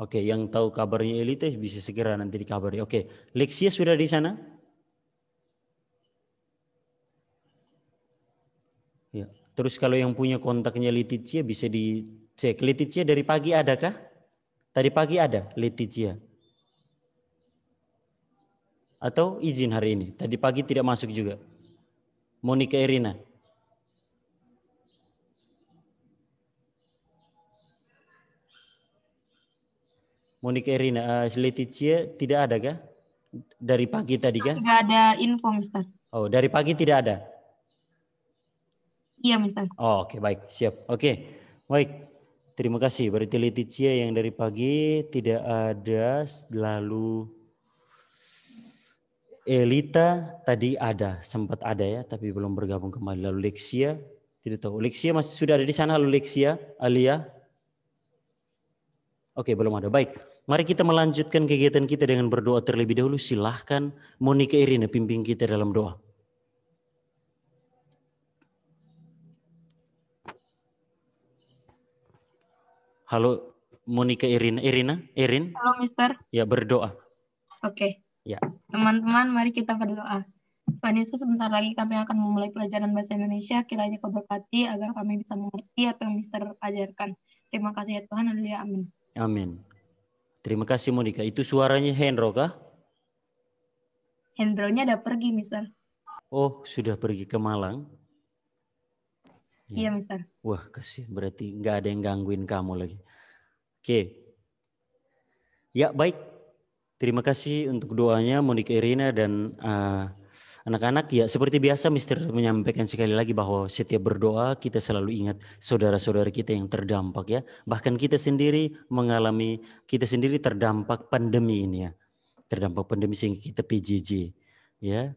Oke, yang tahu kabarnya Elita bisa segera nanti dikabari. Oke, Lexia sudah di sana? Ya. Terus kalau yang punya kontaknya Leticia bisa dicek. Leticia dari pagi adakah? Tadi pagi ada Leticia. Atau izin hari ini? Tadi pagi tidak masuk juga. Monica Erina. Monica Erina, uh, Leticia tidak ada kah? Dari pagi tadi kah? Tidak ada info, Mister. Oh, dari pagi tidak ada? Iya, Mister. Oh, oke, okay, baik. Siap. Oke, okay. baik. Terima kasih. Berarti Leticia yang dari pagi tidak ada, lalu Elita tadi ada, sempat ada ya, tapi belum bergabung kembali. Lalu Lexia, tidak tahu. Lexia masih sudah ada di sana, lalu Lexia, Alia, Oke, belum ada. Baik, mari kita melanjutkan kegiatan kita dengan berdoa terlebih dahulu. Silahkan Monica Irina pimpin kita dalam doa. Halo, Monica Irina. Irina, Irin. Halo, Mister. Ya, berdoa. Oke. Ya. Teman-teman, mari kita berdoa. Tuhan Yesus, sebentar lagi kami akan memulai pelajaran bahasa Indonesia. Kiranya kau berkati agar kami bisa mengerti apa yang Mister ajarkan. Terima kasih ya Tuhan. Haleluya. Amin. Amin. Terima kasih Monica. Itu suaranya Henro kah? Hendro-nya udah pergi, Mister. Oh, sudah pergi ke Malang. Iya, Mister. Wah, kasih. Berarti nggak ada yang gangguin kamu lagi. Oke. Ya, baik. Terima kasih untuk doanya Monica Irina dan uh, anak-anak. Ya, seperti biasa Mister menyampaikan sekali lagi bahwa setiap berdoa kita selalu ingat saudara-saudara kita yang terdampak ya. Bahkan kita sendiri mengalami, kita sendiri terdampak pandemi ini ya. Terdampak pandemi sehingga kita PJJ ya.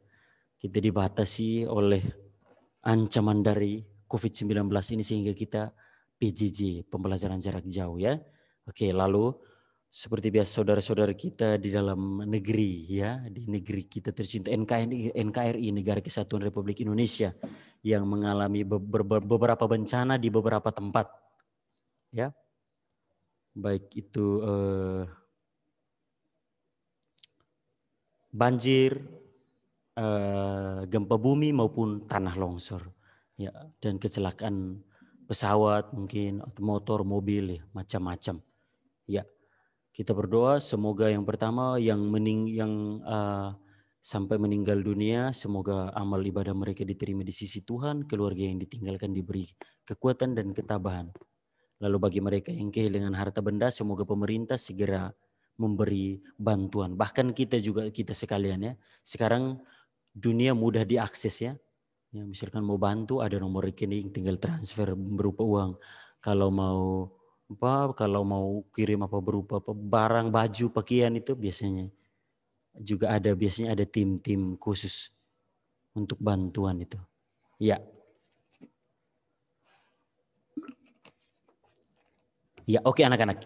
Kita dibatasi oleh ancaman dari COVID-19 ini sehingga kita PJJ, pembelajaran jarak jauh ya. Oke, lalu seperti biasa saudara-saudara kita di dalam negeri ya, di negeri kita tercinta NKRI, NKRI Negara Kesatuan Republik Indonesia yang mengalami beberapa bencana di beberapa tempat. Ya. Baik itu eh, banjir, eh, gempa bumi maupun tanah longsor ya dan kecelakaan pesawat mungkin motor mobil ya macam-macam ya kita berdoa semoga yang pertama yang mening yang uh, sampai meninggal dunia semoga amal ibadah mereka diterima di sisi Tuhan keluarga yang ditinggalkan diberi kekuatan dan ketabahan. Lalu bagi mereka yang kehilangan harta benda semoga pemerintah segera memberi bantuan. Bahkan kita juga kita sekalian ya sekarang dunia mudah diakses ya. Ya, misalkan mau bantu ada nomor rekening tinggal transfer berupa uang. Kalau mau apa kalau mau kirim apa berupa apa, barang baju pakaian itu biasanya juga ada biasanya ada tim-tim khusus untuk bantuan itu. Ya. Ya, oke anak-anak.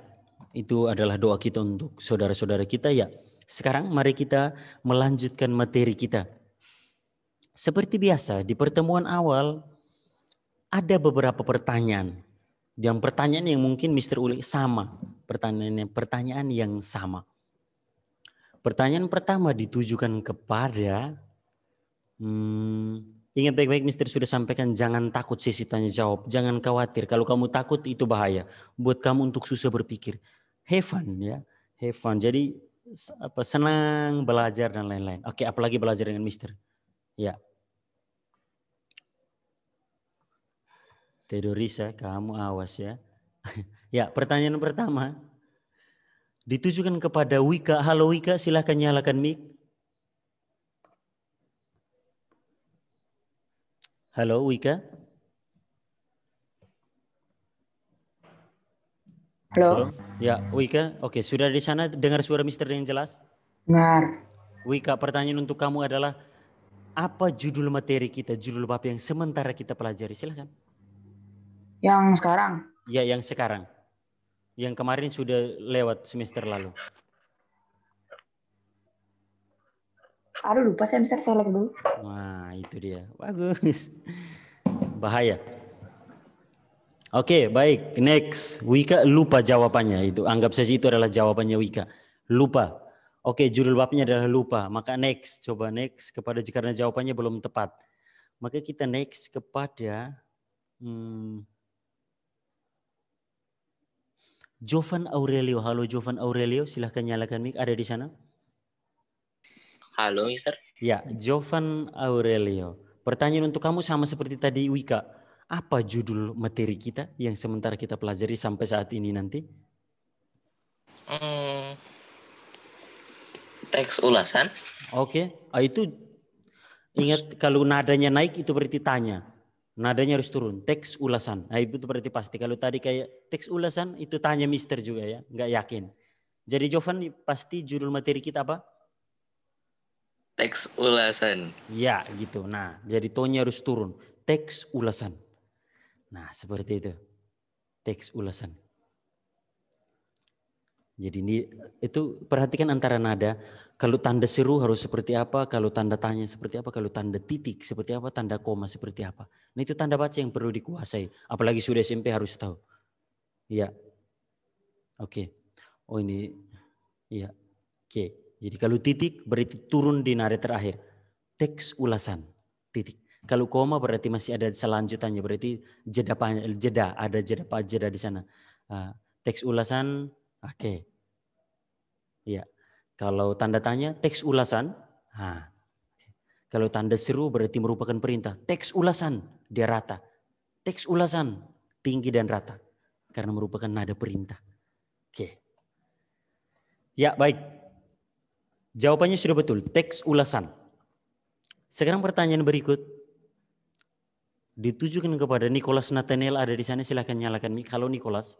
Itu adalah doa kita untuk saudara-saudara kita ya. Sekarang mari kita melanjutkan materi kita. Seperti biasa di pertemuan awal ada beberapa pertanyaan. Dan pertanyaan yang mungkin Mr. Uli sama. Pertanyaan pertanyaan yang sama. Pertanyaan pertama ditujukan kepada hmm, ingat baik-baik Mister sudah sampaikan jangan takut sesi tanya jawab, jangan khawatir. Kalau kamu takut itu bahaya buat kamu untuk susah berpikir. Have fun ya, have fun. Jadi apa senang belajar dan lain-lain. Oke, apalagi belajar dengan Mister. Ya. Tedorisa, kamu awas ya. *laughs* ya, pertanyaan pertama. Ditujukan kepada Wika. Halo Wika, silahkan nyalakan mic. Halo Wika. Halo. Ya, Wika. Oke, sudah di sana dengar suara Mister yang jelas? Dengar. Wika, pertanyaan untuk kamu adalah apa judul materi kita, judul bab yang sementara kita pelajari? Silahkan. Yang sekarang? Ya, yang sekarang. Yang kemarin sudah lewat semester lalu. Aduh lupa semester saya lihat dulu. Wah itu dia. Bagus. Bahaya. Oke baik. Next. Wika lupa jawabannya. itu Anggap saja itu adalah jawabannya Wika. Lupa. Oke judul babnya adalah lupa. Maka next. Coba next kepada karena jawabannya belum tepat. Maka kita next kepada... Hmm, Jovan Aurelio. Halo Jovan Aurelio, silahkan nyalakan mic. Ada di sana? Halo, Mister. Ya, Jovan Aurelio. Pertanyaan untuk kamu sama seperti tadi Wika. Apa judul materi kita yang sementara kita pelajari sampai saat ini nanti? Hmm, teks ulasan. Oke, okay. Ah, itu ingat kalau nadanya naik itu berarti tanya nadanya harus turun. Teks ulasan. Nah, itu berarti pasti. Kalau tadi kayak teks ulasan itu tanya mister juga ya, nggak yakin. Jadi Jovan pasti judul materi kita apa? Teks ulasan. Ya gitu. Nah jadi tonnya harus turun. Teks ulasan. Nah seperti itu. Teks ulasan. Jadi ini itu perhatikan antara nada. Kalau tanda seru harus seperti apa, kalau tanda tanya seperti apa, kalau tanda titik seperti apa, tanda koma seperti apa. Nah itu tanda baca yang perlu dikuasai. Apalagi sudah SMP harus tahu. Iya. Oke. Oh ini, iya. Oke. Jadi kalau titik berarti turun di nada terakhir. Teks ulasan. Titik. Kalau koma berarti masih ada selanjutannya. Berarti jeda, jeda ada jeda jeda di sana. Uh, teks ulasan Oke. Iya. Kalau tanda tanya, teks ulasan. Nah. Kalau tanda seru berarti merupakan perintah. Teks ulasan, dia rata. Teks ulasan, tinggi dan rata. Karena merupakan nada perintah. Oke. Ya, baik. Jawabannya sudah betul. Teks ulasan. Sekarang pertanyaan berikut. Ditujukan kepada Nicholas Nathaniel ada di sana. Silahkan nyalakan mic. Halo Nicholas.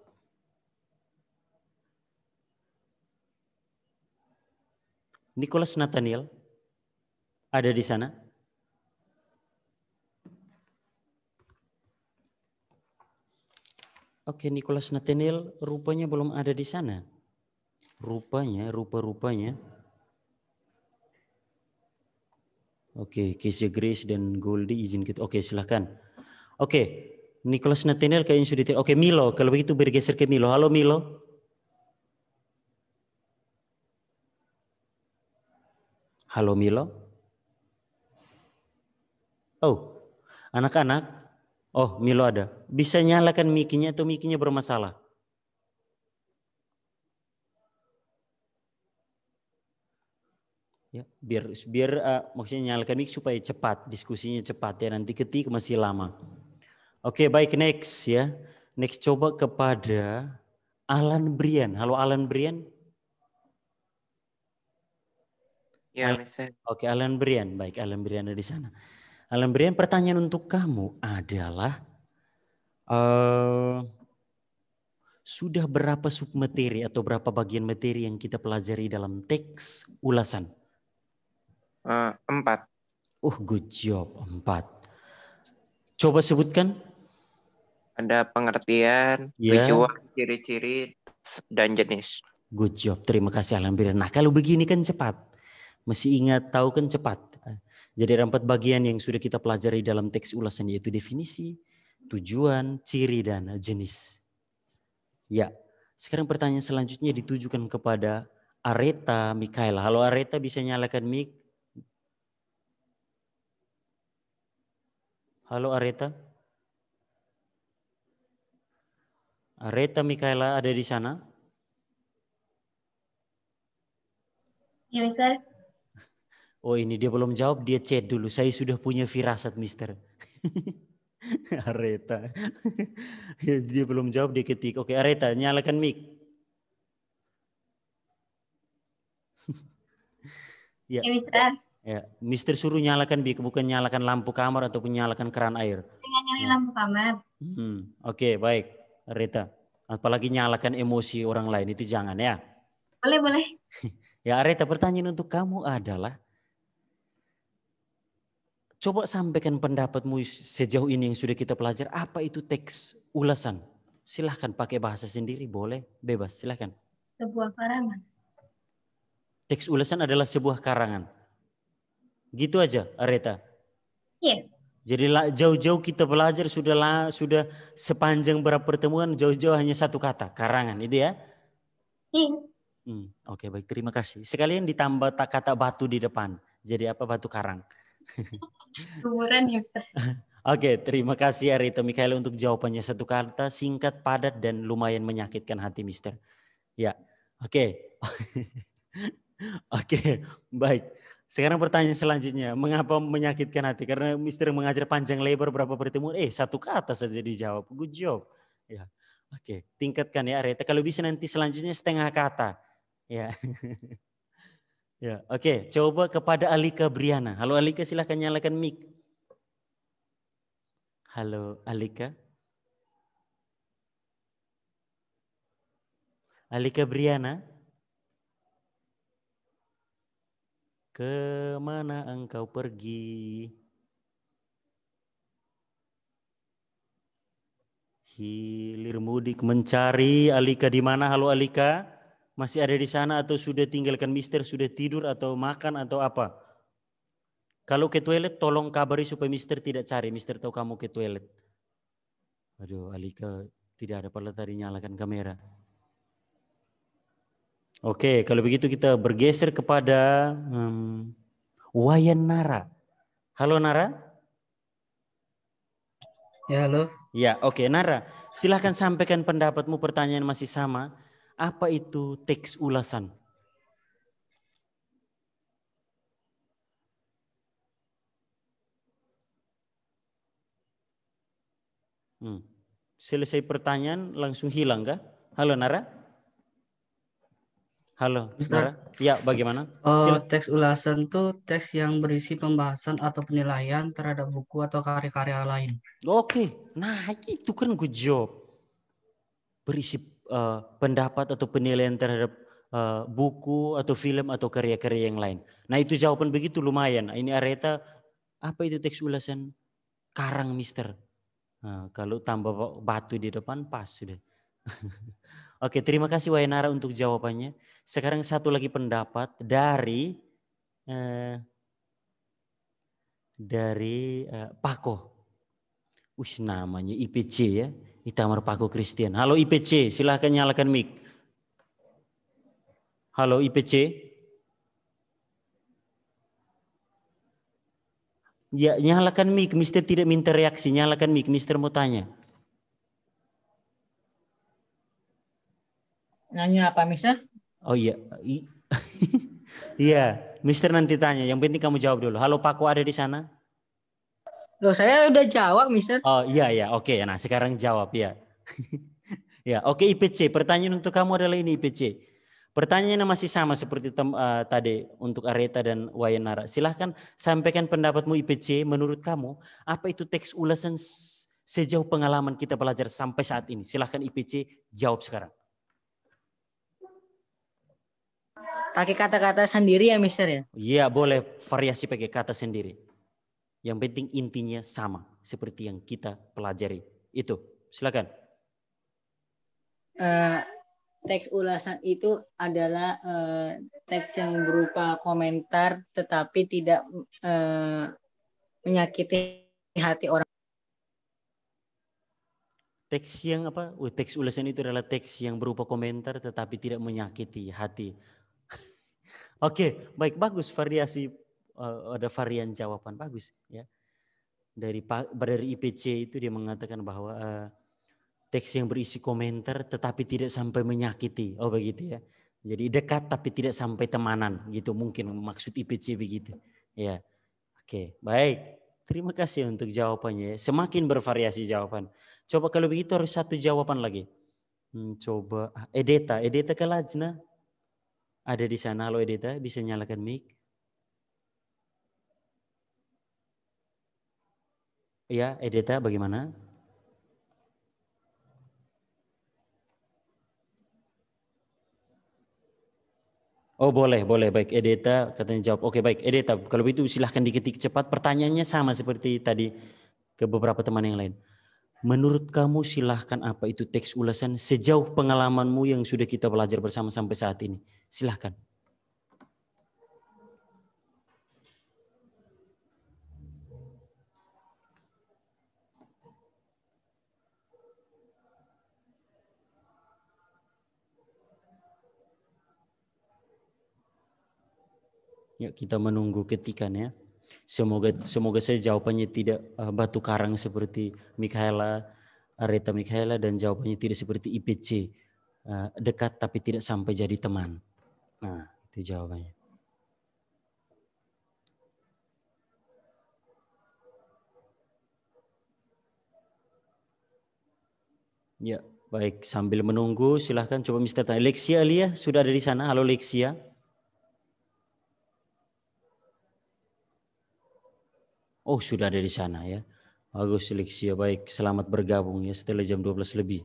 Nicholas Nathaniel ada di sana? Oke, Nicholas Nathaniel rupanya belum ada di sana. Rupanya, rupa-rupanya. Oke, Casey Grace dan Goldie izin kita. Oke, silahkan. Oke, Nicholas Nathaniel kayaknya sudah Oke, Milo. Kalau begitu bergeser ke Milo. Halo Milo. Halo Milo. Oh, anak-anak. Oh, Milo ada. Bisa nyalakan mikinya atau mikinya bermasalah? Ya, biar biar uh, maksudnya nyalakan mik supaya cepat diskusinya cepat ya nanti ketik masih lama. Oke, baik next ya. Next coba kepada Alan Brian. Halo Alan Brian. Ya. Oke, Alan Brian. Baik, Alan Brian ada di sana. Alan Brian, pertanyaan untuk kamu adalah uh, sudah berapa submateri atau berapa bagian materi yang kita pelajari dalam teks ulasan? Uh, empat. Uh, good job. Empat. Coba sebutkan. Ada pengertian, visual, ciri-ciri, dan jenis. Good job. Terima kasih Alan Brian. Nah, kalau begini kan cepat. Masih ingat tahu kan cepat. Jadi ada empat bagian yang sudah kita pelajari dalam teks ulasan yaitu definisi, tujuan, ciri, dan jenis. Ya, sekarang pertanyaan selanjutnya ditujukan kepada Areta Mikaela. Halo Areta bisa nyalakan mic? Halo Areta. Areta Mikaela ada di sana? Ya, Mister. Oh ini dia belum jawab, dia chat dulu. Saya sudah punya firasat, Mister. *laughs* Areta. *laughs* dia belum jawab, dia ketik. Oke, Areta, nyalakan mic. *laughs* ya, Ya, Mister. ya, Mister suruh nyalakan mic, bukan nyalakan lampu kamar ataupun nyalakan keran air. Dengan nyari lampu kamar. Hmm, Oke, baik, Areta. Apalagi nyalakan emosi orang lain itu jangan ya. Boleh, boleh. Ya, Areta, pertanyaan untuk kamu adalah Coba sampaikan pendapatmu sejauh ini yang sudah kita pelajari. Apa itu teks ulasan? Silahkan pakai bahasa sendiri, boleh, bebas, silahkan. Sebuah karangan. Teks ulasan adalah sebuah karangan. Gitu aja, Areta. Iya. Jadi jauh-jauh kita belajar sudah sudah sepanjang berapa pertemuan jauh-jauh hanya satu kata, karangan, itu ya? Iya. Hmm, Oke, baik, terima kasih. Sekalian ditambah tak kata batu di depan. Jadi apa batu karang? Kuburan ya, Mister. *laughs* Oke, terima kasih Arita Mikael untuk jawabannya satu kata singkat, padat dan lumayan menyakitkan hati Mister. Ya, oke. *laughs* oke, baik. Sekarang pertanyaan selanjutnya, mengapa menyakitkan hati? Karena Mister mengajar panjang lebar berapa pertemuan, eh satu kata saja dijawab. Good job. Ya, oke. Tingkatkan ya Arita. Kalau bisa nanti selanjutnya setengah kata. Ya. *laughs* Ya, oke. Coba kepada Alika Briana. Halo Alika, silahkan nyalakan mic. Halo Alika. Alika Briana. Ke mana engkau pergi? Hilir mudik mencari Alika di mana? Halo Alika. Masih ada di sana atau sudah tinggalkan Mister, sudah tidur atau makan atau apa? Kalau ke toilet tolong kabari supaya Mister tidak cari. Mister tahu kamu ke toilet. Aduh, Alika tidak ada perlu tadi nyalakan kamera. Oke, kalau begitu kita bergeser kepada hmm, Wayan Nara. Halo Nara. Ya, halo. Ya, oke Nara. Silahkan sampaikan pendapatmu. Pertanyaan masih sama. Apa itu teks ulasan? Hmm. Selesai pertanyaan langsung hilang kah? Halo Nara? Halo. Nara? Ya bagaimana? Sila- teks ulasan tuh teks yang berisi pembahasan atau penilaian terhadap buku atau karya-karya lain. Oke, nah itu kan good job. Berisi eh, pendapat atau penilaian terhadap eh, buku atau film atau karya-karya yang lain. Nah itu jawaban begitu lumayan. Ini Areta, apa itu teks ulasan? Karang Mister. Nah, kalau tambah batu di depan pas sudah. *laughs* Oke, terima kasih Wayanara untuk jawabannya. Sekarang satu lagi pendapat dari eh, dari eh, Pako. Wih namanya IPC ya, Itamar Pako Christian. Halo IPC, silahkan nyalakan mic. Halo IPC. Ya nyalakan mic, Mister tidak minta reaksi, nyalakan mic, Mister mau tanya. Nanya apa, Mister? Oh iya, *laughs* iya, Mister nanti tanya. Yang penting kamu jawab dulu. Halo Pako ada di sana? Loh, saya udah jawab, Mister. Oh iya iya, oke. Nah sekarang jawab ya. *laughs* ya, oke IPC. Pertanyaan untuk kamu adalah ini IPC. Pertanyaannya masih sama seperti tem- eh, tadi untuk Areta dan Wayanara. Silahkan sampaikan pendapatmu IPC. Menurut kamu apa itu teks ulasan sejauh pengalaman kita belajar sampai saat ini? Silahkan IPC jawab sekarang. Pakai kata-kata sendiri ya, Mister ya? Iya boleh variasi pakai kata sendiri. Yang penting intinya sama seperti yang kita pelajari. Itu silakan. Eh, teks ulasan itu adalah eh, teks yang berupa komentar tetapi tidak eh, menyakiti hati orang. Teks yang apa? Oh, teks ulasan itu adalah teks yang berupa komentar tetapi tidak menyakiti hati. *laughs* Oke, baik bagus variasi ada varian jawaban bagus ya. Dari dari IPC itu dia mengatakan bahwa eh, teks yang berisi komentar tetapi tidak sampai menyakiti. Oh begitu ya. Jadi dekat tapi tidak sampai temanan gitu mungkin maksud IPC begitu. Ya. Oke, baik. Terima kasih untuk jawabannya. ya. Semakin bervariasi jawaban. Coba kalau begitu harus satu jawaban lagi. Hmm, coba ah, Edeta, Edeta Kalajna ada di sana. Halo Edeta, bisa nyalakan mic? Ya, Edeta bagaimana? Oh boleh, boleh. Baik, Edeta katanya jawab. Oke baik, Edeta. Kalau begitu silahkan diketik cepat. Pertanyaannya sama seperti tadi ke beberapa teman yang lain. Menurut kamu silahkan apa itu teks ulasan sejauh pengalamanmu yang sudah kita belajar bersama sampai saat ini. Silahkan. Yuk kita menunggu ketikan ya. Semoga semoga saya jawabannya tidak eh, batu karang seperti Mikaela, Areta Mikaela dan jawabannya tidak seperti IPC. eh, dekat tapi tidak sampai jadi teman. Nah, itu jawabannya. Ya, baik. Sambil menunggu, silahkan coba Mister tanya. Lexia Alia sudah ada di sana. Halo Lexia. Oh, sudah ada di sana ya. Bagus Lexia, baik. Selamat bergabung ya setelah jam 12 lebih.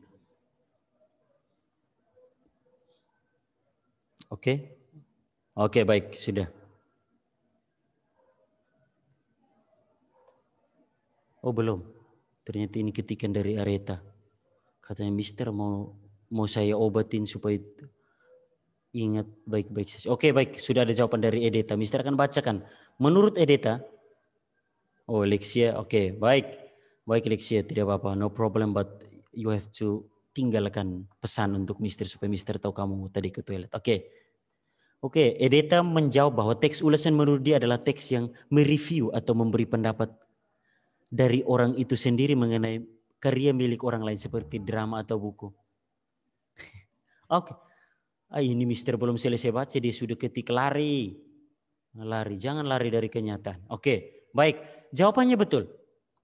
Oke. Oke, baik, sudah. Oh, belum. Ternyata ini ketikan dari Areta. Katanya Mister mau mau saya obatin supaya Ingat baik-baik saja. Oke, baik. Sudah ada jawaban dari Edeta. Mister akan bacakan. Menurut Edeta, oh Lexia, oke, baik. Baik Lexia, tidak apa-apa. No problem, but you have to tinggalkan pesan untuk Mister supaya Mister tahu kamu tadi ke toilet. Oke. Oke, Edeta menjawab bahwa teks ulasan menurut dia adalah teks yang mereview atau memberi pendapat dari orang itu sendiri mengenai karya milik orang lain seperti drama atau buku. *laughs* Oke. Ah, ini Mister belum selesai baca, dia sudah ketik lari. Lari, jangan lari dari kenyataan. Oke, baik. Jawabannya betul.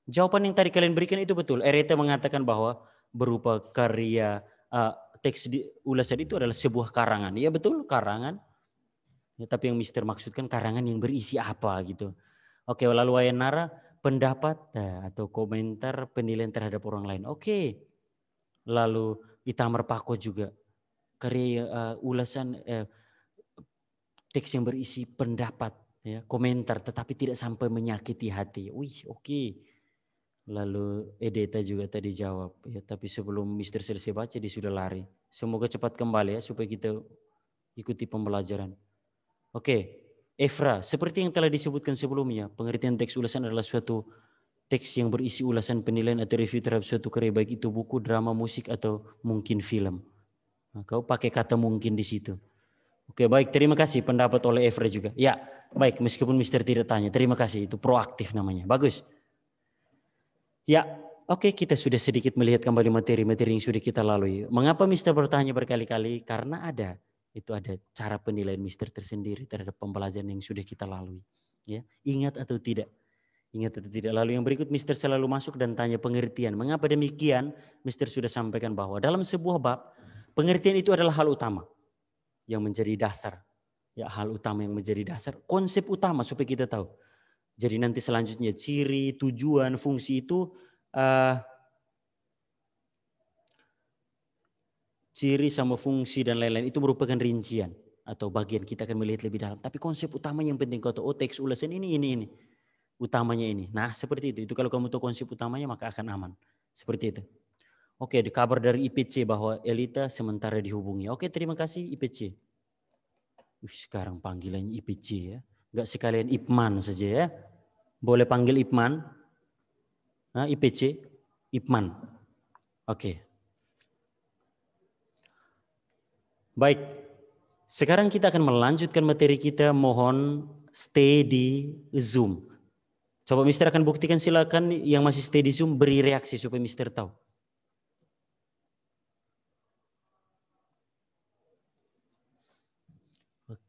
Jawaban yang tadi kalian berikan itu betul. Ereta mengatakan bahwa berupa karya uh, teks di, ulasan itu adalah sebuah karangan. Iya betul, karangan. Ya, tapi yang Mister maksudkan karangan yang berisi apa gitu. Oke, lalu Wayanara pendapat nah, atau komentar penilaian terhadap orang lain. Oke. Lalu Itamar Pako juga karya uh, ulasan uh, teks yang berisi pendapat ya komentar tetapi tidak sampai menyakiti hati. Wih, oke. Okay. Lalu Edeta juga tadi jawab ya tapi sebelum Mister selesai baca dia sudah lari. Semoga cepat kembali ya supaya kita ikuti pembelajaran. Oke, okay. Efra, seperti yang telah disebutkan sebelumnya, pengertian teks ulasan adalah suatu teks yang berisi ulasan penilaian atau review terhadap suatu karya baik itu buku, drama, musik atau mungkin film. Nah, kau pakai kata mungkin di situ. Oke, baik. Terima kasih pendapat oleh Evra juga. Ya, baik. Meskipun Mister tidak tanya. Terima kasih. Itu proaktif namanya. Bagus. Ya, oke. Kita sudah sedikit melihat kembali materi-materi yang sudah kita lalui. Mengapa Mister bertanya berkali-kali? Karena ada. Itu ada cara penilaian Mister tersendiri terhadap pembelajaran yang sudah kita lalui. Ya, Ingat atau tidak? Ingat atau tidak? Lalu yang berikut Mister selalu masuk dan tanya pengertian. Mengapa demikian? Mister sudah sampaikan bahwa dalam sebuah bab Pengertian itu adalah hal utama yang menjadi dasar. Ya, hal utama yang menjadi dasar, konsep utama supaya kita tahu. Jadi nanti selanjutnya ciri, tujuan, fungsi itu uh, ciri sama fungsi dan lain-lain itu merupakan rincian atau bagian kita akan melihat lebih dalam. Tapi konsep utama yang penting kau tahu, oh teks ulasan ini, ini, ini. Utamanya ini. Nah seperti itu. Itu kalau kamu tahu konsep utamanya maka akan aman. Seperti itu. Oke, di kabar dari IPC bahwa Elita sementara dihubungi. Oke, terima kasih IPC. Ush, sekarang panggilannya IPC ya. Enggak sekalian Ipman saja ya. Boleh panggil Ipman? Nah, IPC? Ipman. Oke. Baik. Sekarang kita akan melanjutkan materi kita. Mohon stay di Zoom. Coba Mister akan buktikan silakan yang masih stay di Zoom beri reaksi supaya Mister tahu.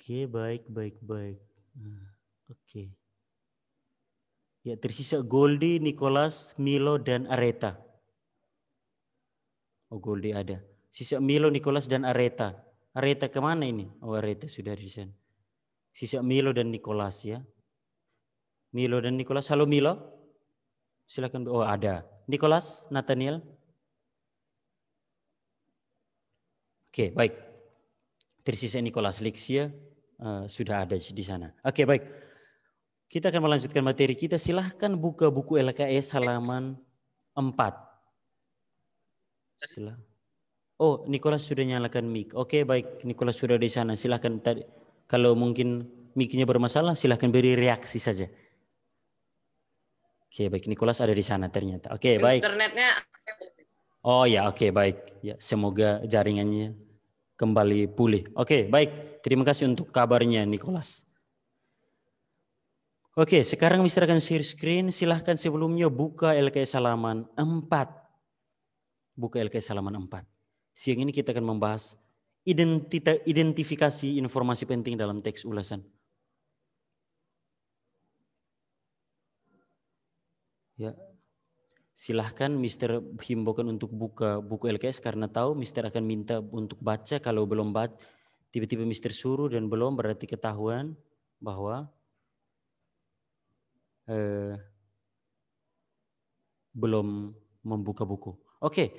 Oke, baik, baik, baik. Nah, oke. Ya, tersisa Goldie, Nicholas, Milo, dan Areta. Oh, Goldie ada. Sisa Milo, Nicholas, dan Areta. Areta ke mana ini? Oh, Areta sudah di sana. Sisa Milo dan Nicholas ya. Milo dan Nicholas. Halo Milo. Silakan. Oh, ada. Nicholas, Nathaniel. Oke, baik tersisa Nicholas Lixia uh, sudah ada di sana. Oke, okay, baik. Kita akan melanjutkan materi kita. Silahkan buka buku LKS halaman 4. Silah. Oh, Nicholas sudah nyalakan mic. Oke, okay, baik. Nicholas sudah di sana. Silahkan tadi kalau mungkin mic-nya bermasalah, silahkan beri reaksi saja. Oke, okay, baik. Nicholas ada di sana ternyata. Oke, okay, baik. Internetnya Oh ya, oke, okay, baik. Ya, semoga jaringannya kembali pulih. Oke, baik. Terima kasih untuk kabarnya, Nicholas. Oke, sekarang Mister akan share screen. Silahkan sebelumnya buka LKS halaman 4. Buka LKS halaman 4. Siang ini kita akan membahas identifikasi informasi penting dalam teks ulasan. Ya, silahkan Mister himbaukan untuk buka buku LKS karena tahu Mister akan minta untuk baca kalau belum baca tiba-tiba Mister suruh dan belum berarti ketahuan bahwa eh, belum membuka buku. Oke,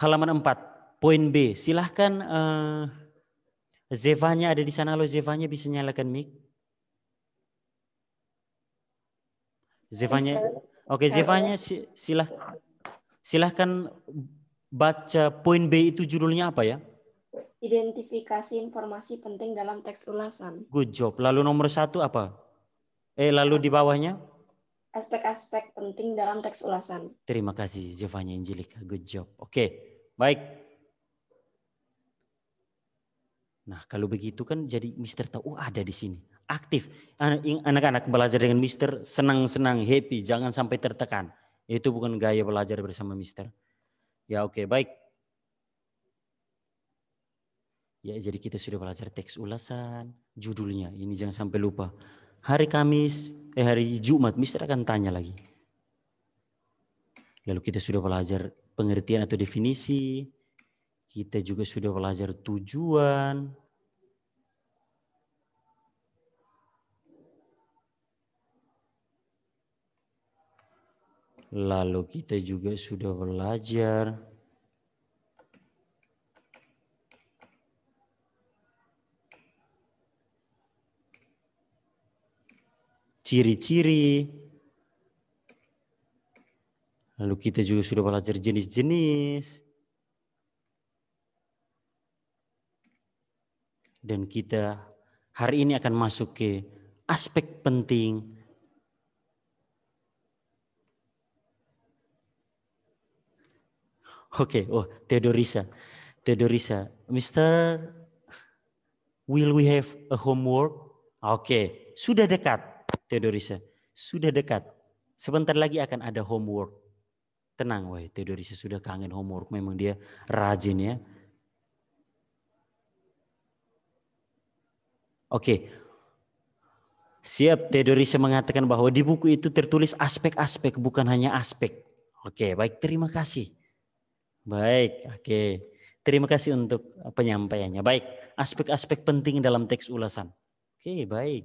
halaman 4, poin B. Silahkan eh, Zevanya ada di sana. Halo Zevanya bisa nyalakan mic. Zevanya. Oke, Zevanya silah silahkan baca poin B itu judulnya apa ya? identifikasi informasi penting dalam teks ulasan. Good job. Lalu nomor satu apa? Eh, lalu di bawahnya? Aspek-aspek penting dalam teks ulasan. Terima kasih, Zevanya Angelika. Good job. Oke, baik. Nah, kalau begitu kan jadi Mister tahu, oh ada di sini. Aktif. Anak-anak belajar dengan Mister senang-senang, happy. Jangan sampai tertekan. Itu bukan gaya belajar bersama Mister. Ya oke, baik. Ya, jadi kita sudah belajar teks ulasan, judulnya. Ini jangan sampai lupa. Hari Kamis, eh hari Jumat, Mister akan tanya lagi. Lalu kita sudah belajar pengertian atau definisi. Kita juga sudah belajar tujuan. Lalu kita juga sudah belajar ciri-ciri. Lalu kita juga sudah belajar jenis-jenis. Dan kita hari ini akan masuk ke aspek penting Oke, okay. oh Theodorisa. Theodorisa, Mister, will we have a homework? Oke, okay. sudah dekat. Theodorisa, sudah dekat. Sebentar lagi akan ada homework. Tenang, wah Theodorisa sudah kangen homework. Memang dia rajin ya. Oke. Siap, Theodorisa mengatakan bahwa di buku itu tertulis aspek-aspek, bukan hanya aspek. Oke, baik. Terima kasih. Baik, oke. Terima kasih untuk penyampaiannya. Baik, aspek-aspek penting dalam teks ulasan. Oke, baik.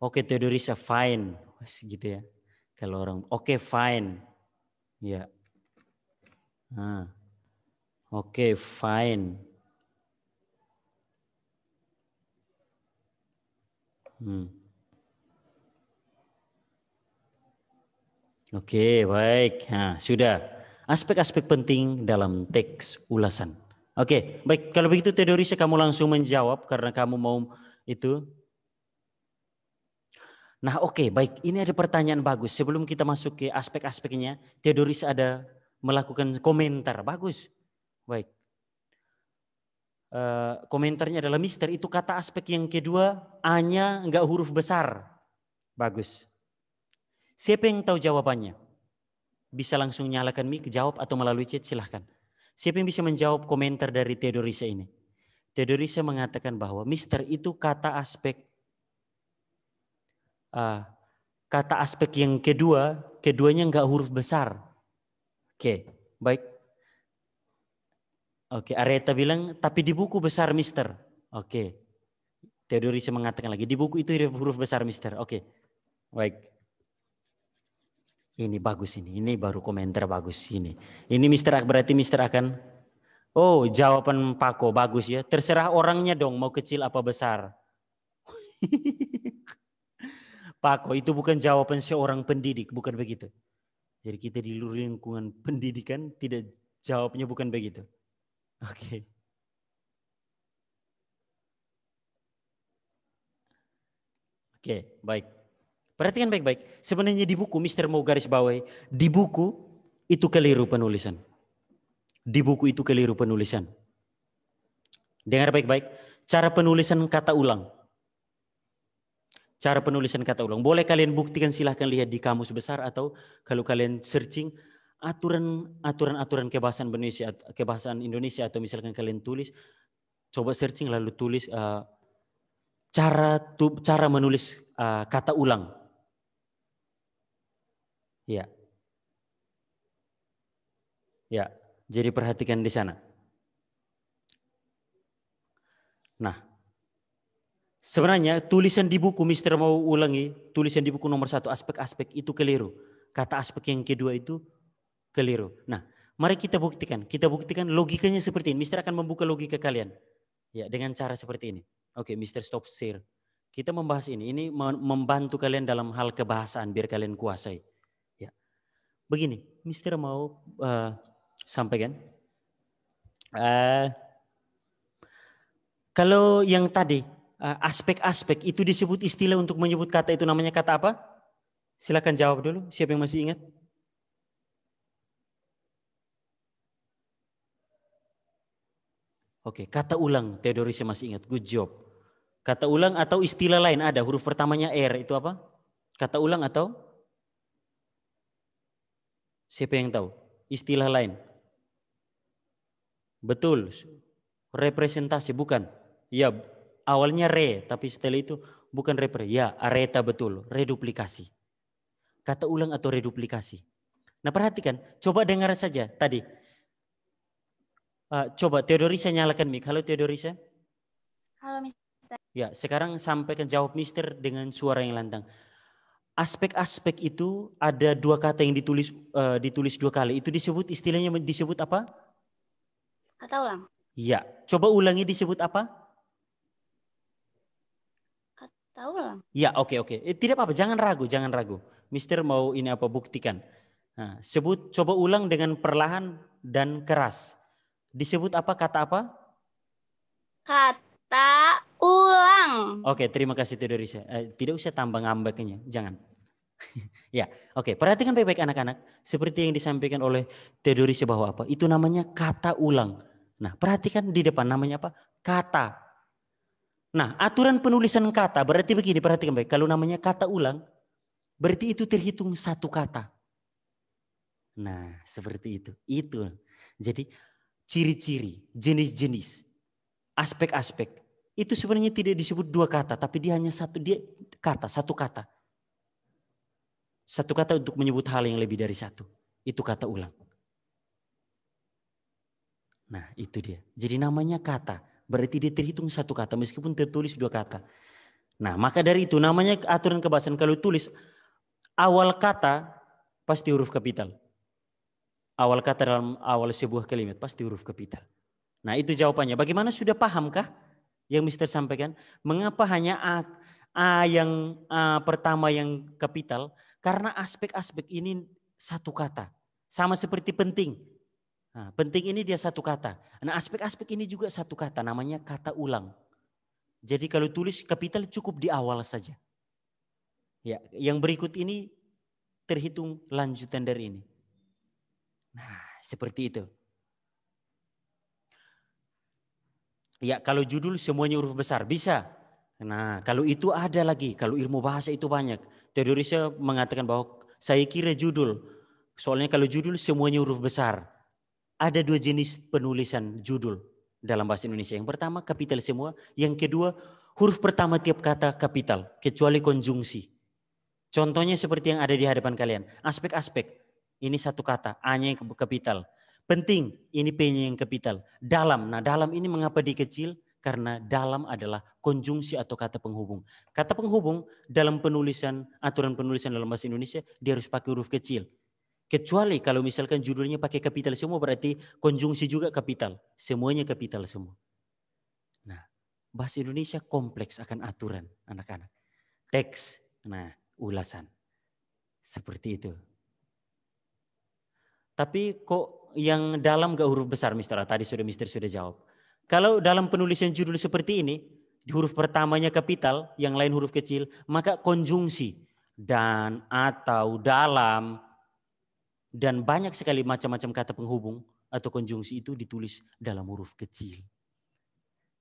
Oke, okay, Theodorisa fine. gitu ya. Kalau orang oke okay, fine. Ya. Nah. Oke, okay, fine. Hmm. Oke, baik. Nah, sudah. Aspek-aspek penting dalam teks ulasan. Oke, baik. Kalau begitu Theodorisa kamu langsung menjawab karena kamu mau itu Nah oke okay, baik ini ada pertanyaan bagus. Sebelum kita masuk ke aspek-aspeknya, Theodoris ada melakukan komentar. Bagus. Baik. Uh, komentarnya adalah Mister itu kata aspek yang kedua A-nya enggak huruf besar. Bagus. Siapa yang tahu jawabannya? Bisa langsung nyalakan mic, jawab atau melalui chat silahkan. Siapa yang bisa menjawab komentar dari Theodorisa ini? Theodorisa mengatakan bahwa Mister itu kata aspek uh, kata aspek yang kedua, keduanya enggak huruf besar. Oke, baik. Oke, Areta bilang, tapi di buku besar, Mister. Oke. Theodorisa mengatakan lagi, di buku itu huruf besar, Mister. Oke, baik. Ini bagus ini, ini baru komentar bagus ini. Ini Mister berarti Mister akan, oh jawaban Pako bagus ya. Terserah orangnya dong mau kecil apa besar. *laughs* Pako itu bukan jawaban seorang pendidik, bukan begitu. Jadi kita di lingkungan pendidikan tidak jawabnya bukan begitu. Oke. Okay. Oke, okay, baik. Perhatikan baik-baik. Sebenarnya di buku, Mister mau garis bawahi, di buku itu keliru penulisan. Di buku itu keliru penulisan. Dengar baik-baik. Cara penulisan kata ulang. Cara penulisan kata ulang. Boleh kalian buktikan silahkan lihat di kamus besar atau kalau kalian searching aturan aturan aturan kebahasaan Indonesia kebahasaan Indonesia atau misalkan kalian tulis coba searching lalu tulis uh, cara tu, cara menulis uh, kata ulang. Ya. Ya, jadi perhatikan di sana. Nah, Sebenarnya tulisan di buku, Mister mau ulangi, tulisan di buku nomor satu aspek-aspek itu keliru. Kata aspek yang kedua itu keliru. Nah, mari kita buktikan. Kita buktikan logikanya seperti ini. Mister akan membuka logika kalian. Ya, dengan cara seperti ini. Oke, Mister stop share. Kita membahas ini. Ini membantu kalian dalam hal kebahasaan biar kalian kuasai. Begini, Mister mau uh, sampaikan. Uh, kalau yang tadi uh, aspek-aspek itu disebut istilah untuk menyebut kata itu namanya kata apa? Silakan jawab dulu. Siapa yang masih ingat? Oke, kata ulang. Theodorisnya masih ingat. Good job. Kata ulang atau istilah lain ada. Huruf pertamanya R itu apa? Kata ulang atau? Siapa yang tahu? Istilah lain. Betul. Representasi bukan. Ya, awalnya re, tapi setelah itu bukan repre. Ya, areta betul. Reduplikasi. Kata ulang atau reduplikasi. Nah perhatikan, coba dengar saja tadi. Uh, coba Theodorisa nyalakan mic. Halo Theodorisa. Halo Mister. Ya, sekarang sampaikan jawab Mister dengan suara yang lantang. Aspek-aspek itu ada dua kata yang ditulis uh, ditulis dua kali. Itu disebut istilahnya disebut apa? Kata ulang. Iya. Coba ulangi disebut apa? Kata ulang. Ya, oke okay, oke. Okay. Eh, tidak apa-apa, jangan ragu, jangan ragu. Mister mau ini apa buktikan. Nah, sebut coba ulang dengan perlahan dan keras. Disebut apa kata apa? Kata ulang. Oke, terima kasih Teodorisa. Eh, tidak usah tambah ngambeknya, jangan. *laughs* ya, oke. Perhatikan baik-baik anak-anak. Seperti yang disampaikan oleh Teodorisa bahwa apa? Itu namanya kata ulang. Nah, perhatikan di depan namanya apa? Kata. Nah, aturan penulisan kata berarti begini, perhatikan baik. Kalau namanya kata ulang, berarti itu terhitung satu kata. Nah, seperti itu. Itu. Jadi ciri-ciri, jenis-jenis, aspek-aspek itu sebenarnya tidak disebut dua kata, tapi dia hanya satu dia kata, satu kata. Satu kata untuk menyebut hal yang lebih dari satu. Itu kata ulang. Nah itu dia. Jadi namanya kata. Berarti dia terhitung satu kata meskipun tertulis dua kata. Nah maka dari itu namanya aturan kebahasan kalau tulis awal kata pasti huruf kapital. Awal kata dalam awal sebuah kalimat pasti huruf kapital. Nah itu jawabannya. Bagaimana sudah pahamkah yang Mister sampaikan? Mengapa hanya A, A yang A pertama yang kapital? Karena aspek-aspek ini satu kata. Sama seperti penting. Nah, penting ini dia satu kata. Nah aspek-aspek ini juga satu kata, namanya kata ulang. Jadi kalau tulis kapital cukup di awal saja. Ya, yang berikut ini terhitung lanjutan dari ini. Nah, seperti itu. Ya, kalau judul semuanya huruf besar bisa. Nah, kalau itu ada lagi, kalau ilmu bahasa itu banyak. Teodorisnya mengatakan bahwa saya kira judul. Soalnya kalau judul semuanya huruf besar ada dua jenis penulisan judul dalam bahasa Indonesia. Yang pertama kapital semua, yang kedua huruf pertama tiap kata kapital, kecuali konjungsi. Contohnya seperti yang ada di hadapan kalian. Aspek-aspek, ini satu kata, A-nya kapital. Penting, ini P-nya yang kapital. Dalam, nah dalam ini mengapa dikecil? Karena dalam adalah konjungsi atau kata penghubung. Kata penghubung dalam penulisan, aturan penulisan dalam bahasa Indonesia, dia harus pakai huruf kecil. Kecuali kalau misalkan judulnya pakai kapital semua berarti konjungsi juga kapital. Semuanya kapital semua. Nah, bahasa Indonesia kompleks akan aturan anak-anak. Teks, nah ulasan. Seperti itu. Tapi kok yang dalam gak huruf besar Mister? Tadi sudah Mister sudah jawab. Kalau dalam penulisan judul seperti ini, huruf pertamanya kapital, yang lain huruf kecil, maka konjungsi dan atau dalam dan banyak sekali macam-macam kata penghubung atau konjungsi itu ditulis dalam huruf kecil.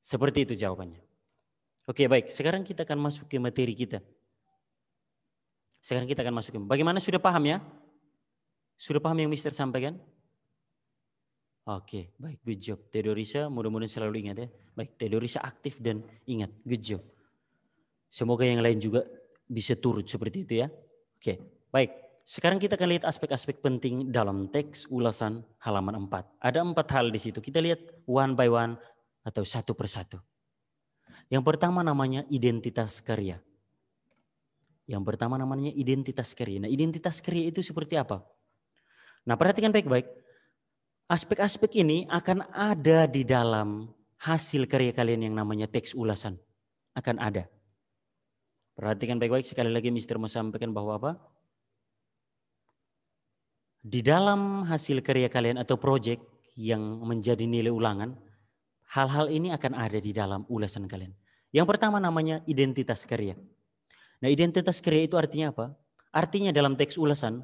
Seperti itu jawabannya. Oke baik, sekarang kita akan masuk ke materi kita. Sekarang kita akan masuk ke, bagaimana sudah paham ya? Sudah paham yang Mister sampaikan? Oke, baik, good job. Tedorisa mudah-mudahan selalu ingat ya. Baik, Tedorisa aktif dan ingat, good job. Semoga yang lain juga bisa turut seperti itu ya. Oke, baik. Sekarang kita akan lihat aspek-aspek penting dalam teks ulasan halaman 4. Ada empat hal di situ. Kita lihat one by one atau satu persatu. Yang pertama namanya identitas karya. Yang pertama namanya identitas karya. Nah identitas karya itu seperti apa? Nah perhatikan baik-baik. Aspek-aspek ini akan ada di dalam hasil karya kalian yang namanya teks ulasan. Akan ada. Perhatikan baik-baik sekali lagi Mister mau sampaikan bahwa apa? di dalam hasil karya kalian atau proyek yang menjadi nilai ulangan, hal-hal ini akan ada di dalam ulasan kalian. Yang pertama namanya identitas karya. Nah, identitas karya itu artinya apa? Artinya dalam teks ulasan,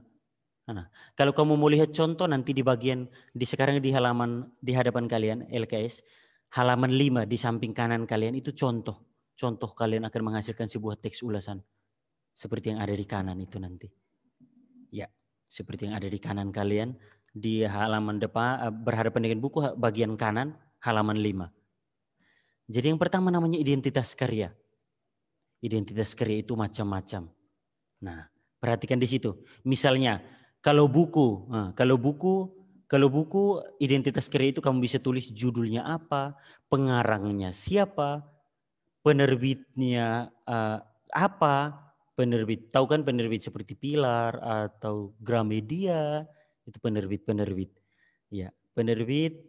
nah, kalau kamu mau lihat contoh nanti di bagian di sekarang di halaman di hadapan kalian LKS, halaman 5 di samping kanan kalian itu contoh. Contoh kalian akan menghasilkan sebuah teks ulasan seperti yang ada di kanan itu nanti. Ya, seperti yang ada di kanan kalian di halaman depan eh, berhadapan dengan buku bagian kanan halaman 5. Jadi yang pertama namanya identitas karya. Identitas karya itu macam-macam. Nah, perhatikan di situ. Misalnya, kalau buku, nah, kalau buku, kalau buku identitas karya itu kamu bisa tulis judulnya apa, pengarangnya siapa, penerbitnya uh, apa, penerbit. Tahu kan penerbit seperti Pilar atau Gramedia, itu penerbit-penerbit. Ya, penerbit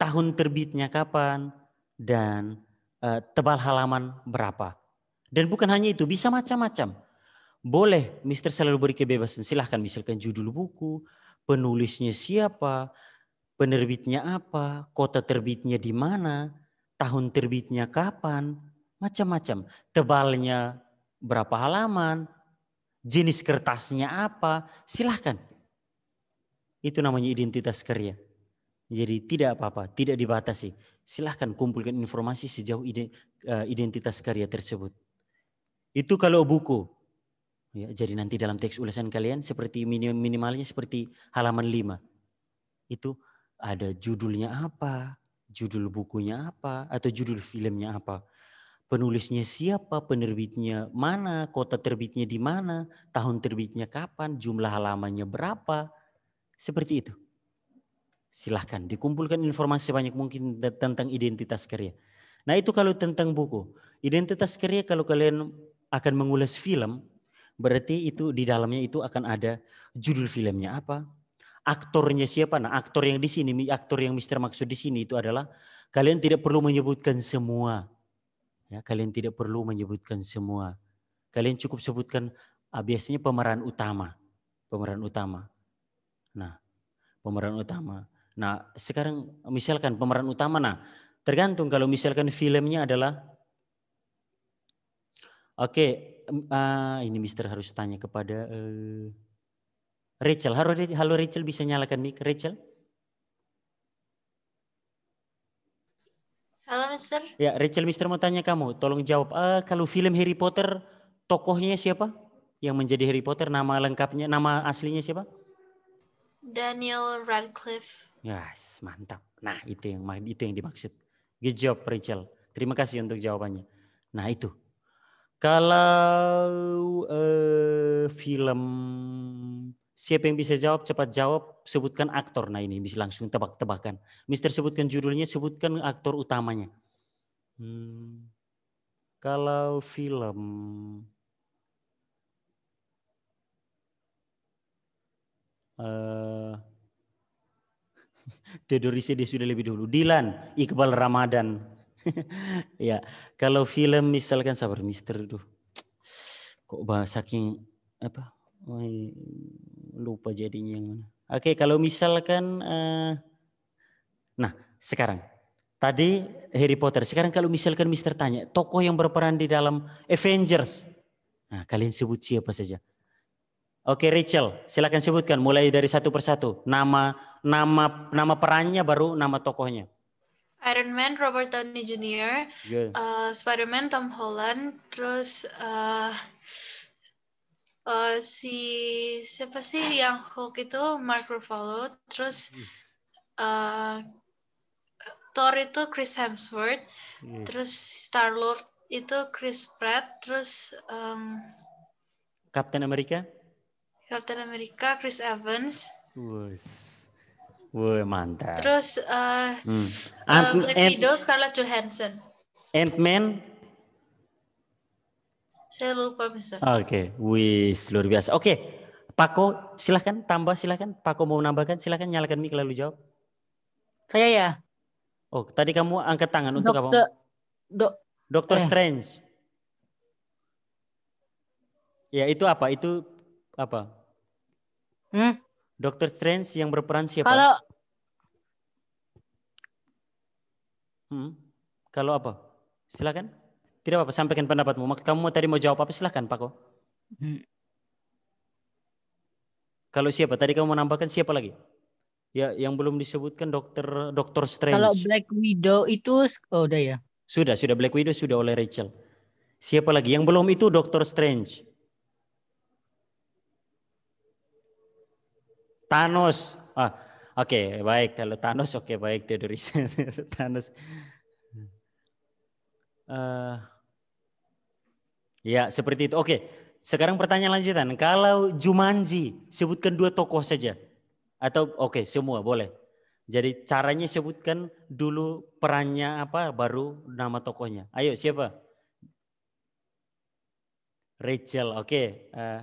tahun terbitnya kapan dan uh, tebal halaman berapa. Dan bukan hanya itu, bisa macam-macam. Boleh, Mister selalu beri kebebasan. Silahkan misalkan judul buku, penulisnya siapa, penerbitnya apa, kota terbitnya di mana, tahun terbitnya kapan, macam-macam. Tebalnya berapa halaman, jenis kertasnya apa, silahkan. Itu namanya identitas karya. Jadi tidak apa-apa, tidak dibatasi. Silahkan kumpulkan informasi sejauh uh, identitas karya tersebut. Itu kalau buku. Ya, jadi nanti dalam teks ulasan kalian seperti minim, minimalnya seperti halaman 5. Itu ada judulnya apa, judul bukunya apa, atau judul filmnya apa. Penulisnya siapa, penerbitnya mana, kota terbitnya di mana, tahun terbitnya kapan, jumlah halamannya berapa, seperti itu. Silahkan dikumpulkan informasi sebanyak mungkin tentang identitas karya. Nah itu kalau tentang buku. Identitas karya kalau kalian akan mengulas film, berarti itu di dalamnya itu akan ada judul filmnya apa, aktornya siapa. Nah aktor yang di sini, aktor yang Mister maksud di sini itu adalah kalian tidak perlu menyebutkan semua. Ya, kalian tidak perlu menyebutkan semua. Kalian cukup sebutkan ah, biasanya pemeran utama, pemeran utama. Nah, pemeran utama. Nah, sekarang misalkan pemeran utama, nah tergantung kalau misalkan filmnya adalah, oke, okay, uh, ini Mister harus tanya kepada uh, Rachel. Halo, halo Rachel, bisa nyalakan mic, Rachel? Halo Mister. Ya, Rachel, Mister mau tanya kamu, tolong jawab. Uh, kalau film Harry Potter, tokohnya siapa? Yang menjadi Harry Potter, nama lengkapnya, nama aslinya siapa? Daniel Radcliffe. Yes, mantap. Nah, itu yang itu yang dimaksud. Good job, Rachel. Terima kasih untuk jawabannya. Nah, itu. Kalau uh, film siapa yang bisa jawab cepat jawab sebutkan aktor. Nah, ini bisa langsung tebak-tebakan. Mister sebutkan judulnya, sebutkan aktor utamanya. Hmm. Kalau film *laughs* uh, Theodorisnya dia sudah lebih dulu. Dilan, Iqbal Ramadan. *laughs* ya, kalau film misalkan sabar Mister itu *tsk* kok bahasa saking apa? Lupa jadinya yang mana. Oke, kalau misalkan uh, nah, sekarang tadi Harry Potter. Sekarang kalau misalkan Mister tanya, tokoh yang berperan di dalam Avengers. Nah, kalian sebut siapa saja? Oke Rachel, silakan sebutkan mulai dari satu persatu. Nama nama nama perannya baru nama tokohnya. Iron Man Robert Downey Jr. Uh, Spider-Man Tom Holland, terus uh, uh, si siapa sih yang Hulk itu Mark Ruffalo, terus uh, Thor itu Chris Hemsworth, yes. terus Star Lord itu Chris Pratt, terus um, Captain America? Captain America Chris Evans. Wah, mantap. Terus uh, hmm. uh, Black Ant Widow Scarlett Johansson. Ant-Man? Saya lupa, Mister. Oke, okay. wis luar biasa. Oke, okay. Pako silahkan tambah silahkan. Pako mau nambahkan silahkan nyalakan mic lalu jawab. Saya ya. Oh, tadi kamu angkat tangan untuk apa? Dok, Dokter eh. Strange. Ya, itu apa? Itu apa? Hmm? Dokter Strange yang berperan siapa? Kalau Hmm. Kalau apa? Silakan. Tidak apa-apa, sampaikan pendapatmu. Kamu mau tadi mau jawab apa? Silakan, Pak. Hmm. Kalau siapa? Tadi kamu mau nambahkan siapa lagi? Ya, yang belum disebutkan dokter dokter Strange. Kalau Black Widow itu oh udah ya. Sudah, sudah Black Widow sudah oleh Rachel. Siapa lagi? Yang belum itu dokter Strange. Thanos. Ah, oke, okay, baik. Kalau Thanos oke okay, baik Theodoris. *laughs* Thanos. Uh, Ya, seperti itu. Oke, sekarang pertanyaan lanjutan. Kalau Jumanji, sebutkan dua tokoh saja. Atau oke, semua boleh. Jadi caranya sebutkan dulu perannya apa, baru nama tokohnya. Ayo, siapa? Rachel, oke. Okay. Uh,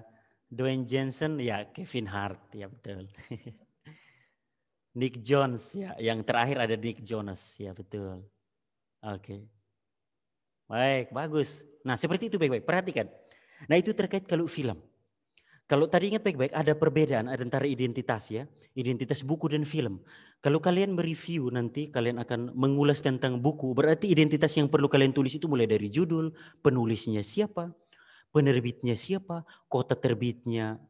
Dwayne Johnson, ya Kevin Hart, ya betul. *laughs* Nick Jones, ya yang terakhir ada Nick Jonas, ya betul. Oke. Okay. Baik, bagus. Nah, seperti itu baik-baik. Perhatikan. Nah, itu terkait kalau film. Kalau tadi ingat baik-baik ada perbedaan antara identitas ya, identitas buku dan film. Kalau kalian mereview nanti kalian akan mengulas tentang buku, berarti identitas yang perlu kalian tulis itu mulai dari judul, penulisnya siapa, penerbitnya siapa, kota terbitnya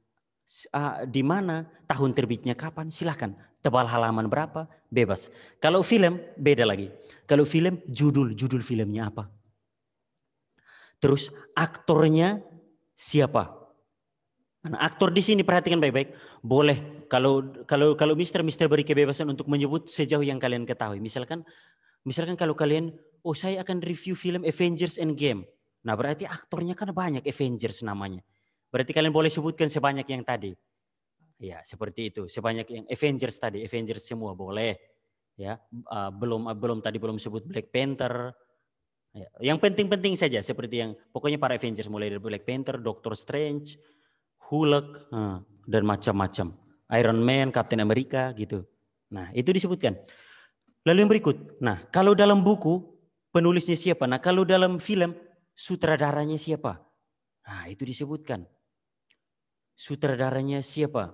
uh, di mana, tahun terbitnya kapan, silahkan. Tebal halaman berapa, bebas. Kalau film beda lagi. Kalau film judul, judul filmnya apa. Terus aktornya siapa? Nah, aktor di sini perhatikan baik-baik. Boleh kalau kalau kalau Mister Mister beri kebebasan untuk menyebut sejauh yang kalian ketahui. Misalkan misalkan kalau kalian oh saya akan review film Avengers Endgame. Nah, berarti aktornya kan banyak Avengers namanya. Berarti kalian boleh sebutkan sebanyak yang tadi. Ya, seperti itu. Sebanyak yang Avengers tadi, Avengers semua boleh. Ya, uh, belum uh, belum tadi belum sebut Black Panther, Ya, yang penting-penting saja seperti yang pokoknya para Avengers mulai dari Black Panther, Doctor Strange, Hulk dan macam-macam. Iron Man, Captain America gitu. Nah, itu disebutkan. Lalu yang berikut. Nah, kalau dalam buku penulisnya siapa? Nah, kalau dalam film sutradaranya siapa? Nah, itu disebutkan. Sutradaranya siapa?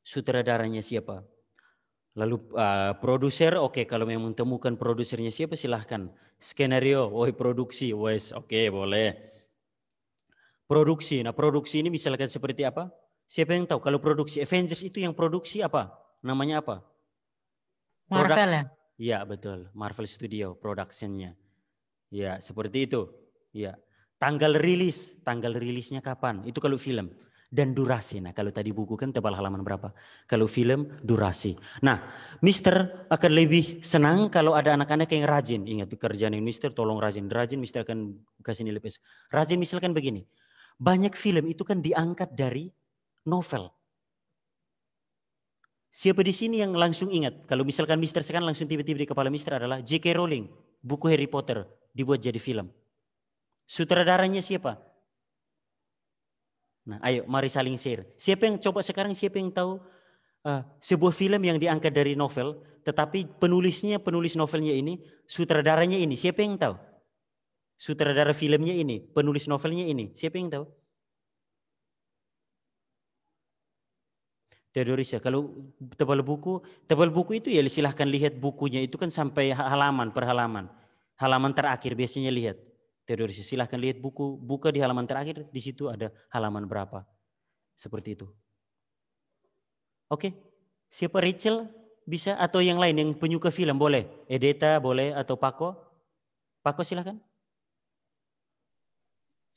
Sutradaranya siapa? Lalu uh, produser, oke okay, kalau memang temukan produsernya siapa silahkan. Skenario, woi produksi, wes oke okay, boleh. Produksi, nah produksi ini misalkan seperti apa? Siapa yang tahu? Kalau produksi Avengers itu yang produksi apa? Namanya apa? Marvel ya? Iya betul, Marvel Studio productionnya. Ya seperti itu. Ya. Tanggal rilis, tanggal rilisnya kapan? Itu kalau film dan durasi. Nah, kalau tadi buku kan tebal halaman berapa? Kalau film durasi. Nah, Mister akan lebih senang kalau ada anak-anak yang rajin. Ingat kerjaan yang Mister tolong rajin. Rajin Mister akan kasih nilai plus. Rajin misalkan begini. Banyak film itu kan diangkat dari novel. Siapa di sini yang langsung ingat? Kalau misalkan Mister sekarang langsung tiba-tiba di kepala Mister adalah J.K. Rowling, buku Harry Potter dibuat jadi film. Sutradaranya siapa? Nah, ayo mari saling share. Siapa yang coba sekarang siapa yang tahu uh, sebuah film yang diangkat dari novel, tetapi penulisnya penulis novelnya ini, sutradaranya ini, siapa yang tahu? Sutradara filmnya ini, penulis novelnya ini, siapa yang tahu? Theodoris ya, kalau tebal buku, tebal buku itu ya silahkan lihat bukunya itu kan sampai halaman per halaman. Halaman terakhir biasanya lihat teroris. Silahkan lihat buku, buka di halaman terakhir, di situ ada halaman berapa. Seperti itu. Oke, siapa Rachel bisa atau yang lain yang penyuka film boleh. Edeta boleh atau Pako. Pako silahkan.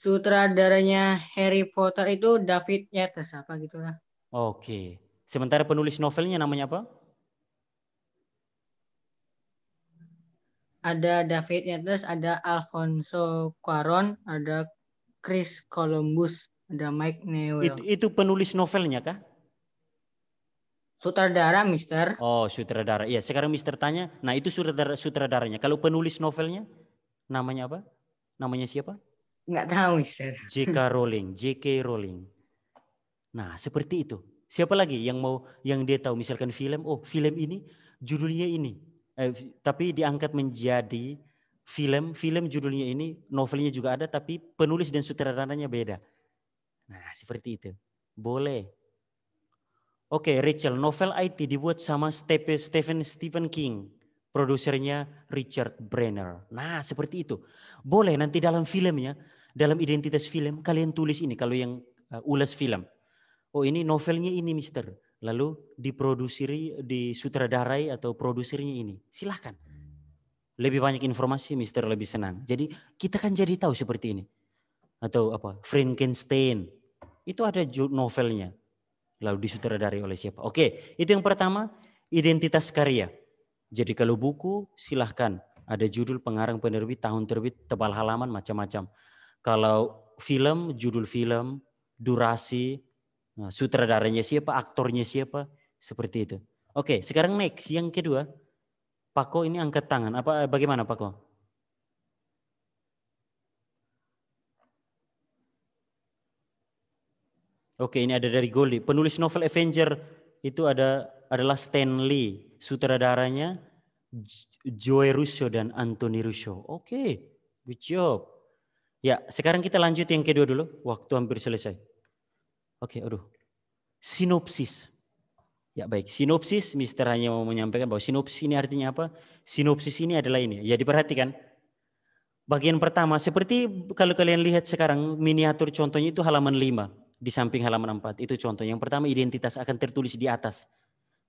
Sutradaranya Harry Potter itu David Yates apa gitu lah. Oke. Sementara penulis novelnya namanya apa? ada David Yates, ada Alfonso Cuaron, ada Chris Columbus, ada Mike Newell. Itu, itu penulis novelnya kah? Sutradara, Mister. Oh, sutradara. Iya, sekarang Mister tanya, nah itu sutradara sutradaranya. Kalau penulis novelnya namanya apa? Namanya siapa? Enggak tahu, Mister. J.K. Rowling, J.K. Rowling. Nah, seperti itu. Siapa lagi yang mau yang dia tahu misalkan film, oh, film ini judulnya ini eh, tapi diangkat menjadi film. Film judulnya ini, novelnya juga ada, tapi penulis dan sutradaranya beda. Nah, seperti itu. Boleh. Oke, Rachel, novel IT dibuat sama Stephen Stephen King. Produsernya Richard Brenner. Nah, seperti itu. Boleh nanti dalam filmnya, dalam identitas film kalian tulis ini kalau yang uh, ulas film. Oh, ini novelnya ini, Mister. Lalu diproduksi, disutradarai atau produsernya ini. Silahkan. Lebih banyak informasi, Mister lebih senang. Jadi kita kan jadi tahu seperti ini. Atau apa? Frankenstein. Itu ada novelnya lalu disutradarai oleh siapa. Oke, itu yang pertama, identitas karya. Jadi kalau buku silahkan ada judul pengarang penerbit, tahun terbit, tebal halaman macam-macam. Kalau film, judul film, durasi, nah, sutradaranya siapa, aktornya siapa, seperti itu. Oke, sekarang next yang kedua. Pako ini angkat tangan. Apa bagaimana Pako? Oke, ini ada dari Goldie. Penulis novel Avenger itu ada adalah Stanley, sutradaranya Joe Russo dan Anthony Russo. Oke, good job. Ya, sekarang kita lanjut yang kedua dulu. Waktu hampir selesai. Oke, aduh. Sinopsis. Ya baik, sinopsis Mister hanya mau menyampaikan bahwa sinopsis ini artinya apa? Sinopsis ini adalah ini. Ya diperhatikan. Bagian pertama, seperti kalau kalian lihat sekarang miniatur contohnya itu halaman 5 di samping halaman 4. Itu contoh. Yang pertama identitas akan tertulis di atas.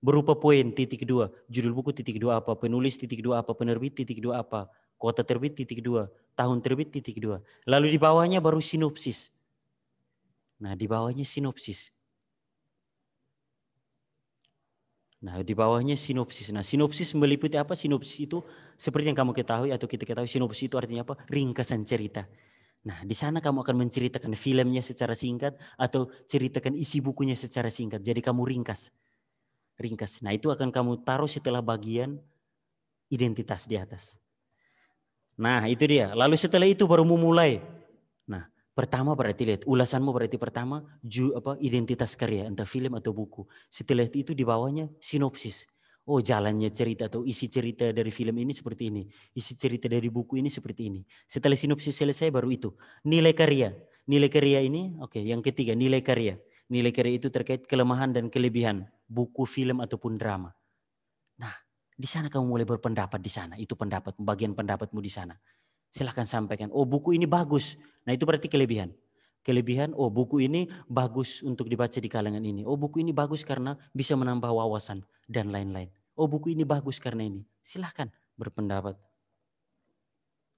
Berupa poin titik dua, judul buku titik dua apa, penulis titik dua apa, penerbit titik dua apa, kota terbit titik dua, tahun terbit titik dua. Lalu di bawahnya baru sinopsis. Nah di bawahnya sinopsis. Nah, di bawahnya sinopsis. Nah, sinopsis meliputi apa? Sinopsis itu seperti yang kamu ketahui atau kita ketahui sinopsis itu artinya apa? Ringkasan cerita. Nah, di sana kamu akan menceritakan filmnya secara singkat atau ceritakan isi bukunya secara singkat. Jadi kamu ringkas. Ringkas. Nah, itu akan kamu taruh setelah bagian identitas di atas. Nah, itu dia. Lalu setelah itu baru memulai. Nah, pertama berarti lihat ulasanmu berarti pertama ju, apa identitas karya entah film atau buku. Setelah itu di bawahnya sinopsis oh jalannya cerita atau isi cerita dari film ini seperti ini, isi cerita dari buku ini seperti ini. Setelah sinopsis selesai baru itu nilai karya. Nilai karya ini, oke, okay, yang ketiga nilai karya. Nilai karya itu terkait kelemahan dan kelebihan buku, film ataupun drama. Nah, di sana kamu mulai berpendapat di sana. Itu pendapat, bagian pendapatmu di sana. Silahkan sampaikan. Oh, buku ini bagus. Nah, itu berarti kelebihan kelebihan, oh buku ini bagus untuk dibaca di kalangan ini. Oh buku ini bagus karena bisa menambah wawasan dan lain-lain. Oh buku ini bagus karena ini. Silahkan berpendapat.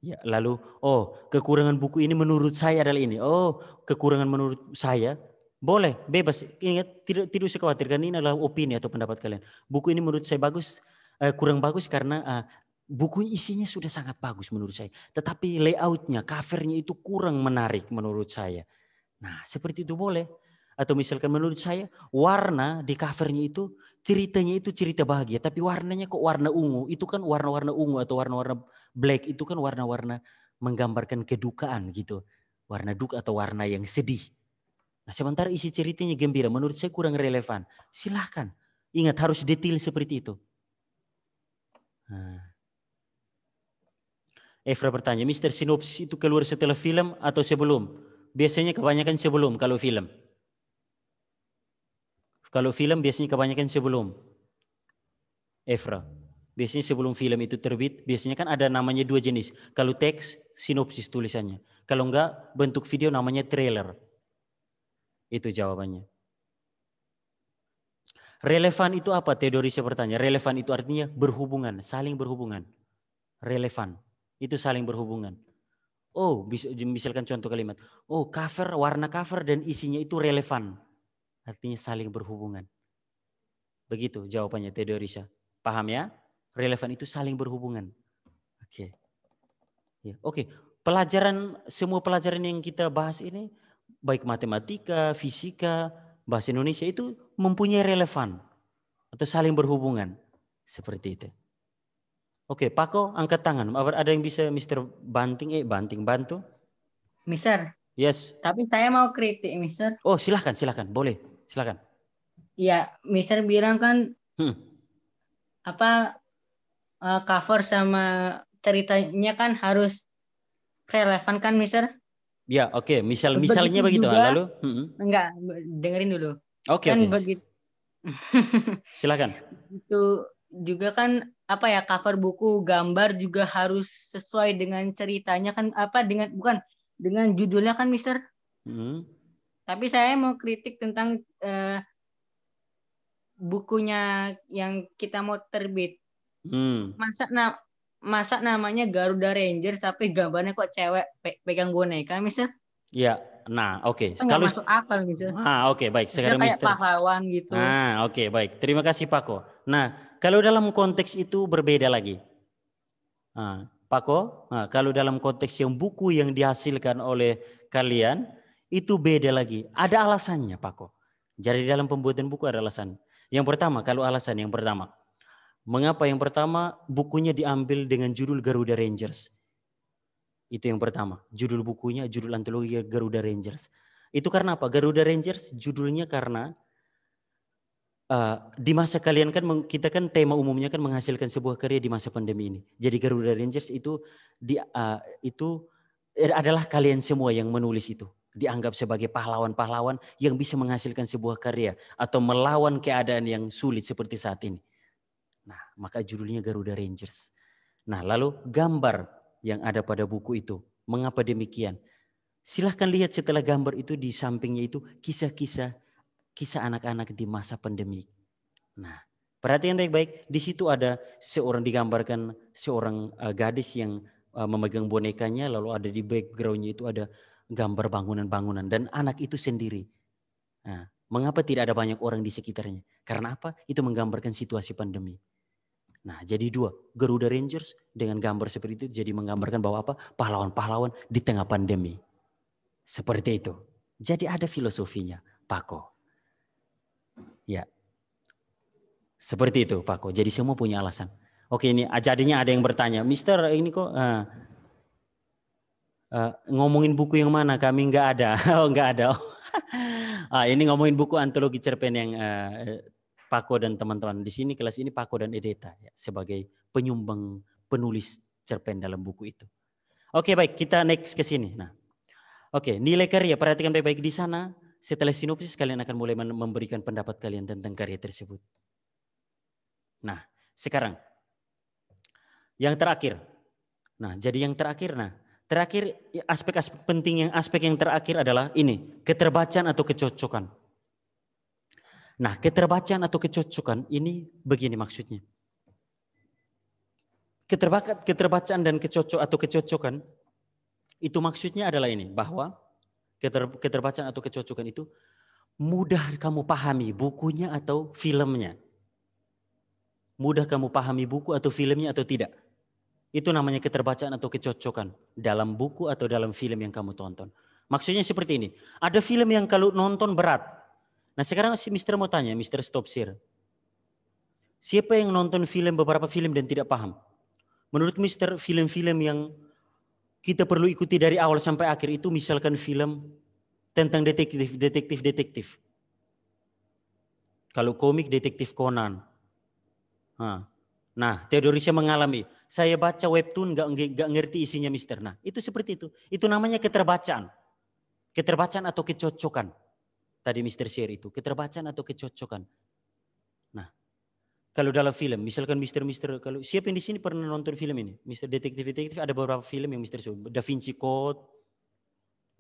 Ya, lalu oh kekurangan buku ini menurut saya adalah ini. Oh kekurangan menurut saya boleh bebas. Ingat tidak tidak usah khawatir karena ini adalah opini atau pendapat kalian. Buku ini menurut saya bagus eh, kurang bagus karena uh, buku isinya sudah sangat bagus menurut saya. Tetapi layoutnya, covernya itu kurang menarik menurut saya. Nah seperti itu boleh. Atau misalkan menurut saya warna di covernya itu ceritanya itu cerita bahagia. Tapi warnanya kok warna ungu. Itu kan warna-warna ungu atau warna-warna black. Itu kan warna-warna menggambarkan kedukaan gitu. Warna duka atau warna yang sedih. Nah sementara isi ceritanya gembira. Menurut saya kurang relevan. Silahkan. Ingat harus detail seperti itu. Nah. Efra bertanya, Mister Sinopsis itu keluar setelah film atau sebelum? Biasanya kebanyakan sebelum kalau film. Kalau film biasanya kebanyakan sebelum. Efra. Biasanya sebelum film itu terbit, biasanya kan ada namanya dua jenis. Kalau teks, sinopsis tulisannya. Kalau enggak, bentuk video namanya trailer. Itu jawabannya. Relevan itu apa? Teodorisnya bertanya. Relevan itu artinya berhubungan, saling berhubungan. Relevan. Itu saling berhubungan. Oh, misalkan contoh kalimat. Oh, cover, warna cover dan isinya itu relevan. Artinya saling berhubungan. Begitu jawabannya Teodorisa. Paham ya? Relevan itu saling berhubungan. Oke. Okay. Ya, oke. Okay. Pelajaran semua pelajaran yang kita bahas ini baik matematika, fisika, bahasa Indonesia itu mempunyai relevan atau saling berhubungan. Seperti itu. Oke, Pako angkat tangan. Ada yang bisa Mister banting eh banting bantu? Mister. Yes. Tapi saya mau kritik, Mister. Oh, silahkan, silahkan, boleh, silahkan. Iya, Mister bilang kan hmm. apa uh, cover sama ceritanya kan harus relevan kan, Mister? Ya, oke. Okay. Misal misalnya begitu, juga, lalu hmm. enggak dengerin dulu. Oke, okay, kan okay. begitu. Silakan. Itu juga kan apa ya cover buku gambar juga harus sesuai dengan ceritanya kan apa dengan bukan dengan judulnya kan Mister Hmm. tapi saya mau kritik tentang eh, bukunya yang kita mau terbit Hmm. masa na masa namanya Garuda Rangers tapi gambarnya kok cewek pe- pegang boneka Mister Ya, nah oke. Nggak Kalau masuk akal Mister Ah, oke, baik. Misalnya Sekarang kayak Mister. pahlawan gitu Ah, oke, baik. Terima kasih Pako. Nah, kalau dalam konteks itu berbeda lagi. Ah, Pako, ah, kalau dalam konteks yang buku yang dihasilkan oleh kalian itu beda lagi. Ada alasannya, Pako. Jadi dalam pembuatan buku ada alasan. Yang pertama, kalau alasan yang pertama, mengapa yang pertama bukunya diambil dengan judul Garuda Rangers? Itu yang pertama. Judul bukunya, judul antologi Garuda Rangers. Itu karena apa? Garuda Rangers judulnya karena uh, di masa kalian kan kita kan tema umumnya kan menghasilkan sebuah karya di masa pandemi ini. Jadi Garuda Rangers itu di uh, itu adalah kalian semua yang menulis itu. Dianggap sebagai pahlawan-pahlawan yang bisa menghasilkan sebuah karya atau melawan keadaan yang sulit seperti saat ini. Nah, maka judulnya Garuda Rangers. Nah, lalu gambar yang ada pada buku itu. Mengapa demikian? Silahkan lihat setelah gambar itu di sampingnya itu kisah-kisah kisah anak-anak di masa pandemi. Nah, perhatian baik-baik. Di situ ada seorang digambarkan seorang uh, gadis yang uh, memegang bonekanya, lalu ada di backgroundnya itu ada gambar bangunan-bangunan dan anak itu sendiri. Nah, mengapa tidak ada banyak orang di sekitarnya? Karena apa? Itu menggambarkan situasi pandemi. Nah, jadi dua, Garuda Rangers dengan gambar seperti itu jadi menggambarkan bahwa apa? Pahlawan-pahlawan di tengah pandemi. Seperti itu. Jadi ada filosofinya, Pako. Ya. Seperti itu, Pako. Jadi semua punya alasan. Oke, ini jadinya ada yang bertanya, Mister ini kok uh, uh, ngomongin buku yang mana? Kami nggak ada. *laughs* oh, nggak ada. *laughs* ah, ini ngomongin buku antologi cerpen yang uh, Pako dan teman-teman di sini kelas ini Pako dan Edeta ya, sebagai penyumbang penulis cerpen dalam buku itu. Oke baik kita next ke sini. Nah, oke nilai karya perhatikan baik-baik di sana. Setelah sinopsis kalian akan mulai memberikan pendapat kalian tentang karya tersebut. Nah sekarang yang terakhir. Nah jadi yang terakhir, nah terakhir aspek-aspek penting yang aspek yang terakhir adalah ini keterbacaan atau kecocokan. Nah, keterbacaan atau kecocokan ini begini maksudnya. Keterbaca, keterbacaan dan kecocok atau kecocokan itu maksudnya adalah ini bahwa keter, keterbacaan atau kecocokan itu mudah kamu pahami bukunya atau filmnya. Mudah kamu pahami buku atau filmnya atau tidak. Itu namanya keterbacaan atau kecocokan dalam buku atau dalam film yang kamu tonton. Maksudnya seperti ini. Ada film yang kalau nonton berat, Nah sekarang si Mister mau tanya, Mister Stopsir. Siapa yang nonton film beberapa film dan tidak paham? Menurut Mister film-film yang kita perlu ikuti dari awal sampai akhir itu misalkan film tentang detektif, detektif, detektif. Kalau komik detektif Conan. Nah, Theodorisya mengalami. Saya baca webtoon nggak nggak ngerti isinya Mister. Nah, itu seperti itu. Itu namanya keterbacaan. Keterbacaan atau kecocokan tadi Mr. Share itu, keterbacaan atau kecocokan. Nah, kalau dalam film, misalkan Mr. Mr. kalau siapa yang di sini pernah nonton film ini? Mr. Detektif Detektif ada beberapa film yang Mr. Share, Da Vinci Code.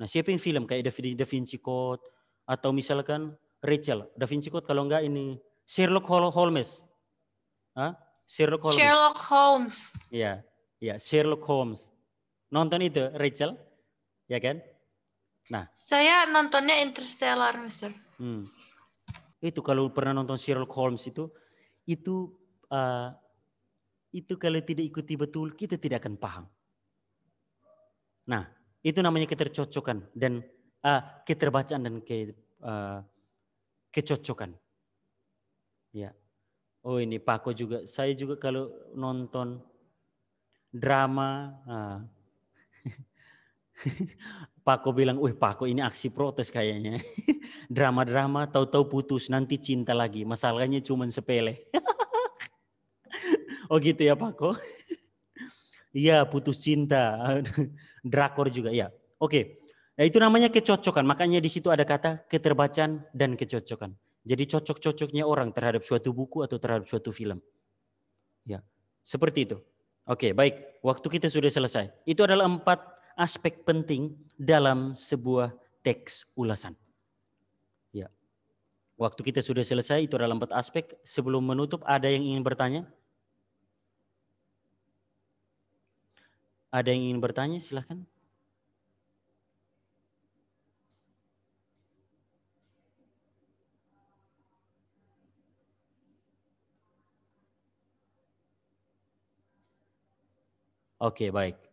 Nah, siapa yang film kayak Da Vinci Code atau misalkan Rachel, Da Vinci Code kalau enggak ini Sherlock Holmes. Hah? Sherlock Holmes. Sherlock Holmes. Iya, iya Sherlock Holmes. Nonton itu Rachel, ya kan? Nah, Saya nontonnya Interstellar, Mister. Hmm. Itu kalau pernah nonton Sherlock Holmes itu, itu uh, itu kalau tidak ikuti betul kita tidak akan paham. Nah, itu namanya ketercocokan dan uh, keterbacaan dan ke uh, kecocokan. Ya. Oh ini Pako juga. Saya juga kalau nonton drama. Uh, *laughs* Pako bilang, wih Pako ini aksi protes kayaknya. *laughs* Drama-drama tahu-tahu putus, nanti cinta lagi. Masalahnya cuma sepele. *laughs* oh gitu ya Pako? *laughs* Iya putus cinta. Drakor juga, ya. Oke, nah, itu namanya kecocokan. Makanya di situ ada kata keterbacaan dan kecocokan. Jadi cocok-cocoknya orang terhadap suatu buku atau terhadap suatu film. Seperti itu. Oke, baik. Waktu kita sudah selesai. Itu adalah empat aspek penting dalam sebuah teks ulasan. Ya. Waktu kita sudah selesai, itu adalah empat aspek. Sebelum menutup, ada yang ingin bertanya? Ada yang ingin bertanya? Silahkan. Oke, baik.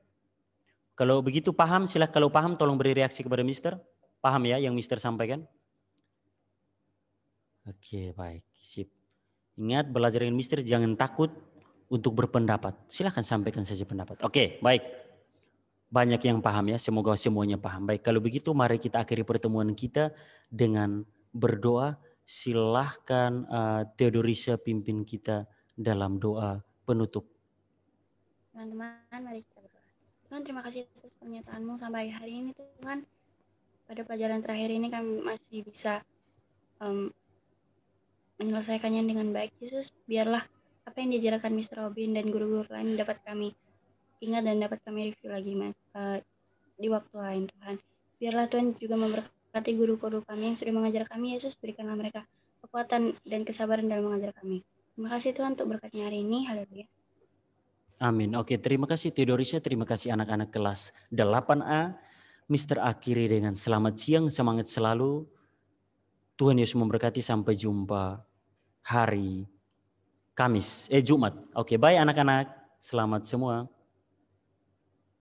Kalau begitu paham, silahkan kalau paham tolong beri reaksi kepada Mister. Paham ya yang Mister sampaikan? Oke, baik. Sip. Ingat belajar dengan Mister jangan takut untuk berpendapat. Silahkan sampaikan saja pendapat. Oke, baik. Banyak yang paham ya, semoga semuanya paham. Baik, kalau begitu mari kita akhiri pertemuan kita dengan berdoa. Silahkan uh, Theodorisa pimpin kita dalam doa penutup Teman-teman, mari kita berdoa. Tuhan, terima kasih atas pernyataanmu sampai hari ini Tuhan. Pada pelajaran terakhir ini kami masih bisa um, menyelesaikannya dengan baik. Yesus, biarlah apa yang diajarkan Mr. Robin dan guru-guru lain dapat kami ingat dan dapat kami review lagi mas uh, di waktu lain Tuhan. Biarlah Tuhan juga memberkati guru-guru kami yang sudah mengajar kami. Yesus berikanlah mereka kekuatan dan kesabaran dalam mengajar kami. Terima kasih Tuhan untuk berkatnya hari ini. Haleluya. Amin. Oke, terima kasih Theodorisha, terima kasih anak-anak kelas 8A. Mr. Akhiri dengan selamat siang, semangat selalu. Tuhan Yesus memberkati sampai jumpa hari Kamis, eh Jumat. Oke, baik anak-anak. Selamat semua.